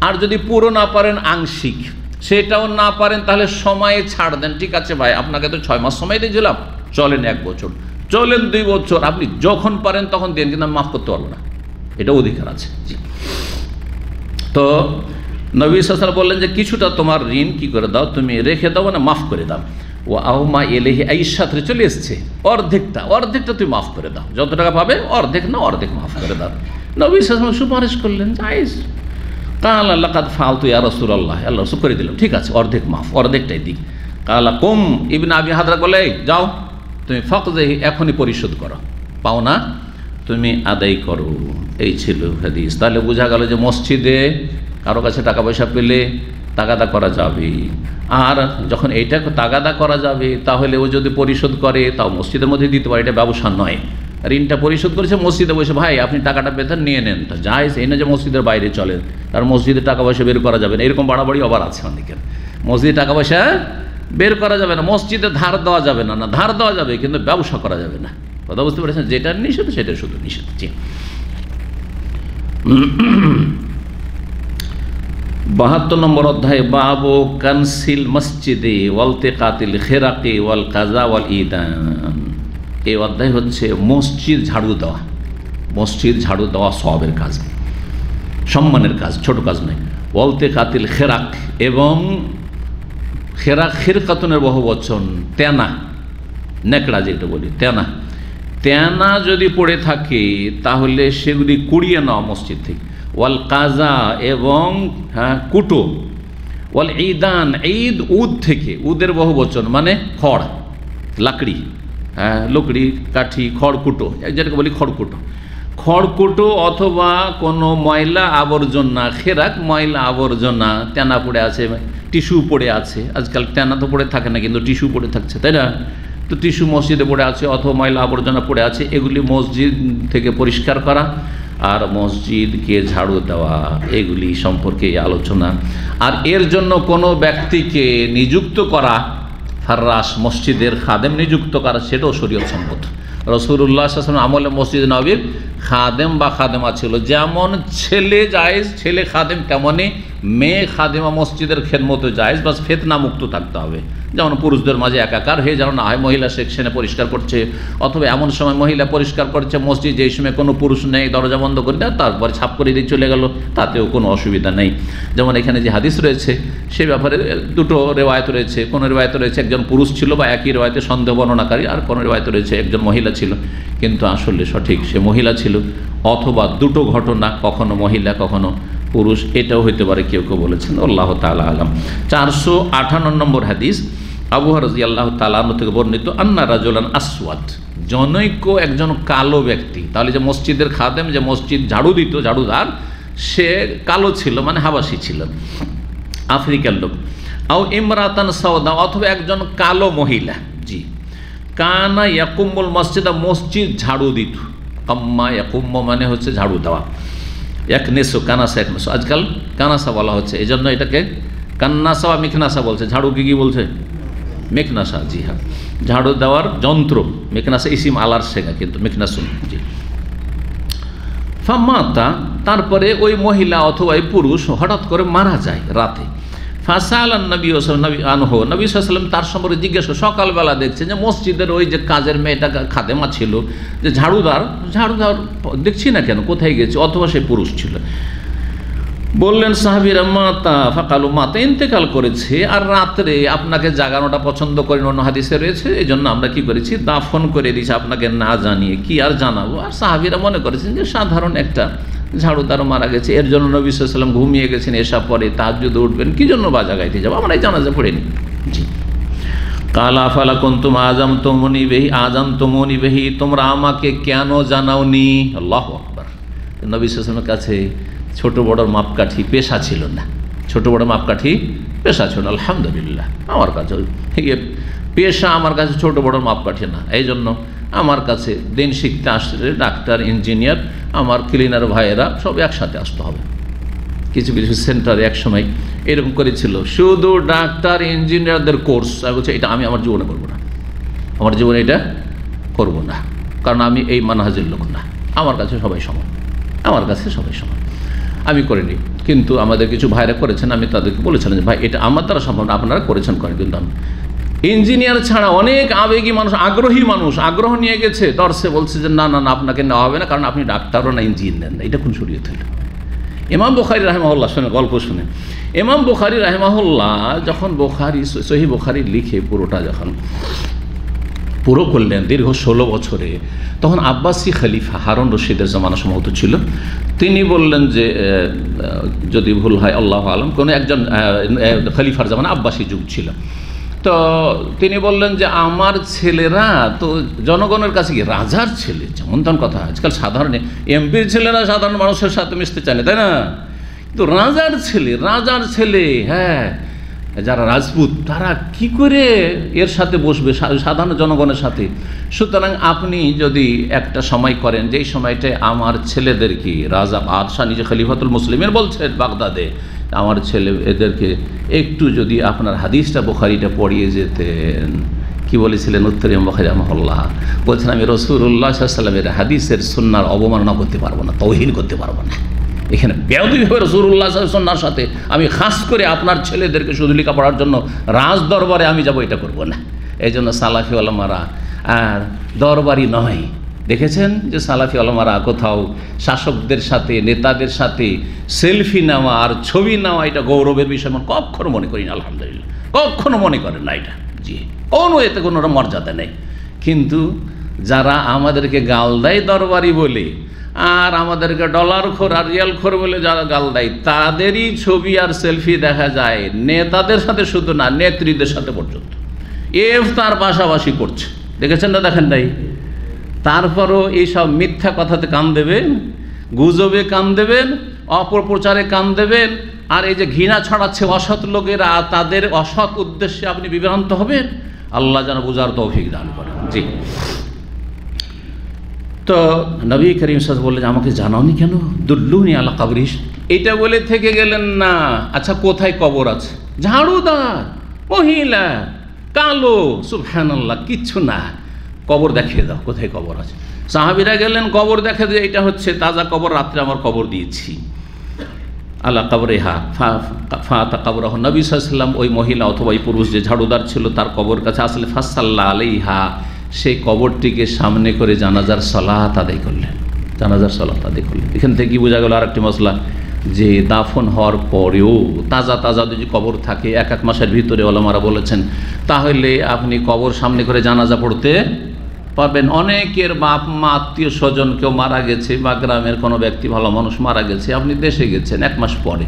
আর যদি পুরো না পারেন, আংশিক। সেটাও না পারেন, তাহলে সময়ে ছাড় দেন। ঠিক আছে ভাই, আপনাকে তো ছয় মাস সময় দিয়েছিলাম। চলেন এক বছর। চলেন দুই বছর। আপনি যখন পারেন তখন দেন, কিন্তু মাফ করতে পারব না। এটা অধিকার আছে। জি। তো নবী সাল বললেন যে, কিছুটা তোমার ঋণ কি করে দাও? তুমি রেখে দাও মানে মাফ করে দাও। ও আহমা এলেহি এই সাথে চলে এসছে। অর্ধেকটা অর্ধেকটা তুমি মাফ করে দাও। যত টাকা পাবে, অর্ধেক না, অর্ধেক মাফ করে দাও। নবী সাল সুপারিশ করলেন যাইস কাল আল্লাহ কাদ ফালতু ইয়া রসুল আল্লাহ আল্লাহ রসুল করে দিলাম ঠিক আছে, অর্ধেক মাফ, অর্ধেকটাই দিক। কালা কম, ইবিন আবি হাদরা বলে যাও, তুমি ফকজেহি এখনই পরিশোধ করো। পাও না, তুমি আদায় করো। এই ছিল হাদিস। তাহলে বোঝা গেল যে মসজিদে কারও কাছে টাকা পয়সা পেলে তাগাদা করা যাবে। আর যখন এইটা তাগাদা করা যাবে, তাহলে ও যদি পরিশোধ করে, তাও মসজিদের মধ্যে দিতে পারে। এটা ব্যবসা নয়। ঋণটা পরিশোধ করেছে, মসজিদে বসে, ভাই, আপনি টাকাটা পেতেন নিয়ে নেন। তা যাই এই না যে মসজিদের বাইরে চলে, তার মসজিদে টাকা পয়সা বের করা যাবে না। এরকম বাড়াবাড়ি আবার আছে অনেকের। মসজিদে টাকা পয়সা বের করা যাবে না, মসজিদে ধার দেওয়া যাবে না না, ধার দেওয়া যাবে, কিন্তু ব্যবসা করা যাবে না। কথা বুঝতে পেরেছেন? যেটা নিষেধ, সেটা শুধু নিষেধ। বাহাত্তর নম্বর অধ্যায়, বাবু কানসিল মসজিদে ওয়ালতে কাতিল খেরাকে ওয়াল কাজা ওয়াল ইদান এই অধ্যায় হচ্ছে মসজিদ ঝাড়ু দেওয়া। মসজিদ ঝাড়ু দেওয়া সবের কাজ সম্মানের কাজ, ছোট কাজ নয়। ওয়ালতে কাতিল খেরাক এবং খেরাক খেরকাতুনের বহু বচন, তেনা, নেকড়া যেটা বলি, তেনা। তেনা যদি পড়ে থাকে, তাহলে সেগুলি কুড়িয়ে নেওয়া মসজিদ থেকে। ওয়াল কাজা এবং হ্যাঁ কুটো। ওয়াল ঈদান, ঈদ উদ থেকে। উদের বহু বচন মানে খড়, লাকড়ি। লকড়ি, কাঠি, খড়কুটো যেটাকে বলি খড়কুটো। খড়কুটো অথবা কোনো ময়লা আবর্জনা, খেরাক ময়লা আবর্জনা তেনা পড়ে আছে, টিস্যু পড়ে আছে, আজকাল তেনা তো পড়ে থাকে না, কিন্তু টিস্যু পড়ে থাকছে, তাই না? তো টিস্যু মসজিদে পড়ে আছে অথবা ময়লা আবর্জনা পড়ে আছে, এগুলি মসজিদ থেকে পরিষ্কার করা আর মসজিদকে ঝাড়ু দেওয়া, এগুলি সম্পর্কে আলোচনা। আর এর জন্য কোনো ব্যক্তিকে নিযুক্ত করা ফার্রাস মসজিদের খাদেম নিযুক্ত করা সেটাও শরীয়ত সম্পদ রসুল্লাহ আসলাম আমলে মসজিদ নবীর খাদেম বা খাদেমা ছিল। যেমন ছেলে জায়েজ, ছেলে খাদেম তেমনই। মেয়ে খাদেমা মসজিদের খেদমতো জায়েজ, বাস ফেতনা মুক্ত থাকতে হবে। যেমন পুরুষদের মাঝে একাকার হয়ে যেন না হয় মহিলা সেকশনে পরিষ্কার করছে, অথবা এমন সময় মহিলা পরিষ্কার করছে, মসজিদ যেই সময় কোনো পুরুষ নেই, দরজা বন্ধ করে দেয়, তারপর ছাপ করে দিয়ে চলে গেল, তাতেও কোনো অসুবিধা নেই। যেমন এখানে যে হাদিস রয়েছে, সে ব্যাপারে দুটো রেওয়ায়ত রয়েছে। কোনো রেওয়ায়ত রয়েছে একজন পুরুষ ছিল বা একই রেওয়ায়তে সন্দেহ বর্ণনাকারী, আর কোনো রেওয়ায়ত রয়েছে একজন মহিলা ছিল। কিন্তু আসলে সঠিক সে মহিলা ছিল অথবা দুটো ঘটনা কখনো মহিলা, কখনো পুরুষ, এটাও হইতে পারে কেউ কেউ বলেছেন। আল্লাহ তালা আলম। চারশো আঠান্ন নম্বর হাদিস, আবু রাজি আল্লাহ তালানো থেকে বর্ণিত, আন্না রাজুলান আসওয়াদ, জনৈক একজন কালো ব্যক্তি। তাহলে যে মসজিদের খাদেম, যে মসজিদ ঝাড়ু দিত, ঝাড়ুদার, সে কালো ছিল মানে হাবাসি ছিল। আফ্রিকার লোক। আও ইমরাতান সাউদা অথবা একজন কালো মহিলা। জি। কানা ইয়াকুম্মুল মসজিদা, মসজিদ ঝাড়ু দিত। কাম্মা ইয়াকুম্ম মানে হচ্ছে ঝাড়ু দেওয়া। এক নেশো কানাসা এক নেশো আজকাল কানাসা বলা হচ্ছে। এই জন্য এটাকে কান্নাসা বা মিখনাসা বলছে। ঝাড়ু কি কি বলছে? মেঘনাসা জি হ্যাঁ। ঝাড়ু দেওয়ার যন্ত্র। মেঘনাসা ইসিম আলার শেখা কিন্তু মেঘনাসুন জি। ফামাতা তারপরে ওই মহিলা অথবা ওই পুরুষ হঠাৎ করে মারা যায় রাতে। ফাসাল নবী নবী আনহো। নবী সাল্লাম তার সম্পর্কে জিজ্ঞেস সকালবেলা দেখছে যে মসজিদের ওই যে কাজের মেয়েটা খাদেমা ছিল, যে ঝাড়ুদার ঝাড়ুদার দেখছি না কেন, কোথায় গেছে, অথবা সে পুরুষ ছিল। বললেন, সাহাবিরা, মাতা, ফাকালু মাতা, ইন্তেকাল করেছে, আর রাত্রে আপনাকে জাগানোটা পছন্দ করেন, অন্য হাদিসে রয়েছে এই জন্য আমরা কি করেছি, দাফন করে দিয়েছি, আপনাকে না জানিয়ে কি আর জানাব? আর সাহাবিরা মনে করেছেন যে সাধারণ একটা ঝাড়ুদারও মারা গেছে। এর জন্য নবী সাল্লাম ঘুমিয়ে গেছেন, এসা পরে তাহাজুদ উঠবেন। কি জন্য বাজা গাইতে যাব? আমরা এই জানাজা পড়িনি জি। কালা ফালা কুন্তুম আজাম তোমনি বেহি আজাম তোমনি বেহি, তোমরা আমাকে কেন জানাওনি? আল্লাহ আকবার। নবী কাছে ছোট বড় মাপকাঠি পেশা ছিল না। ছোট বড় মাপকাঠি পেশা ছিল না। আলহামদুলিল্লাহ। আমার কাছে পেশা আমার কাছে ছোট বড় মাপকাঠি না। এই জন্য আমার কাছে দিন শিখতে আসলে ডাক্তার, ইঞ্জিনিয়ার, আমার ক্লিনার ভাইয়েরা সব একসাথে আসতে হবে। কিছু কিছু সেন্টারে একসময় এরকম করেছিল, শুধু ডাক্তার, ইঞ্জিনিয়ারদের কোর্স আমি বলছি, এটা আমি আমার জীবনে করব না। আমার জীবনে এটা করব না। কারণ আমি এই মানহাজের লোক না। আমার কাছে সবাই সমান। আমার কাছে সবাই সমান। আমি করিনি। কিন্তু আমাদের কিছু ভাইরা করেছেন, আমি তাদেরকে বলেছিলাম যে, ভাই, এটা আমার দ্বারা সম্ভব না। আপনারা করেছেন করেন, কিন্তু আমি ইঞ্জিনিয়ার ছাড়া অনেক আবেগী মানুষ, আগ্রহী মানুষ, আগ্রহ নিয়ে গেছে। দর্শে বলছে যে, না না না, আপনাকে নেওয়া হবে না, কারণ আপনি ডাক্তারও না, ইঞ্জিনিয়ার না। এটা কোন শরীয়ত হইল ইমাম বুখারি রাহেমাহুল্লাহ শুনে, গল্প শুনে। ইমাম বুখারি রাহেমাহুল্লাহ যখন বুখারি সহি বুখারি লিখে পুরোটা যখন পুরো করলেন, দীর্ঘ ষোলো বছরে, তখন আব্বাসী খালিফা হারুন রশিদের জামানা সম্ভবত ছিল। তিনি বললেন যে যদি ভুল হয়, আল্লাহ আলম, কোনো একজন খলিফার জামানা আব্বাসী যুগ ছিল। তো তিনি বললেন যে আমার ছেলেরা তো জনগণের কাছে কি রাজার ছেলে, যেমন তেমন কথা, আজকাল সাধারণ এমপির ছেলেরা সাধারণ মানুষের সাথে মিশতে চায় না, তাই না? তো রাজার ছেলে রাজার ছেলে হ্যাঁ যারা রাজপুত, তারা কি করে এর সাথে বসবে সাধারণ জনগণের সাথে? সুতরাং আপনি যদি একটা সময় করেন, যেই সময়টায় আমার ছেলেদেরকে রাজা বাদশাহ, নিজে খলিফাতুল মুসলিমের বলছেন বাগদাদে আমার ছেলে এদেরকে একটু যদি আপনার হাদিসটা বোখারিটা পড়িয়ে যেতেন। কি বলেছিলেন? উত্তরে মহল্লা বলছেন, আমি রসুল্লাহ সাল্লামের হাদিসের সুন্নার অবমাননা করতে পারব না তৌহিন করতে পারব না। এখানে ব্যাধীভাবে রসুল্লাহ সন্ন্যার সাথে আমি খাস করে আপনার ছেলেদেরকে শুধু লেখাপড়ার জন্য রাজ দরবারে আমি যাব, এটা করব না। এই জন্য সালাফি আলমারা আর দরবারি নয় দেখেছেন যে সালাফি আলমারা কোথাও শাসকদের সাথে, নেতাদের সাথে সেলফি নেওয়া আর ছবি নেওয়া এটা গৌরবের বিষয় মনে কখনো মনে করি না, আলহামদুলিল্লাহ। কখনো মনে করেন না এটা। জি, কোনো এতে কোনো মর্যাদা নেই। কিন্তু যারা আমাদেরকে গাল দেয় দরবারি বলে, আর আমাদেরকে ডলার খোর আর রিয়াল খোর বলে যারা গাল দেয়, তাদেরই ছবি আর সেলফি দেখা যায় নেতাদের সাথে শুধু না, নেত্রীদের সাথে পর্যন্ত। এফ তার পাশাপাশি করছে। দেখেছেন না, দেখেন নাই? তারপরও এইসব মিথ্যা কথাতে কান দেবেন, গুজবে কান দেবেন, অপপ্রচারে কান দেবেন, আর এই যে ঘৃণা ছড়াচ্ছে অসৎ লোকেরা, তাদের অসৎ উদ্দেশ্যে আপনি বিভ্রান্ত হবেন, আল্লাহ যেন বুঝার তৌফিক দান করেন। জি। তো নবী করিম সাজ বললেন, আমাকে জানাওনি কেন? দুল্লুনি আল্লাহ কাবরিস এটা বলে থেকে গেলেন, না আচ্ছা কোথায় কবর আছে? ঝাড়ুদার, মহিলা, কালো সুফহানাল্লাহ কিচ্ছু না। কবর দেখিয়ে দাও, কোথায় কবর আছে? সাহাবিরা গেলেন, কবর দেখে যে এটা হচ্ছে তাজা কবর, রাত্রে আমার কবর দিয়েছি। আল্লাহ কবরে হা, ফা, তা কবর নবী সাল্লাম ওই মহিলা অথবা ওই পুরুষ যে ঝাড়ুদার ছিল, তার কবর কাছে আসলে ফাসাল্লাহ আলাই হা সেই কবরটিকে সামনে করে জানাজার সলাহাত আদায় করলেন। জানাজার সলাহাত আদায় করলেন। এখান থেকে কি বোঝা গেল আরেকটি মশলা যে দাফন হওয়ার পরেও তাজা তাজা যদি কবর থাকে, এক এক মাসের ভিতরে ওলামারা বলেছেন, তাহলে আপনি কবর সামনে করে জানাজা পড়তে পারবেন অনেকের বাপ মা, আত্মীয় স্বজন কেউ মারা গেছে বা গ্রামের কোনো ব্যক্তি, ভালো মানুষ মারা গেছে, আপনি দেশে গেছেন এক মাস পরে।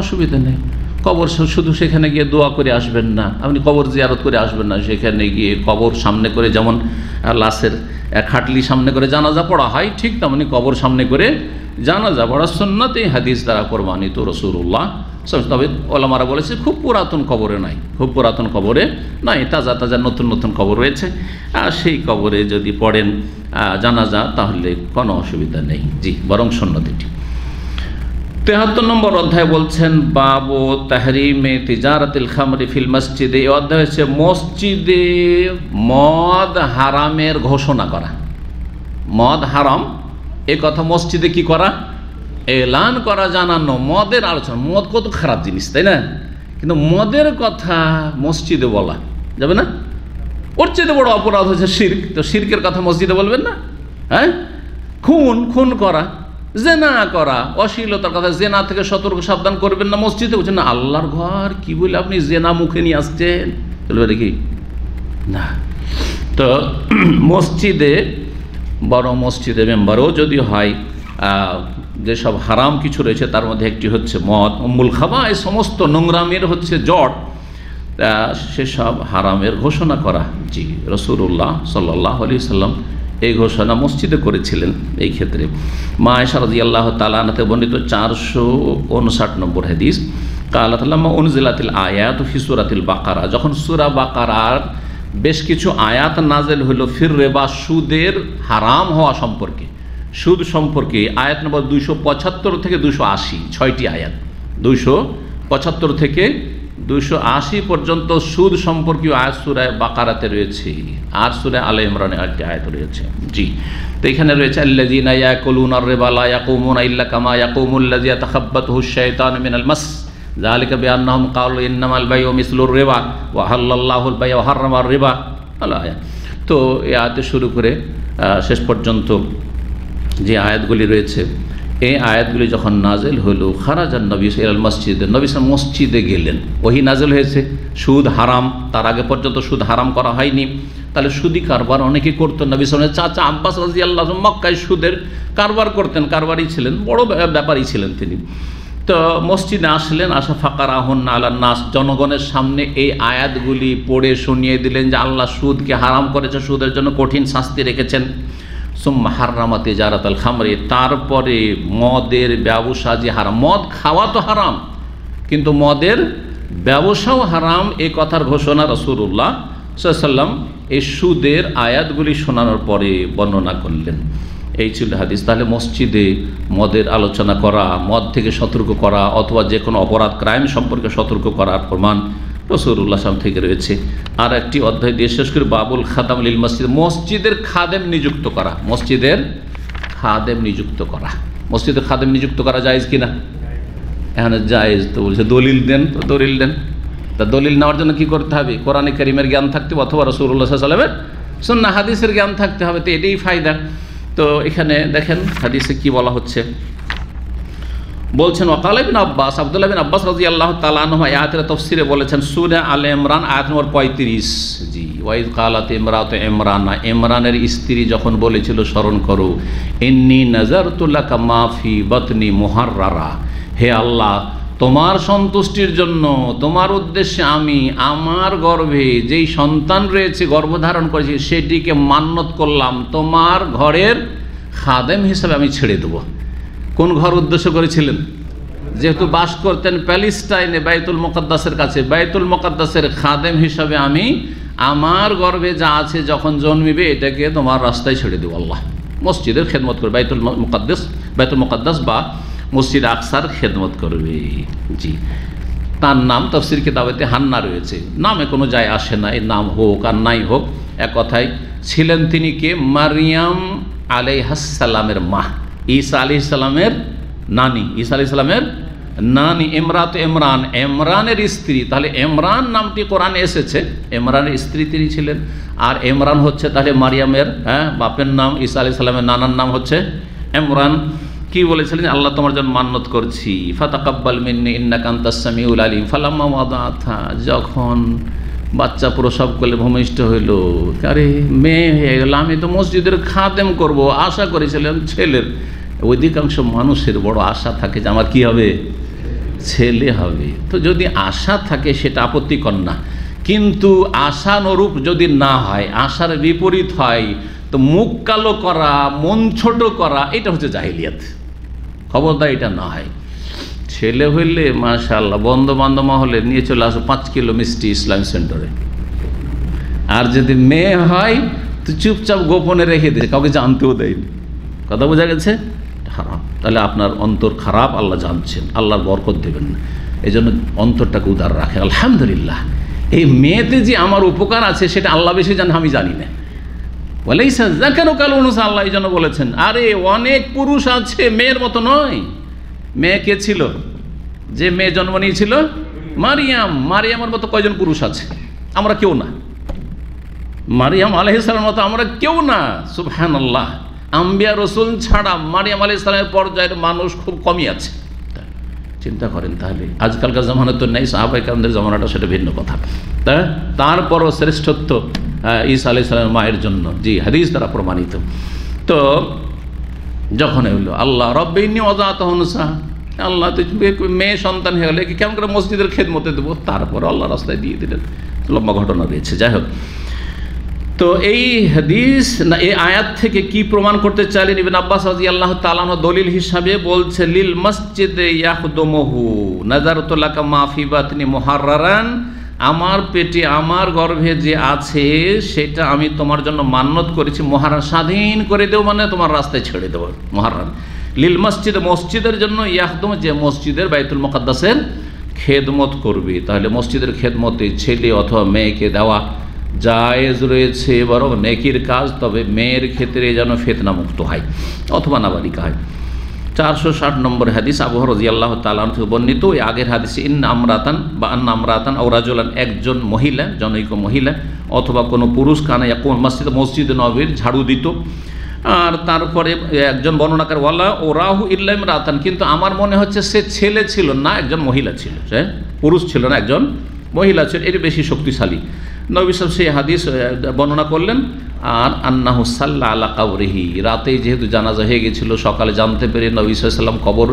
অসুবিধা নেই। কবর শুধু সেখানে গিয়ে দোয়া করে আসবেন না। আপনি কবর জিয়ারত করে আসবেন না। সেখানে গিয়ে কবর সামনে করে যেমন লাশের খাটলি সামনে করে জানাজা পড়া হয়, ঠিক তেমনি কবর সামনে করে জানাজা পড়া সন্ন্যতেই হাদিস দ্বারা কোরবানিত রসুল্লাহ তবে ওলামারা বলেছে খুব পুরাতন কবরে নাই, খুব পুরাতন কবরে নাই, তাজা তাজা নতুন নতুন কবর রয়েছে। আর সেই কবরে যদি পড়েন জানাজা, তাহলে কোনো অসুবিধা নেই। জি, বরং সন্ন্যতিটি তেহাত্তর নম্বর অধ্যায় বলছেন, বাবু তাহরিমে তিজারাতিল খামরি ফিল মসজিদে, এই অধ্যায় হচ্ছে মসজিদে মদ হারামের ঘোষণা করা। মদ হারাম, এ কথা মসজিদে কি করা? এলান করা জানানো মদের আলোচনা। মদ কত খারাপ জিনিস, তাই না? কিন্তু মদের কথা মসজিদে বলা যাবে না? ওর চেয়ে বড় অপরাধ হচ্ছে শির্ক। তো শির্কের কথা মসজিদে বলবেন না? হ্যাঁ? খুন খুন করা, জেনা করা, অশ্লীলতার কথা, জেনা থেকে সতর্ক সাবধান করবেন না মসজিদে। বলছেন না আল্লাহর ঘর, কি বলে আপনি জেনা মুখে নিয়ে আসছেন? বলবে দেখি না। তো মসজিদে, বড় মসজিদে মেম্বারও যদি হয় যেসব হারাম কিছু রয়েছে, তার মধ্যে একটি হচ্ছে মদ। অম্বুল খাবা, এই সমস্ত নোংরামের হচ্ছে জট সেসব হারামের ঘোষণা করা। জি রসুল্লাহ সাল্লাহ আলি সাল্লাম এই ঘোষণা মসজিদে করেছিলেন এই ক্ষেত্রে। মা সারদি আল্লাহ তালানাতে বর্ণিত চারশো উনষাট নম্বর হাদিস কালাতাল্লামা উনজিলাতিল আয়াত ফিসুরাতিল বাকারা। যখন সুরা বাকারার বেশ কিছু আয়াত নাজেল হলো ফির রেবা সুদের হারাম হওয়া সম্পর্কে। সুদ সম্পর্কে আয়াত নম্বর দুইশো পঁচাত্তর থেকে দুশো আশি ছয়টি আয়াত দুইশো পঁচাত্তর থেকে দুইশো আশি পর্যন্ত সুদ সম্পর্কীয় আয়াত সুরায় বাকারাতে রয়েছে আর সুরায় আলে ইমরানে আরেকটি আয়াত রয়েছে জি তো এখানে রয়েছে আল্লাজিনা ইয়াকুলুন আর রেবালা ইয়াকুমুন ইল্লা কামা ইয়াকুমুল্লাজি ইয়াতাখাব্বাতুহু শাইতানু মিনাল মাস ذلك بأنهم قالوا إنما البيع مثل الربا وحل الله البيع وحرم الربا আলায়া তো এই আয়াতে শুরু করে আহ, শেষ পর্যন্ত যে আয়াতগুলি রয়েছে, এই আয়াতগুলি যখন নাজেল হলো, খারাজান নবী সাল মসজিদে, নবী মসজিদে গেলেন। ওহি নাজেল হয়েছে, সুদ হারাম, তার আগে পর্যন্ত সুদ হারাম করা হয়নি। তাহলে সুদি কারবার অনেকে করতেন নবী সালের চাচা আব্বাস রাজি আল্লাহ মক্কায় সুদের কারবার করতেন, কারবারই ছিলেন, বড় ব্যাপারই ছিলেন তিনি। তো মসজিদে আসলেন আশা ফাঁকার আহন আল্লাহ নাস, জনগণের সামনে এই আয়াতগুলি পড়ে শুনিয়ে দিলেন যে আল্লাহ সুদকে হারাম করেছে, সুদের জন্য কঠিন শাস্তি রেখেছেন। সুম্মা হারামাতে জারাত আল খামরে, তারপরে মদের ব্যবসা যে হারাম, মদ খাওয়া তো হারাম, কিন্তু মদের ব্যবসাও হারাম এই কথার ঘোষণা রসুল্লাহ সাল্লাম এই সুদের আয়াতগুলি শোনানোর পরে বর্ণনা করলেন। এই ছিল হাদিস। তাহলে মসজিদে মদের আলোচনা করা, মদ থেকে সতর্ক করা, অথবা যে কোনো অপরাধ, ক্রাইম সম্পর্কে সতর্ক করার প্রমাণ রসুল্লাহ সাম থেকে রয়েছে। আর একটি অধ্যায় দিয়ে শেষ করে, বাবুল খাদাম লিল মসজিদ, মসজিদের খাদেম নিযুক্ত করা। মসজিদের খাদেম নিযুক্ত করা। মসজিদের খাদেম নিযুক্ত করা যায় কিনা? এখানে জায়েজ তো বলছে, দলিল দেন তো, দলিল দেন। তা দলিল নেওয়ার জন্য কি করতে হবে? কোরআনে করিমের জ্ঞান থাকতে হবে অথবা রসুল্লাহ সাল্লামের সন্না হাদিসের জ্ঞান থাকতে হবে, তো এটাই ফায়দা। তো এখানে দেখেন, হাদিসে কি বলা হচ্ছে? বলছেন ওকাল বিন আব্বাস, আবদুল্লাহ বিন আব্বাস রাজি আল্লাহ তালান আয়াতের তফসিরে বলেছেন, সুরে আল ইমরান আয়াত নম্বর পঁয়ত্রিশ। জি ওয়াইদ কালাত ইমরাত ইমরানা ইমরানের স্ত্রী যখন বলেছিল, স্মরণ করো এন্নি নজরতুল্লাহ মাফি বতনি মোহাররা হে আল্লাহ, তোমার সন্তুষ্টির জন্য, তোমার উদ্দেশ্যে আমি আমার গর্ভে যেই সন্তান রয়েছে, গর্ভধারণ করেছি, সেটিকে মান্যত করলাম, তোমার ঘরের খাদেম হিসাবে আমি ছেড়ে দেবো। কোন ঘর উদ্দেশ্য করেছিলেন? যেহেতু বাস করতেন প্যালিস্টাইনে বাইতুল মোকাদ্দাসের কাছে। বাইতুল মোকাদ্দাসের খাদেম হিসাবে আমি আমার গর্ভে যা আছে যখন জন্মিবে এটাকে তোমার রাস্তায় ছেড়ে দেবো, আল্লাহ। মসজিদের খেদমত করবে। বাইতুল মোকাদ্দাস বাইতুল মোকাদ্দাস বা মসজিদ আকসার খেদমত করবে। জি। তার নাম তফসির কিতাবেতে হান্না রয়েছে। নামে কোনো যায় আসে না, এর নাম হোক আর নাই হোক। এক কথায় ছিলেন তিনি কে? মারিয়াম আলাইহাসাল্লামের মা। ঈসা আলি ইসলামের নানি, ঈসা আলি ইসলামের নানি ইমরাত ইমরান। ইমরানের স্ত্রী, তাহলে ইমরান নামটি কোরআনে এসেছে, ইমরানের স্ত্রী তিনি ছিলেন। আর ইমরান হচ্ছে তাহলে মারিয়ামের হ্যাঁ বাপের নাম, ঈসা আলি ইসলামের নানার নাম হচ্ছে ইমরান। কি বলেছিলেন? আল্লাহ তোমার জন্য মান্নত করছি। ফাতাকাব্বাল মিন্নি ইন্না কান্তাসামিউল আলিম। ফালাম্মা ওয়াদাথা যখন বাচ্চা প্রসব করলে ভূমিষ্ঠ হইল, আরে মেয়ে হয়ে গেল, আমি তো মসজিদের খাদেম করব, আশা করেছিলাম ছেলের। অধিকাংশ মানুষের বড় আশা থাকে যে আমার কি হবে? ছেলে হবে। তো যদি আশা থাকে সেটা আপত্তিকর না। কিন্তু আশানুরূপ যদি না হয়, আশার বিপরীত হয়, তো মুখ কালো করা, মন ছোট করা, এটা হচ্ছে জাহিলিয়াত। খবরদার এটা না হয়। ছেলে হইলে মাশাল্লাহ বন্ধু বান্ধব মহলে নিয়ে চলে আসো পাঁচ কিলো মিষ্টি ইসলাম সেন্টারে। আর যদি মেয়ে হয়, তো চুপচাপ গোপনে রেখে দিয়েছে কাউকে জানতেও দেয়নি। কথা বোঝা গেছে? হারাম তাহলে আপনার অন্তর খারাপ, আল্লাহ জানছেন। আল্লাহর বরকত দেবেন না। এই জন্য অন্তরটাকে উদার রাখেন আলহামদুলিল্লাহ। এই মেয়েতে যে আমার উপকার আছে, সেটা আল্লাহ বেশি জান, আমি জানি না। বলে কেন কাল অনুসা আল্লাহ এই জন্য বলেছেন, আরে, অনেক পুরুষ আছে, মেয়ের মতো নয়। মেয়ে কে ছিল? যে মেয়ে জন্ম নিয়েছিল? মারিয়াম। মারিয়ামের মতো কয়জন পুরুষ আছে? আমরা কেউ না। মারিয়াম আলহিসামের মতো আমরা কেউ না। সুবহান আল্লাহ আম্বিয়া রসুল ছাড়া মারিয়াম আলি ইসলামের পর্যায়ের মানুষ খুব কমই আছে। চিন্তা করেন তাহলে, আজকালকার জামানা তো নেই সাহাবাইকারদের জামানাটা সেটা ভিন্ন কথা। তা তারপরও শ্রেষ্ঠত্ব ঈসা আলি ইসলামের মায়ের জন্য। জি, হাদিস দ্বারা প্রমাণিত। তো যখন এলো, আল্লাহ রব্বিনী অজাত হনসা। আল্লাহ তো মেয়ে সন্তান হয়ে গেলে কেমন করে মসজিদের খেদমতে দেবো? তারপর আল্লাহ রাস্তায় দিয়ে দিলেন। লম্বা ঘটনা রয়েছে। যাই হোক তো এই হাদিস না, এই আয়াত থেকে কি প্রমাণ করতে চাইলেন ইবিন আব্বাস রাজি আল্লাহ তালানো দলিল হিসাবে বলছে, লিল মসজিদ ইয়াহদমহু নাজারতুল্লাকা মাফি বাতনি মোহারান আমার পেটে আমার গর্ভে যে আছে, সেটা আমি তোমার জন্য মান্যত করেছি। মহারান স্বাধীন করে দেবো মানে তোমার রাস্তায় ছেড়ে দেবো। মহারান লিল মসজিদ, মসজিদের জন্য ইয়াহদম যে মসজিদের, বাইতুল মোকাদ্দাসের খেদমত করবে। তাহলে মসজিদের খেদমতে ছেলে অথবা মেয়েকে দেওয়া জায়েজ রয়েছে বরং নেকির কাজ, তবে মেয়ের ক্ষেত্রে যেন ফেতনা মুক্ত হয়, অথবা নাবালিকা হয়। চারশো ষাট নম্বর হাদিস, আবু রাজি আল্লাহ তালান থেকে বর্ণিত। ওই আগের হাদিসে ইন আমরাতান বা আন্না আমরাতান ও রাজুলান, একজন মহিলা, জনৈক মহিলা, অথবা কোনো পুরুষ, কানা কোন মসজিদ মসজিদ নবীর ঝাড়ু দিত। আর তারপরে একজন বর্ণনাকার ওয়াল্লা ও রাহু ইল্লাম রাতান কিন্তু আমার মনে হচ্ছে সে ছেলে ছিল না, একজন মহিলা ছিল পুরুষ ছিল না, একজন মহিলা ছিল এটি বেশি শক্তিশালী। নবী সাহেব সেই হাদিস বর্ণনা করলেন, আর আন্নাহু সাল্লাহ আল্লাহ কাবরিহি। রাতে যেহেতু জানাজা হয়ে গেছিল, সকালে জানতে পেরে নবী সাল্লাম কবর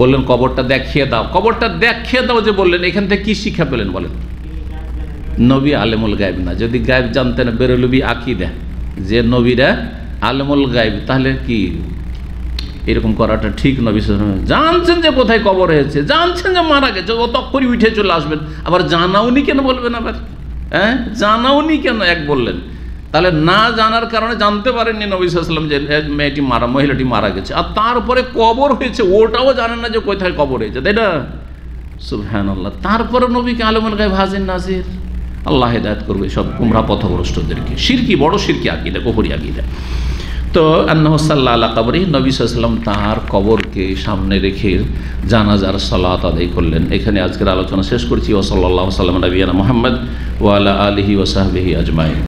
বললেন, কবরটা দেখিয়ে দাও। কবরটা দেখিয়ে দাও যে বললেন, এখান থেকে কী শিক্ষা পেলেন? বলেন, নবী আলেমুল গায়েব না। যদি গায়েব জানতেন, বেরলবি আকিদা, যে নবীরা আলেমুল গায়েব, তাহলে কি এরকম করাটা ঠিক? নবী সাল্লাল্লাহু আলাইহি জানছেন যে কোথায় কবর হয়েছে, জানছেন যে মারা গেছে ও তক্ষরি উঠে চলে আসবেন, আবার জানাওনি কেন বলবেন আবার? হ্যাঁ? জানাওনি কেন এক বললেন? তাহলে না জানার কারণে জানতে পারেননি নবী সাল্লাম যে মেয়েটি মারা, মহিলাটি মারা গেছে। আর তারপরে কবর হয়েছে, ওটাও জানেন না যে কোথায় কবর হয়েছে, তাই না? সুবহান আল্লাহ তারপরে নবীকে আলমুল গায়ে ভাজেন নাজির। আল্লাহ হেদায়ত করবে সব কুমরা পথভ্রষ্টদেরকে সিরকি বড় সিরকি আকিদা আঁকিয়ে আকিদা। তো আন্নাহসাল্লাহ আল্লাহ কবরি নবী সাল্লাম তাঁর কবরকে সামনে রেখে জানাজার সালাত আদায় করলেন। এখানে আজকের আলোচনা শেষ করছি। ওসল্লা সাল্লাম নবীনা মোহাম্মদ ওয়ালা আলহি ওসাহবিহি আজমাইন।